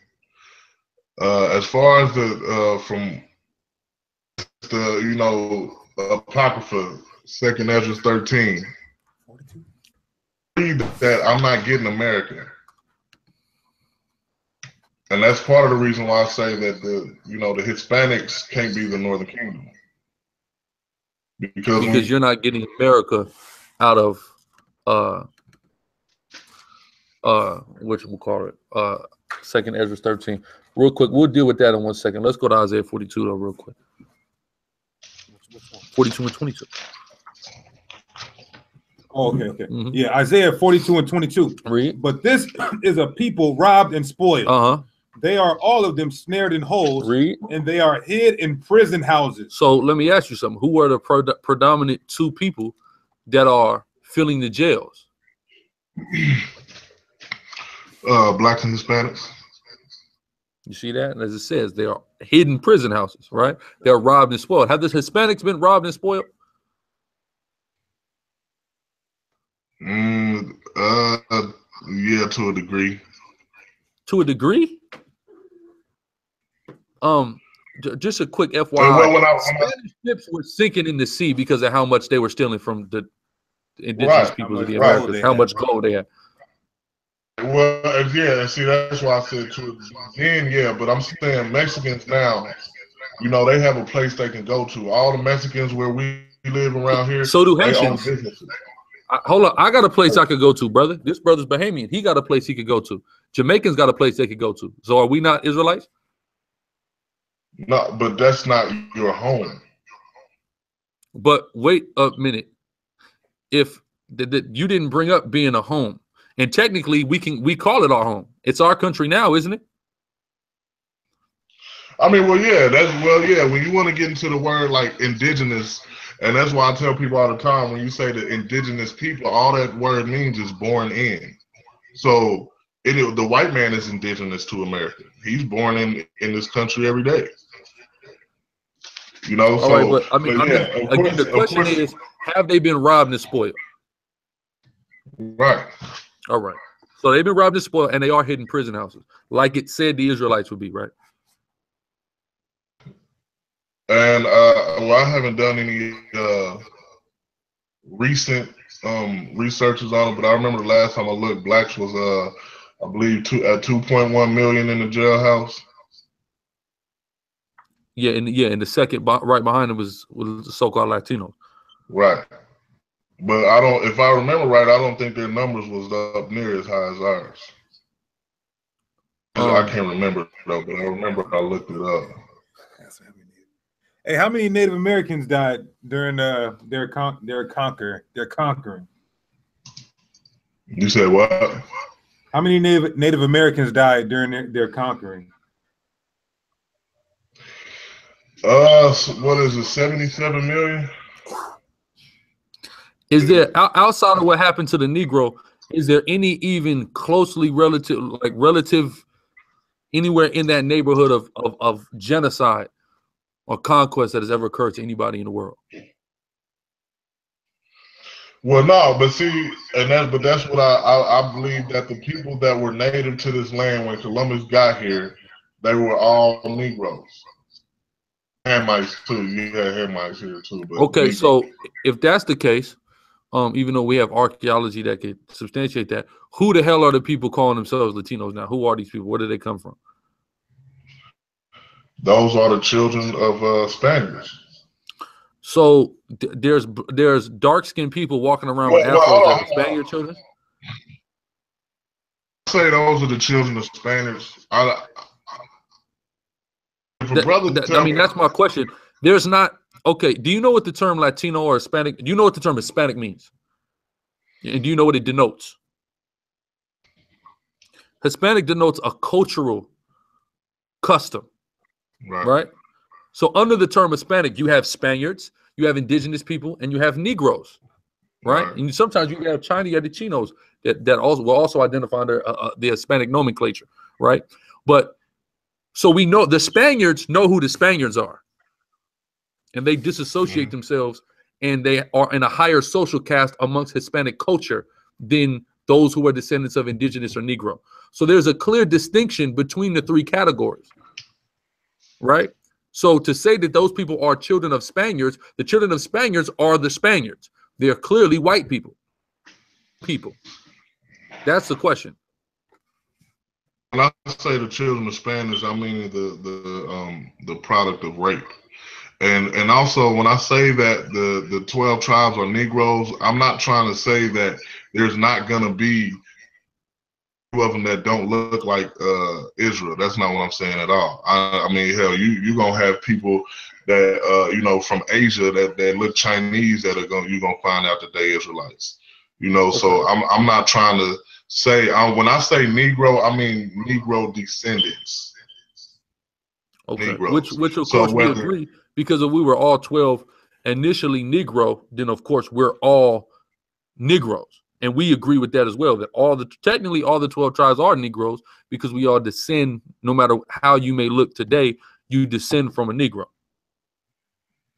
uh, as far as the uh from the you know Apocrypha, Second Ezra 13. Read that I'm not getting America. And that's part of the reason why I say that the you know the Hispanics can't be the Northern Kingdom. Because, because you're not getting America out of uh uh which we'll call it uh second Ezra 13. Real quick, we'll deal with that in one second. Let's go to Isaiah 42 though, real quick. 42 and 22. Oh, okay, okay. Mhm. Yeah, Isaiah 42 and 22. Read. But this is a people robbed and spoiled. Uh-huh. They are all of them snared in holes, Read. and they are hid in prison houses. So let me ask you something. Who are the pre- predominant two people that are filling the jails? uh, blacks and Hispanics. You see that? And as it says, they are hidden prison houses, right? They're robbed and spoiled. Have the Hispanics been robbed and spoiled? Mm, uh, yeah, to a degree. To a degree? Um, j- just a quick FYI. Well, when I- when I- Spanish ships were sinking in the sea because of how much they were stealing from the indigenous Right, peoples of the how Americas, they how had, much gold they had. Well, yeah, see, that's why I said to then, yeah, but I'm saying Mexicans now, you know, they have a place they can go to. All the Mexicans where we live around here, So do Haitians. I, hold on, I got a place I could go to, brother. This brother's Bahamian. He got a place he could go to. Jamaicans got a place they could go to. So are we not Israelites? No, but that's not your home. But wait a minute. If the, you didn't bring up being a home, and technically we can we call it our home. It's our country now, isn't it? I mean, well, yeah, that's well, yeah. When you want to get into the word like indigenous, and that's why I tell people all the time when you say the indigenous people, all that word means is born in. So it, the white man is indigenous to America. He's born in in this country every day. You know, All so right, but I mean, I yeah, mean of again, course- the question course- is, have they been robbed and spoiled? right. All right. So they've been robbed and spoiled, and they are hidden prison houses, like it said the Israelites would be, right? And uh, well, I haven't done any uh, recent um, researches on it, but I remember the last time I looked, blacks was uh, I believe two at two point one million in the jailhouse. Yeah, and yeah, and the second right behind them was was the so-called Latinos. Right. But I don't, if I remember right, I don't think their numbers was up near as high as ours. Um, I can't remember though, but I remember I looked it up. Hey, how many Native Americans died during uh, their con- their conquer their conquering? You said what? How many Native Native Americans died during their, their conquering? Uh, what is it? Seventy-seven million. Is there outside of what happened to the Negro? Is there any even closely relative, like relative, anywhere in that neighborhood of of, of genocide or conquest that has ever occurred to anybody in the world? Well, no, but see, and that, but that's what I, I I believe that the people that were native to this land when Columbus got here, they were all Negroes. Hamites too. You had Hamites here too. But Okay, so if that's the case, um, even though we have archaeology that could substantiate that, who the hell are the people calling themselves Latinos now? Who are these people? Where do they come from? those are the children of uh, Spaniards. So th- there's there's dark skinned people walking around with Well, well, afros hold that on, are hold. Spaniard children. say those are the children of Spaniards. I, if a brother that- tell I mean, me- that's my question. There's not okay. Do you know what the term Latino or Hispanic? Do you know what the term Hispanic means? And do you know what it denotes? Hispanic denotes a cultural custom, right. right? So under the term Hispanic, you have Spaniards, you have indigenous people, and you have Negroes, right? Right. And sometimes you have China, you have the Chinos that, that also will also identify under uh, uh, the Hispanic nomenclature, right? But so we know the Spaniards know who the Spaniards are, and they disassociate mm. themselves, and they are in a higher social caste amongst Hispanic culture than those who are descendants of indigenous or Negro. So there's a clear distinction between the three categories, right? So to say that those people are children of Spaniards, the children of Spaniards are the Spaniards. They're clearly white people. People. That's the question. When I say the children of Spanish, I mean the the um the product of rape. And and also when I say that the the 12 tribes are Negroes, I'm not trying to say that there's not gonna be two of them that don't look like uh Israel. That's not what I'm saying at all. I, I mean hell you you're gonna have people that uh you know from Asia that, that look Chinese that are gonna you're gonna find out that they Israelites. You know, so I'm I'm not trying to say um, when I say Negro, I mean Negro descendants. Okay. Negroes. Which which of So course we agree because if we were all 12 initially Negro, then of course we're all Negroes. And we agree with that as well. That all the technically all the 12 tribes are Negroes because we all descend, no matter how you may look today, you descend from a Negro.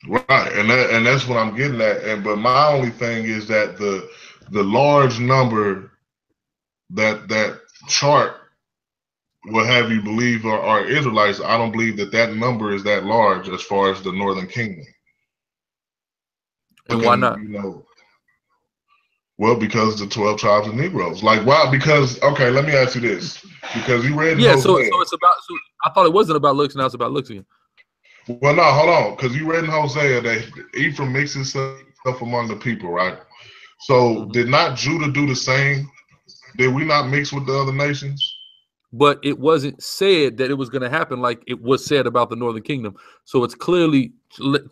Right, and that and that's what I'm getting at. And but my only thing is that the the large number that that chart will have you believe are, are Israelites. I don't believe that that number is that large as far as the Northern Kingdom. And why not? You know, well, because the twelve tribes of Negroes. Like why? Because okay, let me ask you this. Because you read Yeah, so, so it's about so I thought it wasn't about looks, now it's about looks again. Well, no, hold on, because you read in Hosea that Ephraim mixes himself among the people, right? So Mhm. did not Judah do the same? Did we not mix with the other nations? But it wasn't said that it was going to happen like it was said about the Northern Kingdom. So it's clearly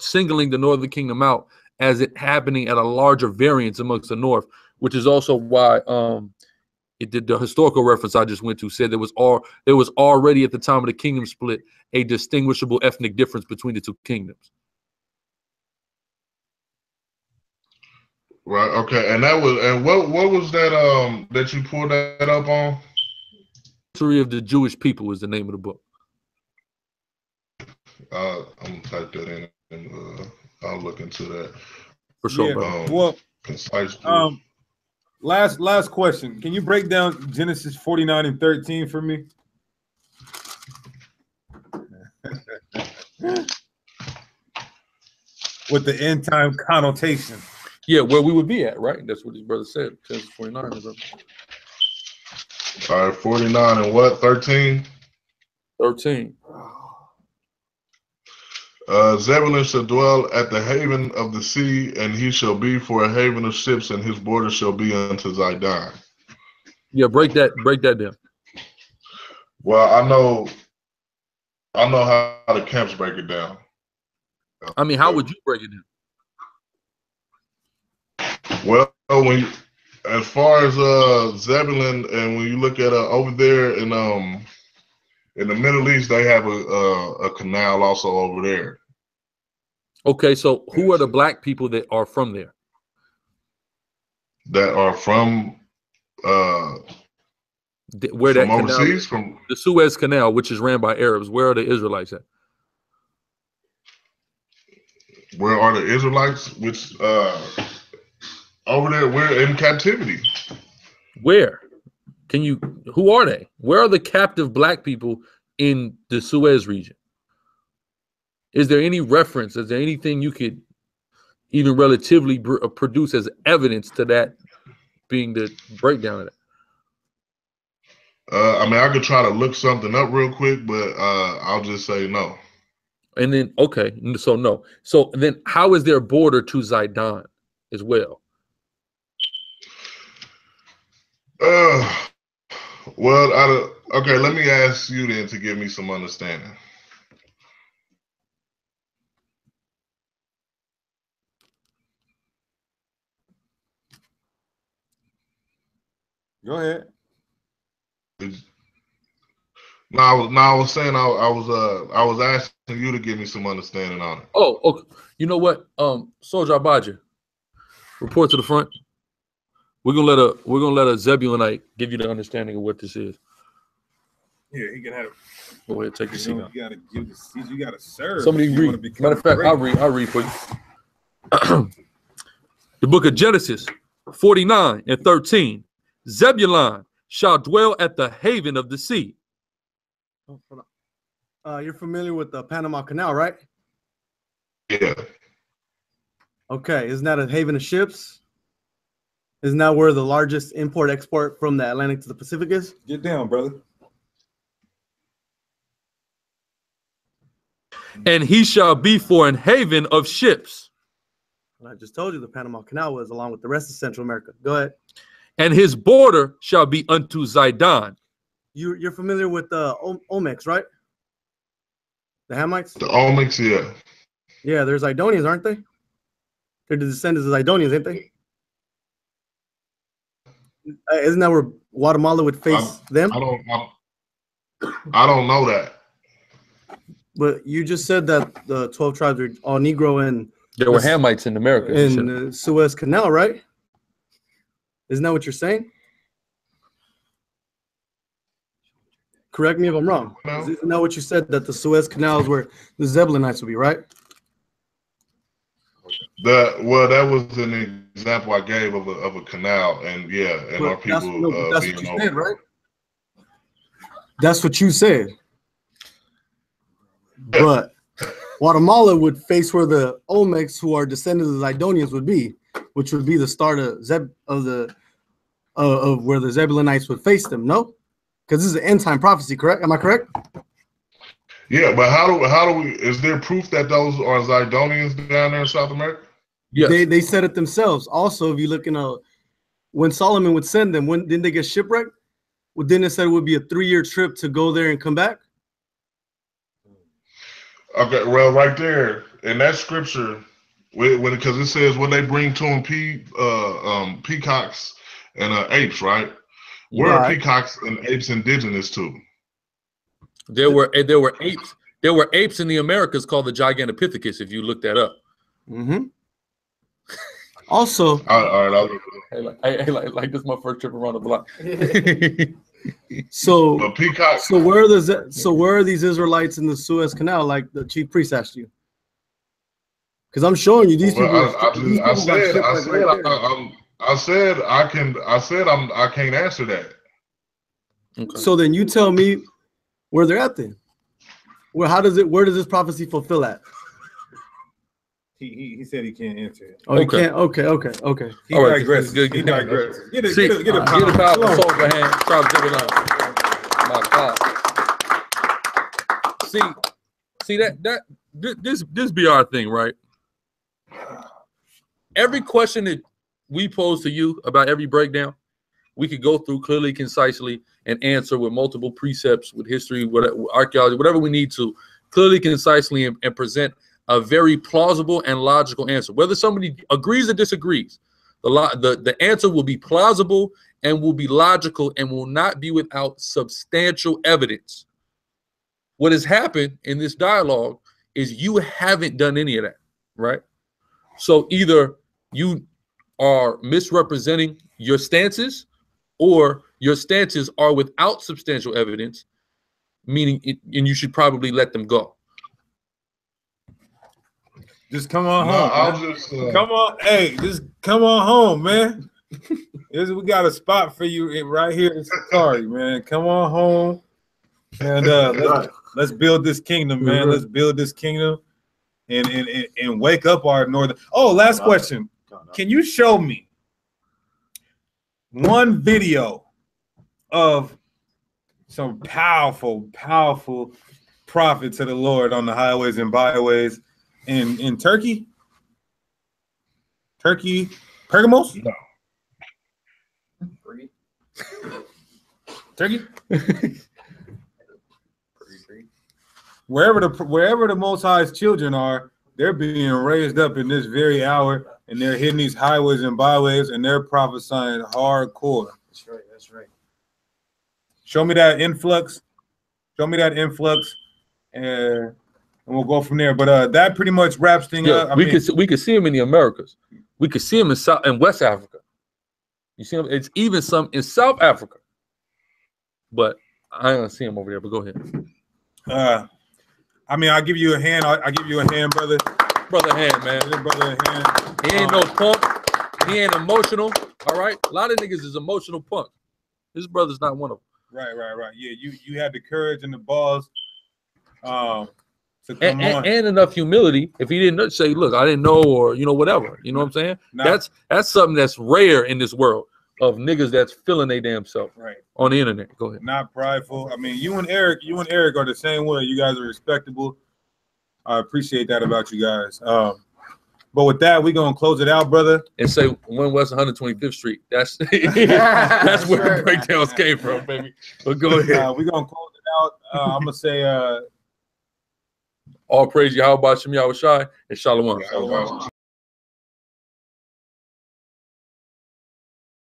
singling the Northern Kingdom out as it happening at a larger variance amongst the North, which is also why um it did the historical reference I just went to said there was all there was already at the time of the kingdom split a distinguishable ethnic difference between the two kingdoms. Right. Okay. And that was and what what was that um that you pulled that up on? History of the Jewish people is the name of the book. Uh, I'm gonna type that in and uh, I'll look into that. For sure, Yeah. Um, Well, Concise. um, last last question. Can you break down Genesis 49 and 13 for me? With the end time connotation. Yeah, where we would be at, right? That's what his brother said. Genesis 49. is up. All right, 49 and what? 13. 13. Uh, Zebulun shall dwell at the haven of the sea, and he shall be for a haven of ships, and his border shall be unto Zidon. Yeah, break that, break that down. Well, I know, I know how the camps break it down. I mean, how would you break it down? Well, when you, as far as uh Zebulun, and when you look at uh, over there in um in the Middle East, they have a a, a canal also over there. Okay, so who are the black people that are from there? that are from uh Th- Where that from canal, overseas from the Suez Canal, which is ran by Arabs, where are the Israelites at? where are the Israelites which uh over there we're in captivity. Where? Can you? Who are they? Where are the captive black people in the Suez region? Is there any reference? Is there anything you could even relatively uh, produce as evidence to that being the breakdown of that? Uh I mean I could try to look something up real quick, but uh I'll just say no. And then okay, so no. So then how is there a border to Zidon as well? Uh well I don't- okay, let me ask you then to give me some understanding. Go ahead. No, I was no, I was saying I, I was uh I was asking you to give me some understanding on it. Oh, okay. You know what? Um, Soldier Abaja, report to the front. We're gonna let a we're gonna let a Zebulonite give you the understanding of what this is. Yeah, he can have. Go ahead, take your seat You, know, you gotta give the seats. You gotta serve. Somebody if you wanna read. Matter of fact. I'll read. I'll read for you. the book of Genesis, 49 and 13. Zebulon shall dwell at the haven of the sea. Oh, hold on. Uh, you're familiar with the Panama Canal, right? Yeah. Okay, isn't that a haven of ships? Isn't that where the largest import export from the Atlantic to the Pacific is? Get down, brother. And he shall be for an haven of ships, I just told you the Panama Canal was along with the rest of Central America. Go ahead. and his border shall be unto Zidon. You you're familiar with the o- Olmecs, right? The Hamites? The Olmecs, yeah. Yeah, there's Zidonians, aren't they? They're the descendants of Zidonians, ain't they? Uh, isn't that where Guatemala would face I'm- them? I don't I'm, I don't know that. But you just said that the 12 tribes are all Negro and There were Yes. Hamites in America. in the Suez Canal, right? Isn't that what you're saying? Correct me if I'm wrong. No. Isn't that what you said that the Suez Canal is where the Zebulonites would be, right? The well, that was an example I gave of a of a canal, and yeah, and our But that's, people no, uh, that's being what you over. said, right? That's what you said. But Guatemala would face where the Olmecs, who are descendants of the Zidonians, would be, which would be the start of Zeb of the uh, of where the Zebulonites would face them. No, because this is an end time prophecy, correct? Am I correct? Yeah, but how do how do we? Is there proof that those are Zidonians down there in South America? Yes. They they said it themselves. Also, if you look in a when Solomon would send them, when didn't they get shipwrecked? Well, then it said it would be a three year trip to go there and come back. Okay, well, right there in that scripture, when because it says when they bring to them pe, uh, um, peacocks and uh, apes, right? Where are peacocks and apes indigenous to? There were there were apes. There were apes in the Americas called the Gigantopithecus. If you look that up. Mm-hmm. Also, All right, all right, I'll, Hey, like, hey, hey, like, like this is my first trip around the block. so but peacock. so where are the so where are these Israelites in the Suez Canal, like the chief priest asked you? Because I'm showing you these people. I, I, these I people got said, I said, right I. I, I'm- I said I can. I said I'm. I can't answer that. Okay. So then you tell me where they're at then. Well, how does it? Where does this prophecy fulfill at? He, he, he said he can't answer it. Oh, you Okay. can't. Okay, okay, okay. He All right, digresses. good, He digresses. Get a, See, get a, get a, uh, get a powerful Slow. soul for hand. Charles Zebulon. My God. See, see that that this this be our thing, right? Every question that we pose to you about every breakdown, we could go through clearly, concisely, and answer with multiple precepts, with history, whatever, archaeology, whatever we need to, clearly, concisely, and, and present a very plausible and logical answer. Whether somebody agrees or disagrees, the the the answer will be plausible and will be logical and will not be without substantial evidence. What has happened in this dialogue is you haven't done any of that, right? So either you are misrepresenting your stances or your stances are without substantial evidence, meaning it, and you should probably let them go. Just come on No, home. I'll man. just. Uh, Come on, hey, just come on home, man. This- we got a spot for you right here in Sicarii, man. Come on home, and uh, let's, let's build this kingdom, man. Let's build this kingdom, and and and, and wake up our northern. Oh, last question. Can you show me one video of some powerful, powerful prophets of the Lord on the highways and byways in in Turkey? Turkey, Pergamos? No. Turkey? Free, free. Wherever the wherever the Most High's children are, they're being raised up in this very hour, and they're hitting these highways and byways, and they're prophesying hardcore. That's right. That's right. Show me that influx. Show me that influx, and, and we'll go from there. But uh, that pretty much wraps things Yeah, up. I we mean, could we could see them in the Americas. We could see them in South in West Africa. You see them? It's even some in South Africa. But I gonna see them over there. But go ahead, uh, I mean, I'll give you a hand. I'll, I'll give you a hand, brother. brother. Hand man. Brother hand. He ain't no punk. He ain't emotional. All right. A lot of niggas is emotional punk. His brother's not one of them. Right, right, right. Yeah, you you had the courage and the balls Um, to and, and, and enough humility if he didn't say, "Look, I didn't know," or you know, whatever. You know what I'm saying? Not- that's that's something that's rare in this world of niggas that's feeling they damn self right. on the internet. Go ahead. Not prideful. I mean, you and Eric, you and Eric are the same way. You guys are respectable. I appreciate that about you guys. Um, but with that, we're gonna close it out, brother. And say one West 125th Street. That's that's where the Sure. breakdowns came from, baby. But go ahead. Uh, we're gonna close it out. Uh, I'm gonna say uh All praise Yahweh Shem Yahweh Shai and Shalom. Shalom.